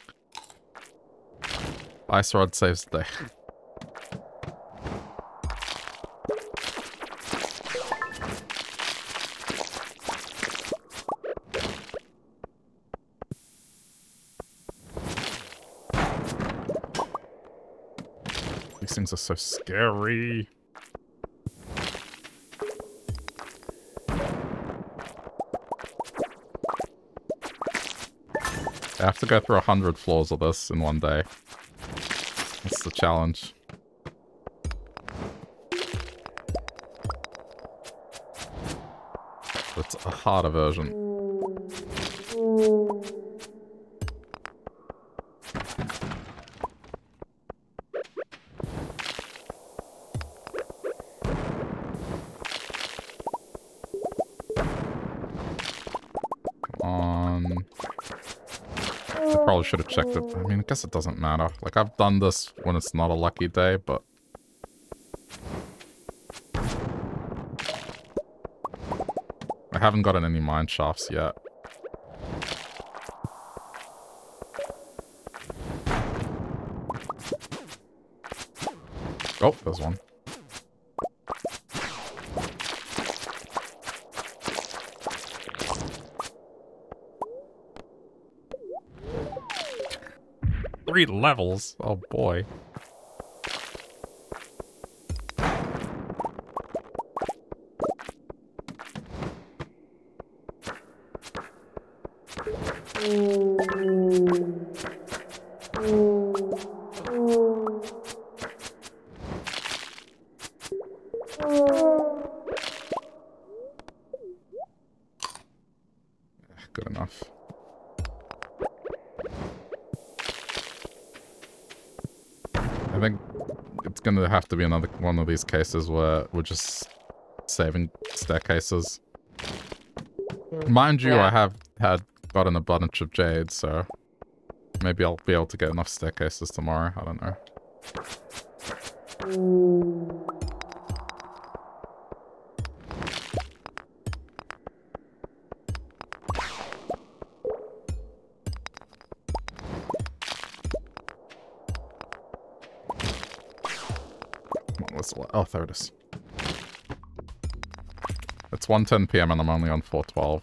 Speaker 1: Ice Rod saves the day. So scary. I have to go through a hundred floors of this in one day. That's the challenge. It's a harder version. Should have checked it. I mean, I guess it doesn't matter. Like, I've done this when it's not a lucky day, but... I haven't gotten any mine shafts yet. Oh, there's one. Three levels? Oh boy. To be another one of these cases where we're just saving staircases. Mind you,
Speaker 2: Yeah.
Speaker 1: I have had gotten a bunch of jade, so maybe I'll be able to get enough staircases tomorrow. I don't know. Come what's the la- Oh, there it is. It's 1.10 p.m. and I'm only on 412.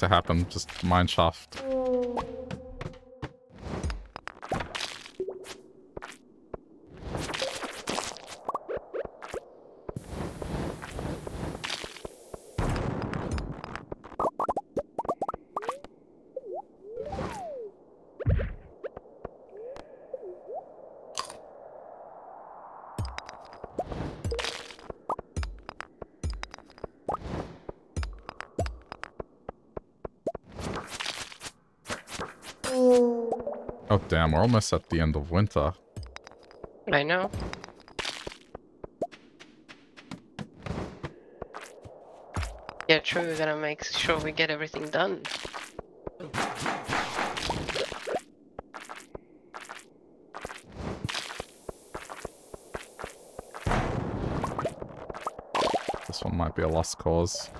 Speaker 1: To happen. Just mineshaft. Oh damn, we're almost at the end of winter.
Speaker 2: I know. Yeah, true. We're gonna make sure we get everything done.
Speaker 1: This one might be a lost cause.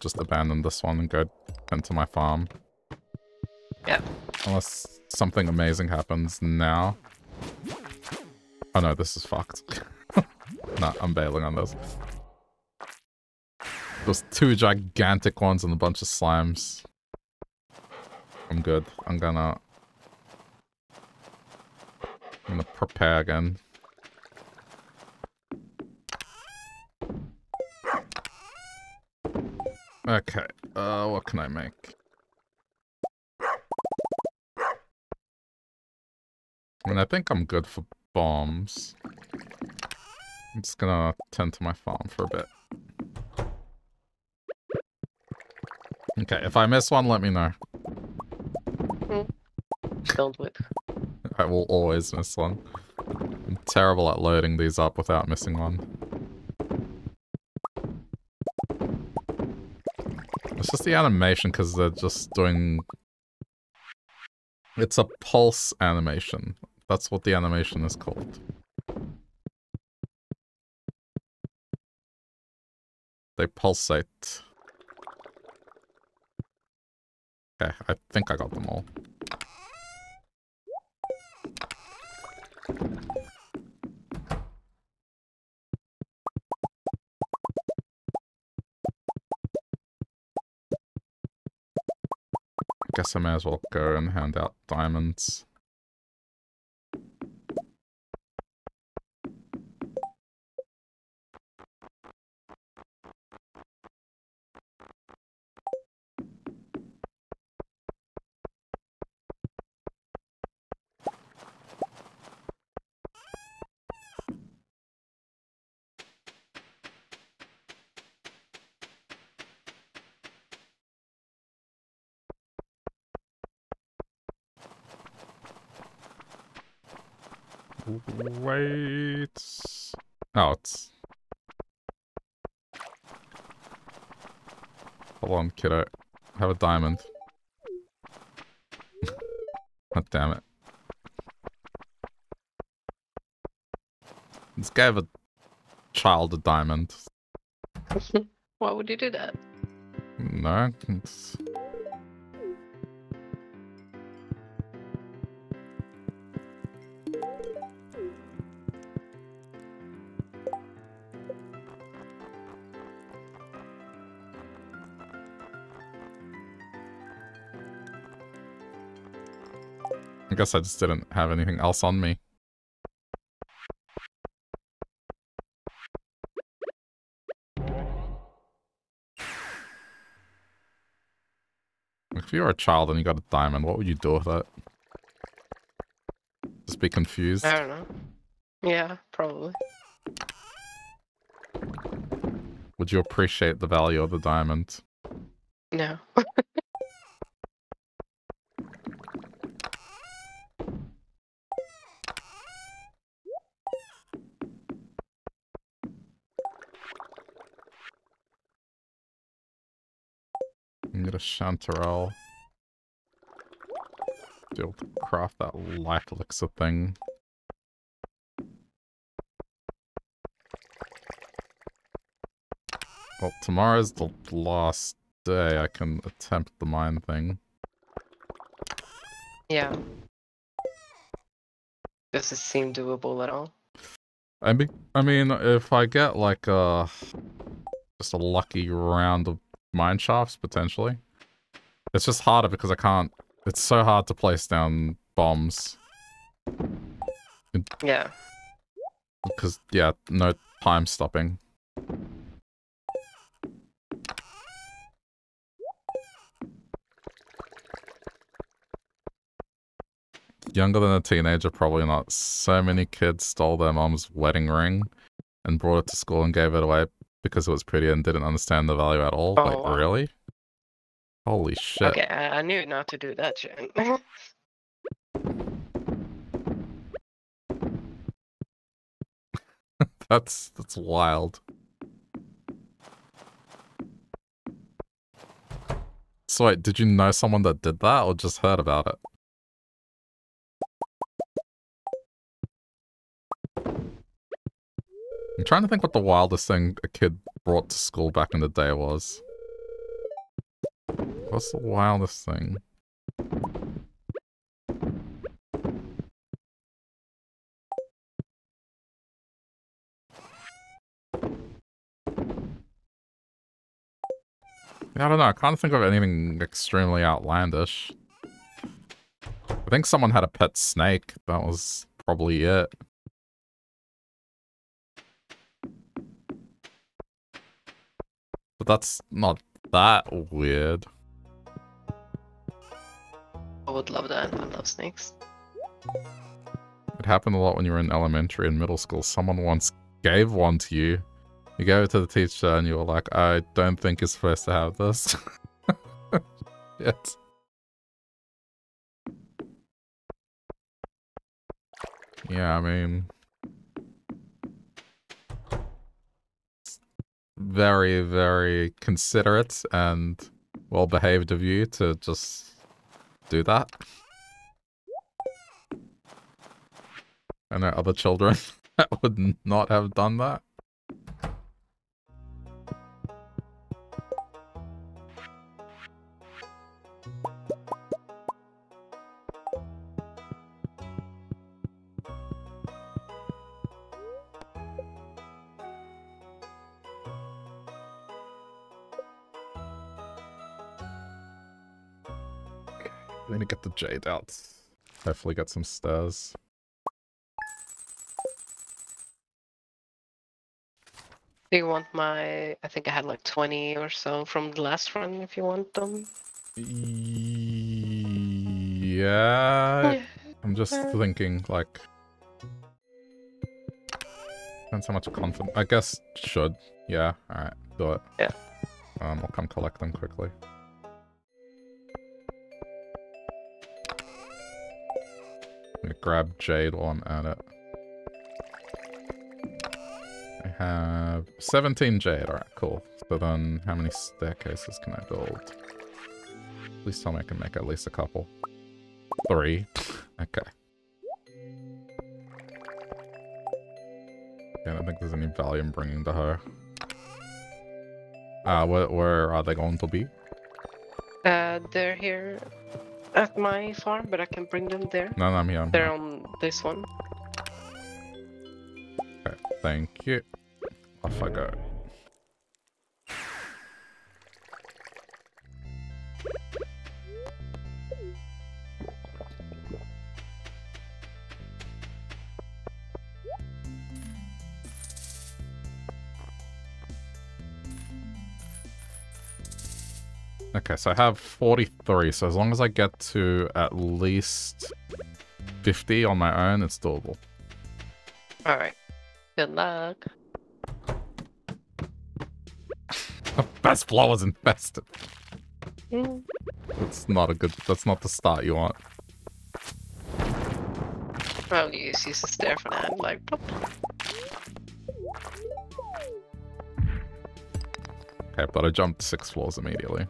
Speaker 1: Just abandon this one and go into my farm.
Speaker 2: Yep.
Speaker 1: Unless something amazing happens now. Oh no, this is fucked. no, I'm bailing on this. Those two gigantic ones and a bunch of slimes. I'm good. I'm gonna... I'm gonna prepare again. Okay, uh, what can I make? I mean, I think I'm good for bombs. I'm just gonna tend to my farm for a bit. Okay, if I miss one, let me know.
Speaker 2: Don't whip.
Speaker 1: I will always miss one. I'm terrible at loading these up without missing one. Just the animation because they're just doing... It's a pulse animation. That's what the animation is called. They pulsate. Okay, I think I got them all. I may as well go and hand out diamonds. Wait. Oh, it's. Hold on, kiddo. Have a diamond. God damn it. Let's give a a diamond.
Speaker 2: Why would you do that?
Speaker 1: No, it's... I guess I just didn't have anything else on me. You were a child and you got a diamond, what would you do with it? Just be confused?
Speaker 2: I don't know. Yeah, probably.
Speaker 1: Would you appreciate the value of the diamond?
Speaker 2: No.
Speaker 1: And get a chanterelle. Be able to craft that life elixir thing. Well, tomorrow's the last day I can attempt the mine thing.
Speaker 2: Yeah. Does it seem doable at all?
Speaker 1: I mean, I mean, if I get like a just a lucky round of mine shafts potentially, it's just harder because I can't. It's so hard to place down bombs
Speaker 2: Yeah.
Speaker 1: because yeah, no time stopping. Younger than a teenager, probably not. So many kids stole their mom's wedding ring and brought it to school and gave it away because it was pretty and didn't understand the value at all.
Speaker 2: Oh,
Speaker 1: like, really? Holy shit.
Speaker 2: Okay, I, I knew not to do that shit.
Speaker 1: That's that's wild. So wait, did you know someone that did that or just heard about it? I'm trying to think what the wildest thing a kid brought to school back in the day was. What's the wildest thing? I don't know. I can't think of anything extremely outlandish. I think someone had a pet snake. That was probably it. But that's not that weird.
Speaker 2: I would love that. I love snakes.
Speaker 1: It happened a lot when you were in elementary and middle school. Someone once gave one to you. You gave it to the teacher and you were like, I don't think you're supposed to have this. Shit. Yeah, I mean... Very, very considerate and well-behaved of you to just do that. I know other children that would not have done that. Me get the jade out. Hopefully get some stairs.
Speaker 2: Do you want my? I think I had like 20 or so from the last run. If you want them.
Speaker 1: Yeah.
Speaker 2: Yeah.
Speaker 1: I'm just thinking, like... Depends how much confidence... I guess should. Yeah, alright. Do it.
Speaker 2: Yeah.
Speaker 1: Um, I'll come collect them quickly. gonna grab Jade while I'm at it. I have 17 Jade. Alright, cool. So then how many staircases can I build? Please tell me I can make at least a couple. Three. okay. Yeah, I don't think there's any value in bringing to her. Uh, where, where are they going to be?
Speaker 2: Uh, they're here at my farm, but I can bring them there.
Speaker 1: No, no, I'm here. I'm
Speaker 2: They're
Speaker 1: here.
Speaker 2: on this one.
Speaker 1: Okay, thank you. Off I go. So I have 43, so as long as I get to at least 50 on my own, it's doable.
Speaker 2: Alright. Good luck.
Speaker 1: Best flowers infested.
Speaker 2: Mm.
Speaker 1: That's not a good. That's not the start you want.
Speaker 2: Well, you just use the stair for that. Like, plop.
Speaker 1: Okay, but I jumped six floors immediately.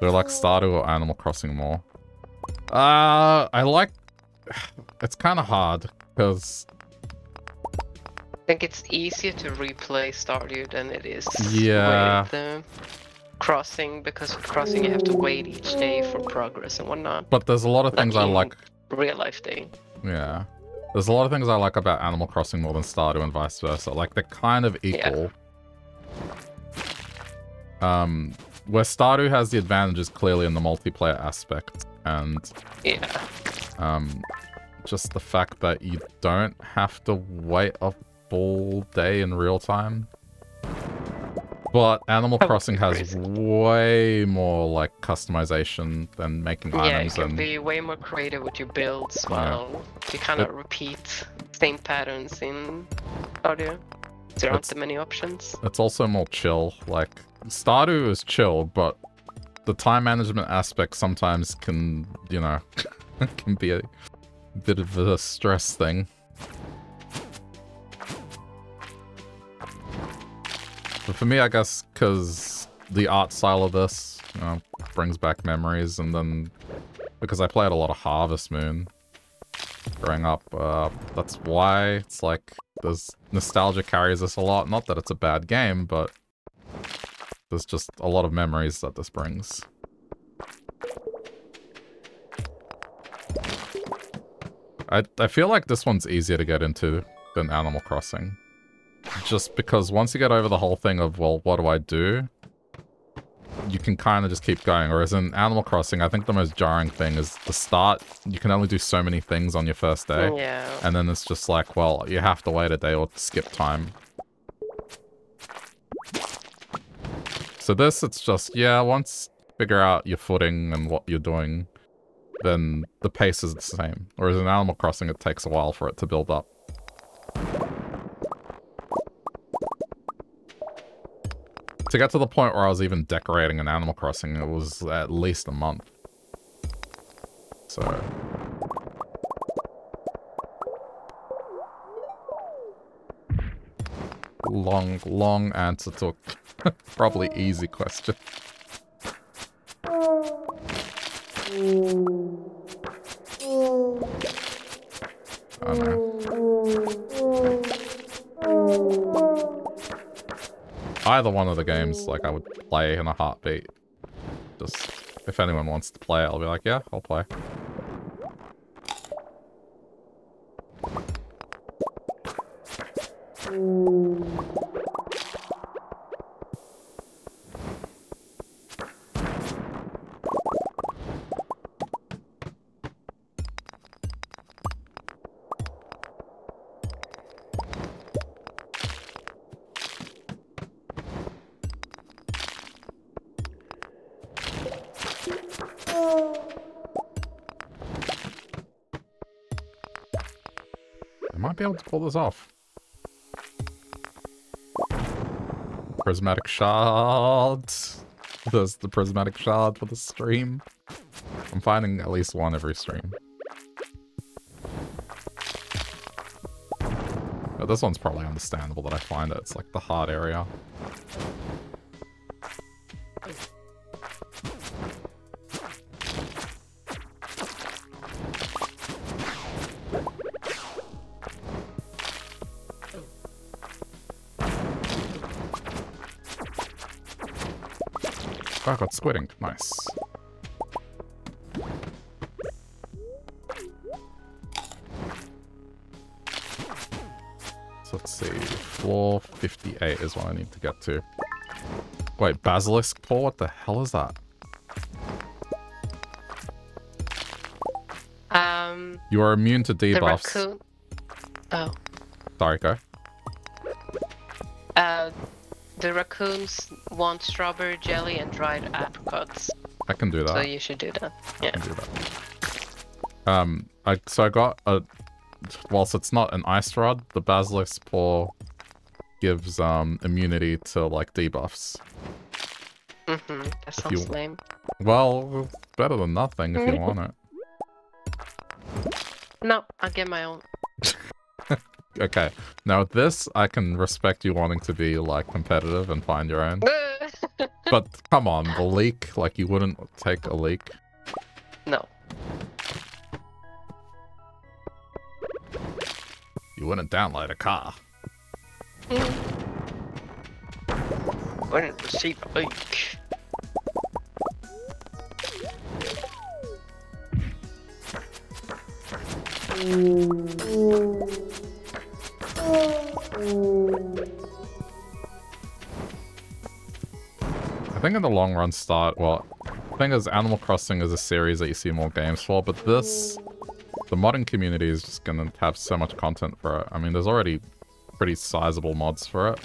Speaker 1: They're like Stardew or Animal Crossing more. Uh, I like. It's kind of hard because
Speaker 2: I think it's easier to replay Stardew than it is
Speaker 1: Yeah.
Speaker 2: uh, crossing because with crossing you have to wait each day for progress and whatnot.
Speaker 1: but there's a lot of things I
Speaker 2: Like
Speaker 1: like.
Speaker 2: Real life thing.
Speaker 1: Yeah, there's a lot of things I like about Animal Crossing more than Stardew and vice versa. Like they're kind of equal. Um, where Stardew has the advantages clearly in the multiplayer aspect, and
Speaker 2: Yeah.
Speaker 1: Um, just the fact that you don't have to wait a full day in real time. But Animal
Speaker 2: That
Speaker 1: Crossing has
Speaker 2: crazy.
Speaker 1: way more like customization than making
Speaker 2: Yeah, you can
Speaker 1: and
Speaker 2: be way more creative with your builds
Speaker 1: Yeah.
Speaker 2: while you kind of
Speaker 1: It-
Speaker 2: repeat same patterns in Stardew. There aren't
Speaker 1: It's-
Speaker 2: that many options.
Speaker 1: it's also more chill. Like Stardew is chill, but the time management aspect sometimes can, you know, can be a bit of a stress thing. But for me, I guess, because the art style of this, you know, brings back memories, and then because I played a lot of Harvest Moon growing up, uh, that's why it's like there's nostalgia carries us a lot. Not that it's a bad game, but there's just a lot of memories that this brings. I I feel like this one's easier to get into than Animal Crossing. Just because once you get over the whole thing of, well, what do I do? You can kind of just keep going. Whereas in Animal Crossing, I think the most jarring thing is the start. You can only do so many things on your first day.
Speaker 2: Yeah.
Speaker 1: And then it's just like, well, you have to wait a day or skip time. So this, it's just, yeah, once you figure out your footing and what you're doing, then the pace is the same. Whereas in Animal Crossing, it takes a while for it to build up. To get to the point where I was even decorating an Animal Crossing, it was at least a month. So, long, long answer to a probably easy question. Either one of the games, like, I would play in a heartbeat. Just, if anyone wants to play, I'll be like, yeah, I'll play. Be able to pull this off. Prismatic shard. There's the prismatic shard for the stream. I'm finding at least one every stream. But this one's probably understandable that I find it. It's like the hard area. Got squid ink. Nice. So let's see. Floor 58 is what I need to get to. Wait, basilisk paw? What the hell is that?
Speaker 2: Um,
Speaker 1: You are immune to debuffs.
Speaker 2: Oh.
Speaker 1: Sorry, go.
Speaker 2: Raccoons want strawberry jelly and dried apricots,
Speaker 1: I can do that.
Speaker 2: so you should do that. Yeah.
Speaker 1: can do that. Um, I so I got a. Whilst it's not an ice rod, the basilisk paw gives um immunity to like debuffs.
Speaker 2: Mm-hmm. That
Speaker 1: you-
Speaker 2: sounds lame.
Speaker 1: Well, better than nothing if you want it.
Speaker 2: No, I'll get my own.
Speaker 1: Okay, now with this, I can respect you wanting to be like competitive and find your own. But come on, the leak, like you wouldn't take a leak.
Speaker 2: no.
Speaker 1: You wouldn't download a car. Mm.
Speaker 2: Wouldn't receive a leak. Mm.
Speaker 1: I think in the long run start, well, the thing is Animal Crossing is a series that you see more games for, but this, the modding community is just gonna have so much content for it. I mean, there's already pretty sizable mods for it.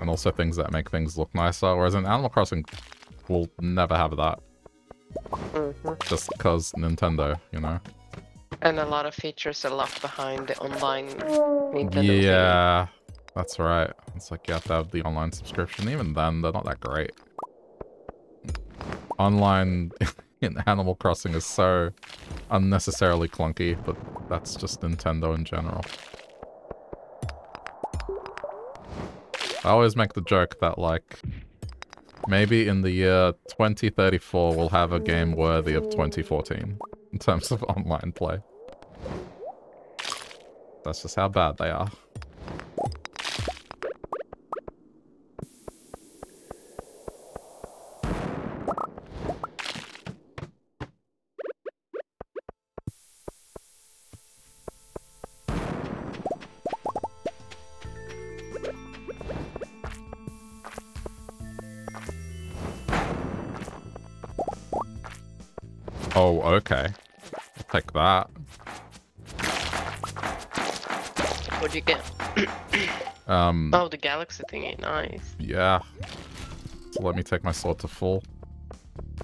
Speaker 1: And also things that make things look nicer, whereas in Animal Crossing, we'll never have that.
Speaker 2: Mhm.
Speaker 1: Just because Nintendo, you know?
Speaker 2: And a lot of features are left behind the online
Speaker 1: Yeah, that's right. It's like you have to have the online subscription. Even then, they're not that great. Online in Animal Crossing is so unnecessarily clunky, but that's just Nintendo in general. I always make the joke that, like, maybe in the year 2034 we'll have a game worthy of 2014 in terms of online play. That's just how bad they are. Oh, okay. I'll take that.
Speaker 2: What'd you get?
Speaker 1: Um,
Speaker 2: Oh, the galaxy thingy. Nice.
Speaker 1: yeah. So let me take my sword to full.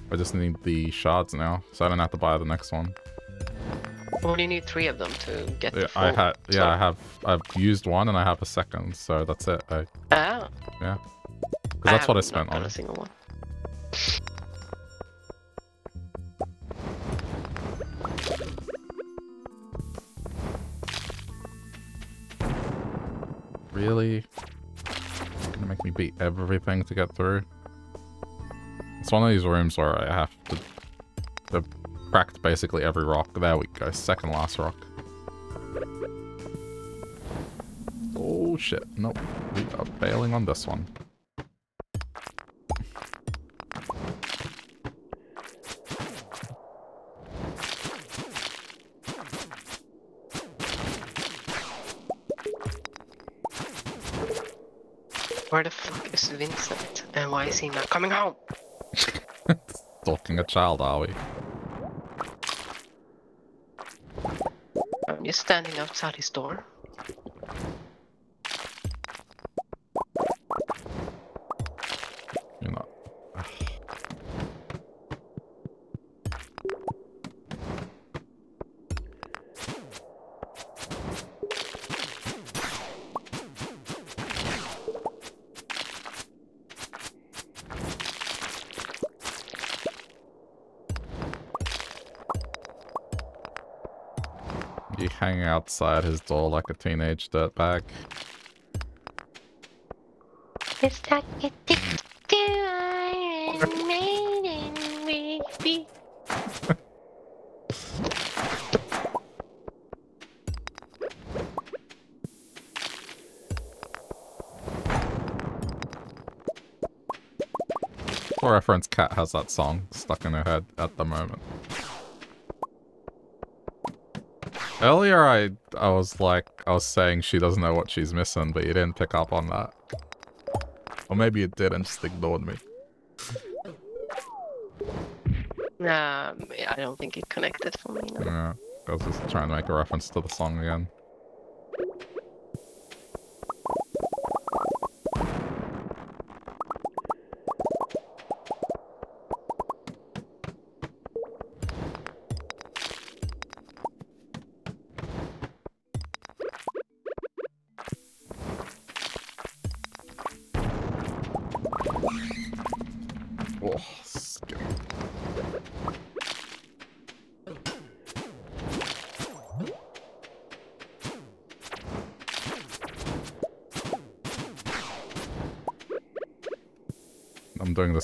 Speaker 1: I just need the shards now, so I don't have to buy the next one.
Speaker 2: Well, you need three of them to get
Speaker 1: Yeah,
Speaker 2: the full.
Speaker 1: I had, yeah,
Speaker 2: so-
Speaker 1: I have, I've used one and I have a second, so that's it. I,
Speaker 2: Ah.
Speaker 1: yeah, because that's what I spent on
Speaker 2: a single one.
Speaker 1: Really? Gonna make me beat everything to get through? It's one of these rooms where I have to... They've cracked basically every rock. There we go, second last rock. Oh shit, nope. We are failing on this one.
Speaker 2: Where the fuck is Vincent? And why is he not coming home?
Speaker 1: Stalking a child, are we?
Speaker 2: Um, I'm just standing outside his door.
Speaker 1: Outside his door like a teenage dirtbag.
Speaker 3: It's like a tick to Iron Maiden.
Speaker 1: For reference, Cat has that song stuck in her head at the moment. Earlier, I I was like, I was saying she doesn't know what she's missing, but you didn't pick up on that. Or maybe you did and just ignored me.
Speaker 2: Um, I don't think it connected for me. No.
Speaker 1: Yeah, I was just trying to make a reference to the song again.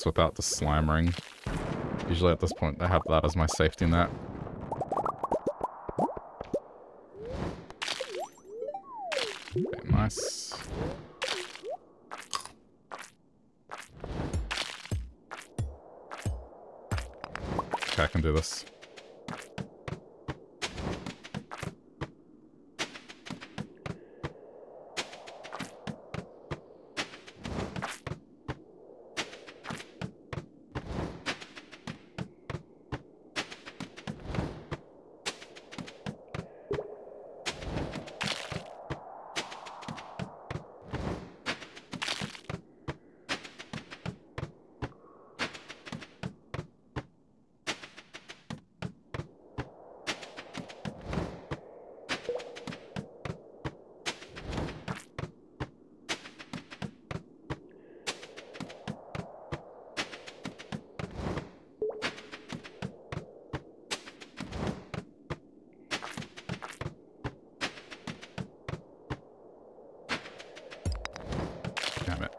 Speaker 1: Without the slime ring. Usually at this point I have that as my safety net. Okay, nice. Okay, I can do this. Damn it.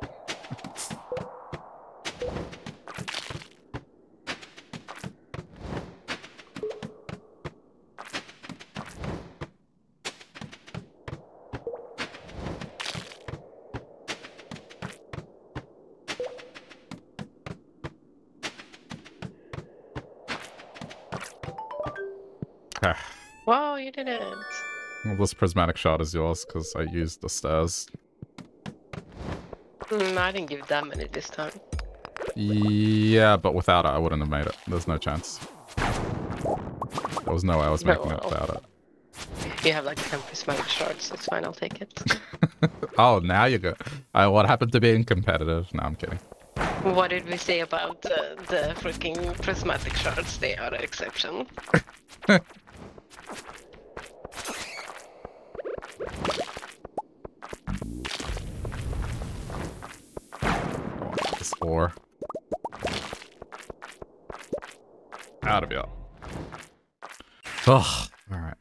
Speaker 2: Wow, you did it.
Speaker 1: well, this prismatic shot is yours because I used the stairs.
Speaker 2: Mm, I didn't give that many this time.
Speaker 1: Yeah, but without it, I wouldn't have made it. There's no chance. There was no way I was
Speaker 2: No,
Speaker 1: making it without it.
Speaker 2: You have like 10 prismatic shards. It's fine, I'll take it.
Speaker 1: Oh, now you go. Uh, what happened to being competitive? No, I'm kidding.
Speaker 2: what did we say about uh, the freaking prismatic shards? They are an exception.
Speaker 1: Ugh. Alright.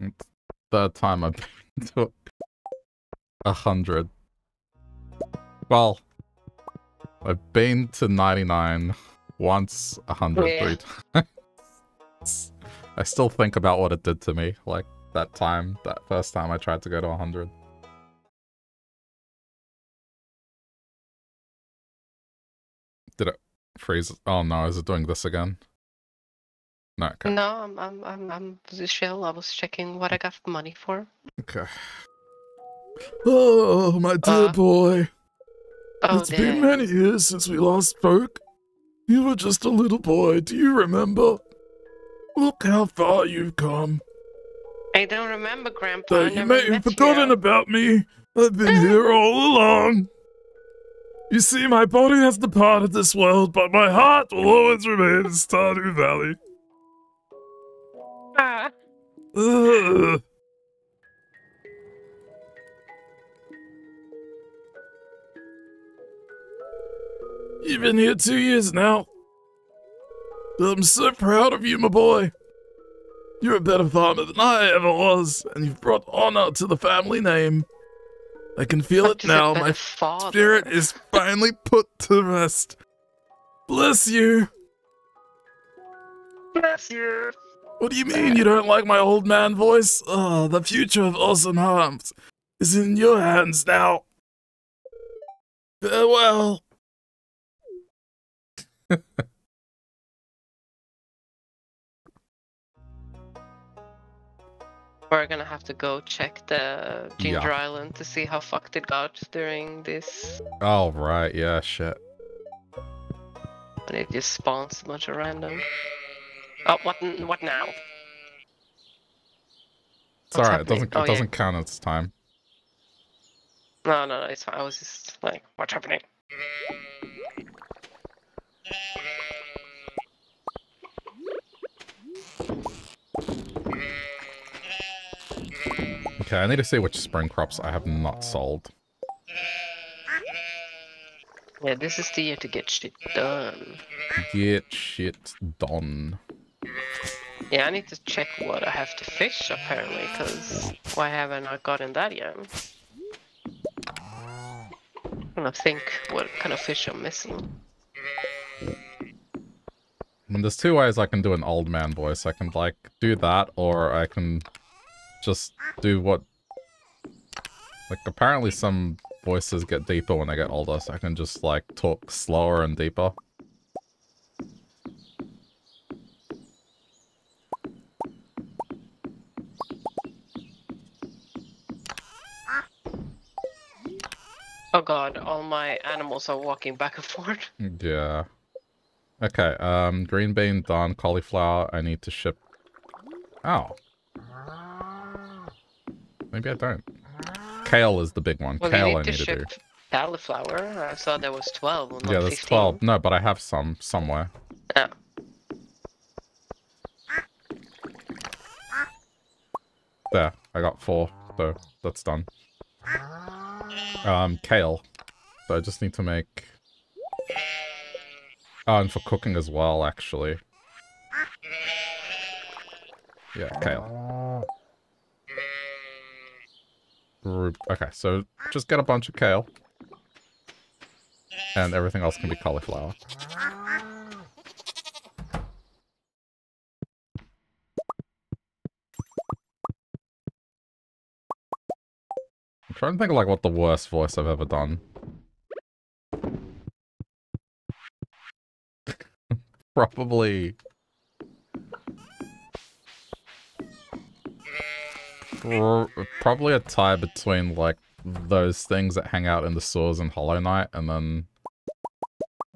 Speaker 1: It's Third time I've been to a hundred. Well, I've been to 99 once, a hundred
Speaker 2: Yeah.
Speaker 1: three times. I still think about what it did to me, like that time, that first time I tried to go to 100. Did it freeze? Oh no, is it doing this again? No, okay.
Speaker 2: No, I'm, I'm, I'm, I'm chill. I was checking what I got money for.
Speaker 1: Okay. Oh, my dear
Speaker 2: Uh,
Speaker 1: boy.
Speaker 2: Oh,
Speaker 1: it's been many years since we last spoke. You were just a little boy, do you remember? Look how far you've come.
Speaker 2: I don't remember, Grandpa.
Speaker 1: You may have forgotten
Speaker 2: you.
Speaker 1: about me. I've been here all along.
Speaker 4: You see, my body has departed this world, but my heart will always remain in Stardew Valley.
Speaker 2: Ah.
Speaker 4: Ugh. You've been here two years now. I'm so proud of you, my boy. You're a better farmer than I ever was, and you've brought honor to the family name. I can feel it now. My
Speaker 2: father.
Speaker 4: spirit is finally put to rest. Bless you.
Speaker 2: Bless you.
Speaker 4: What do you mean you don't like my old man voice? Oh, the future of Awesome Harms is in your hands now. Farewell.
Speaker 2: We're gonna have to go check the Ginger
Speaker 1: Yeah.
Speaker 2: Island to see how fucked it got during this.
Speaker 1: Oh, right. Yeah, shit.
Speaker 2: And it just spawns a bunch of random. Oh, what? What now?
Speaker 1: It's alright. It doesn't,
Speaker 2: Oh,
Speaker 1: it
Speaker 2: yeah.
Speaker 1: doesn't count its time.
Speaker 2: No, no, no. It's fine. I was just like, what's happening?
Speaker 1: Okay, I need to see which spring crops I have not sold.
Speaker 2: Yeah, this is the year to get shit done.
Speaker 1: Get shit done.
Speaker 2: Yeah, I need to check what I have to fish apparently, because why haven't I gotten that yet? I'm gonna think what kind of fish I'm missing.
Speaker 1: I mean, there's two ways I can do an old man voice. I can, like, do that, or I can just do what... Like, apparently some voices get deeper when they get older, so I can just, like, talk slower and deeper.
Speaker 2: Oh god, all my animals are walking back and forth.
Speaker 1: Yeah. Okay, um, green bean done, cauliflower, I need to ship... Oh. Maybe I don't. Kale is the big one.
Speaker 2: Well,
Speaker 1: Kale
Speaker 2: we
Speaker 1: I
Speaker 2: need to
Speaker 1: need to do.
Speaker 2: ship cauliflower. I saw there was 12, well, not
Speaker 1: Yeah, there's
Speaker 2: 15.
Speaker 1: 12. No, but I have some somewhere.
Speaker 2: Oh.
Speaker 1: There, I got four, so that's done. Um, kale. So I just need to make... Oh, and for cooking as well, actually. Yeah, kale. Okay, so just get a bunch of kale. And everything else can be cauliflower. I'm trying to think of like what the worst voice I've ever done. Probably. Probably a tie between like those things that hang out in the sewers in Hollow Knight and then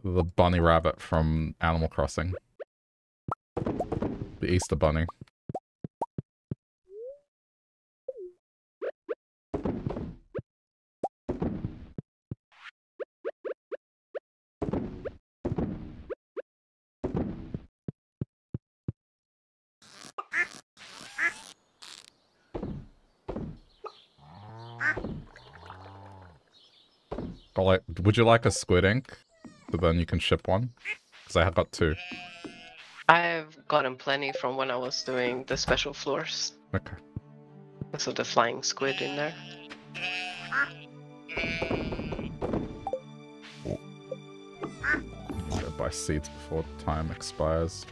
Speaker 1: the bunny rabbit from Animal Crossing. The Easter bunny. Like, would you like a squid ink? So then you can ship one? Because I have got two.
Speaker 2: I've gotten plenty from when I was doing the special floors.
Speaker 1: Okay.
Speaker 2: So the flying squid in there.
Speaker 1: Gotta buy seeds before time expires.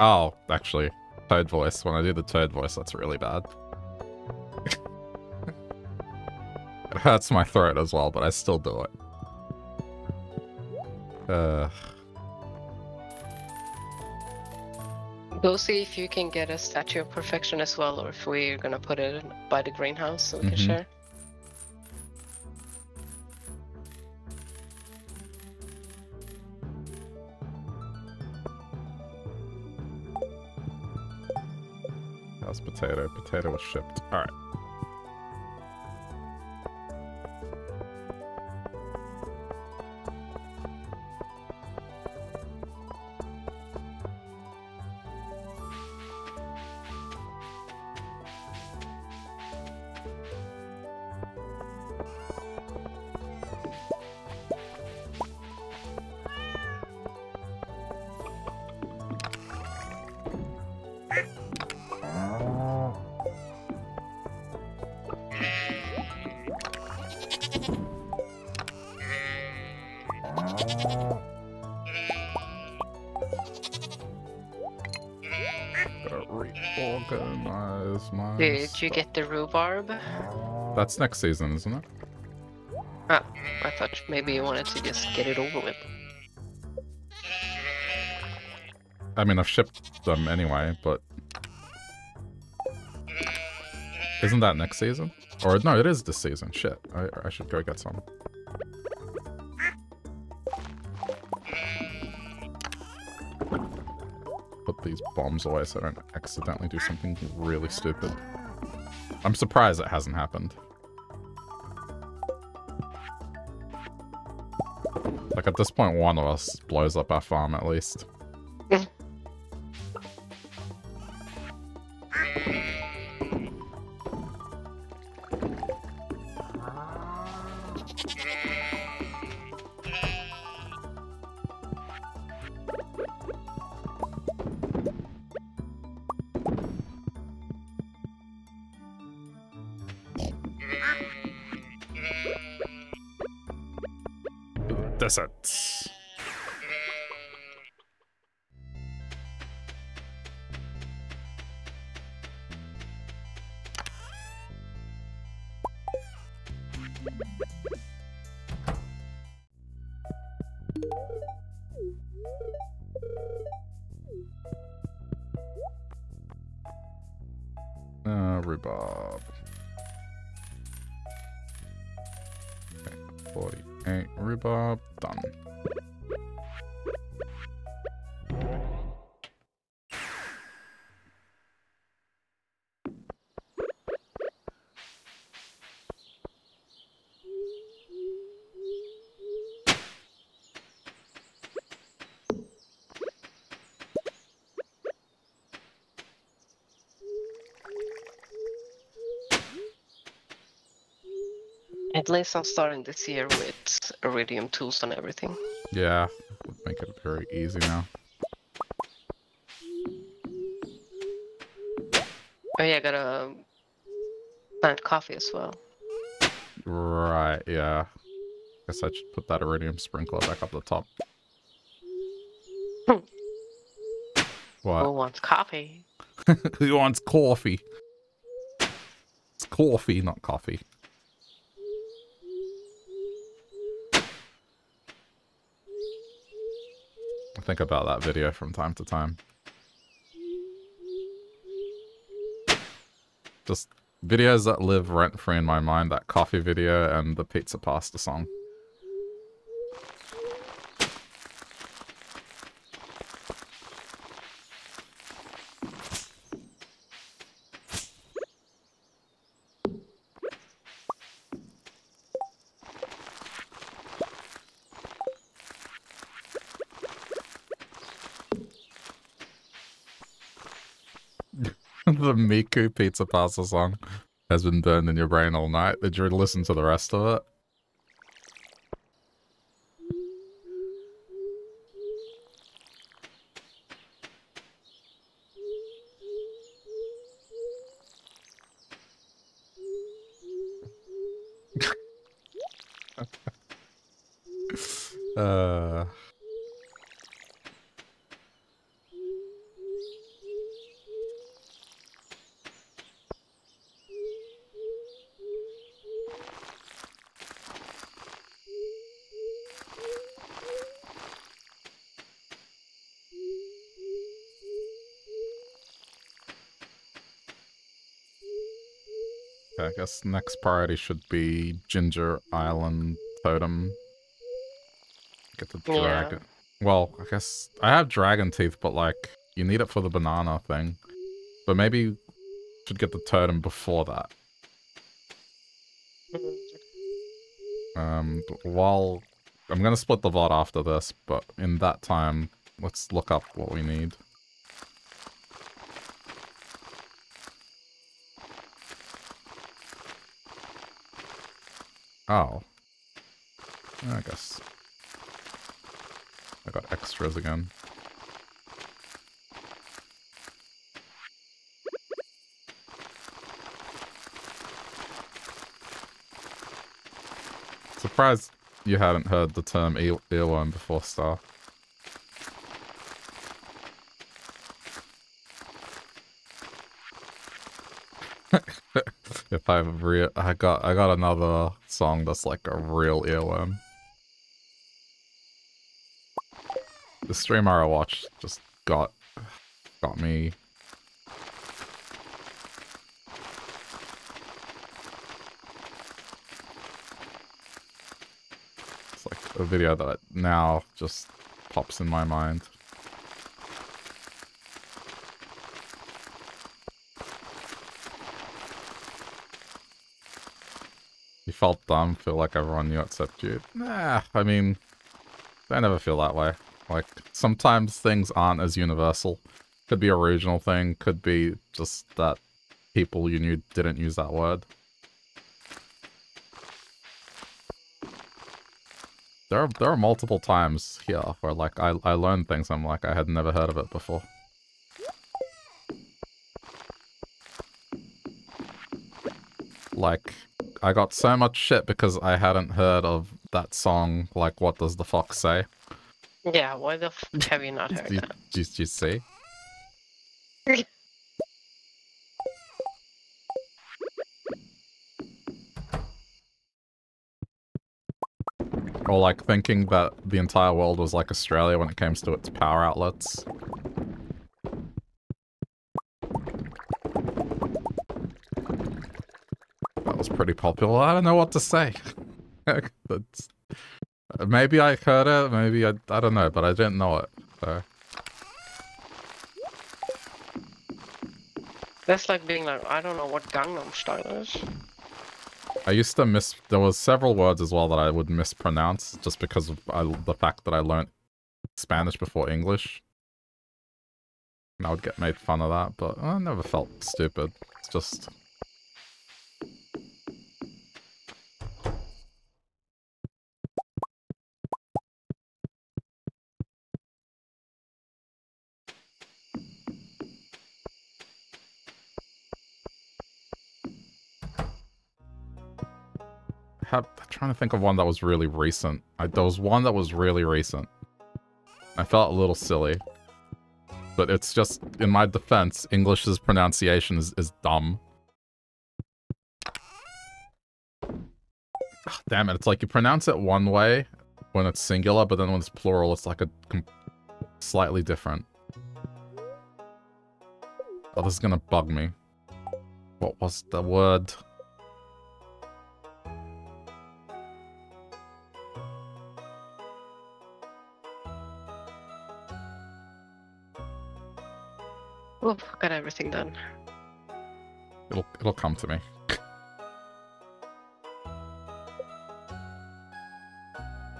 Speaker 1: Oh, actually, Toad voice. When I do the Toad voice, that's really bad. it hurts my throat as well, but I still do it. Uh...
Speaker 2: We'll see if you can get a statue of perfection as well, or if we're gonna put it by the greenhouse so we
Speaker 1: mm
Speaker 2: -hmm. can
Speaker 1: mm-hmm. share. Potato was
Speaker 2: rhubarb?
Speaker 1: That's next season, isn't it?
Speaker 2: Ah, I thought maybe you wanted to just get it over with.
Speaker 1: I mean, I've shipped them anyway, but isn't that next season? Or no, it is this season. Shit, I I should go get some. Put these bombs away so I don't accidentally do something really stupid. I'm surprised it hasn't happened. Like at this point, one of us blows up our farm at least.
Speaker 2: Least I'm starting this year with iridium tools and everything.
Speaker 1: Yeah, would make it very easy now.
Speaker 2: Oh yeah, I gotta plant coffee as well.
Speaker 1: Right, yeah. Guess I should put that iridium sprinkler back up the top.
Speaker 2: Hmm. Who wants coffee?
Speaker 1: Who wants coffee? It's coffee, not coffee. Think about that video from time to time. Just videos that live rent free in my mind that coffee video and the pizza pasta song. The pizza pasta song has been burned in your brain all night. Did you listen to the rest of it? Guess next priority should be Ginger Island Totem. Get the
Speaker 2: Yeah.
Speaker 1: dragon. Well, I guess I have dragon teeth, but like you need it for the banana thing. But maybe should get the totem before that. Um, while I'm gonna split the VOD after this, but in that time, let's look up what we need. Oh. I guess. I got extras again. Surprised you hadn't heard the term earworm before, Star. if I real, I got I got another song that's like a real earworm. The streamer I watched just got got me. It's like a video that now just pops in my mind. You felt dumb, feel like everyone knew except you. Nah, I mean, I never feel that way. Like, sometimes things aren't as universal. Could be a regional thing, could be just that people you knew didn't use that word. There are, there are multiple times here where, like, I, I learned things I'm like, I had never heard of it before. Like, I got so much shit because I hadn't heard of that song, like, What Does the Fox Say?
Speaker 2: Yeah, why the f have you not heard that?
Speaker 1: you, you see? Or like thinking that the entire world was like Australia when it comes to its power outlets. Pretty popular. I don't know what to say. That's, uh, maybe I heard it, maybe I, I don't know, but I didn't know it. So.
Speaker 2: That's like being like, I don't know what Gangnam Style is.
Speaker 1: I used to miss. There was several words as well that I would mispronounce just because of I, the fact that I learned Spanish before English. And I would get made fun of that, but I never felt stupid. It's just. Trying to think of one that was really recent. I, there was one that was really recent. I felt a little silly. But it's just, in my defense, English's pronunciation is, is dumb. Ah, damn it, it's like you pronounce it one way when it's singular, but then when it's plural, it's like a slightly different. Oh, this is gonna bug me. What was the word?
Speaker 2: Oof, got everything done.
Speaker 1: It'll it'll come to me.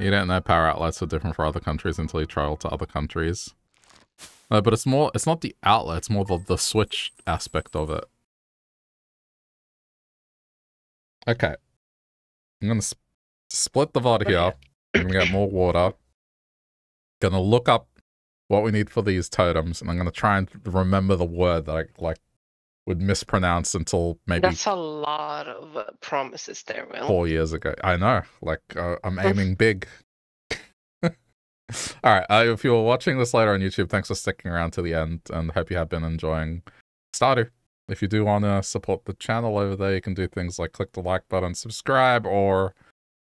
Speaker 1: You don't know power outlets are different for other countries until you travel to other countries. Uh, but it's more, it's not the outlet, it's more the, the switch aspect of it. Okay. I'm gonna sp split the VOD here. I'm gonna get more water. Gonna look up what we need for these totems, and I'm gonna try and remember the word that I, like, would mispronounce until maybe
Speaker 2: That's a lot of uh, promises there, Will.
Speaker 1: four years ago. I know. Like, uh, I'm aiming big. All right. Uh, if you're watching this later on YouTube, thanks for sticking around to the end and hope you have been enjoying Stardew. If you do want to support the channel over there, you can do things like click the like button, subscribe, or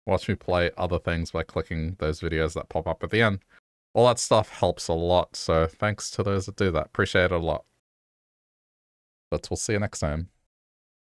Speaker 1: watch me play other things by clicking those videos that pop up at the end. All that stuff helps a lot. So thanks to those that do that. Appreciate it a lot. But we'll see you next time.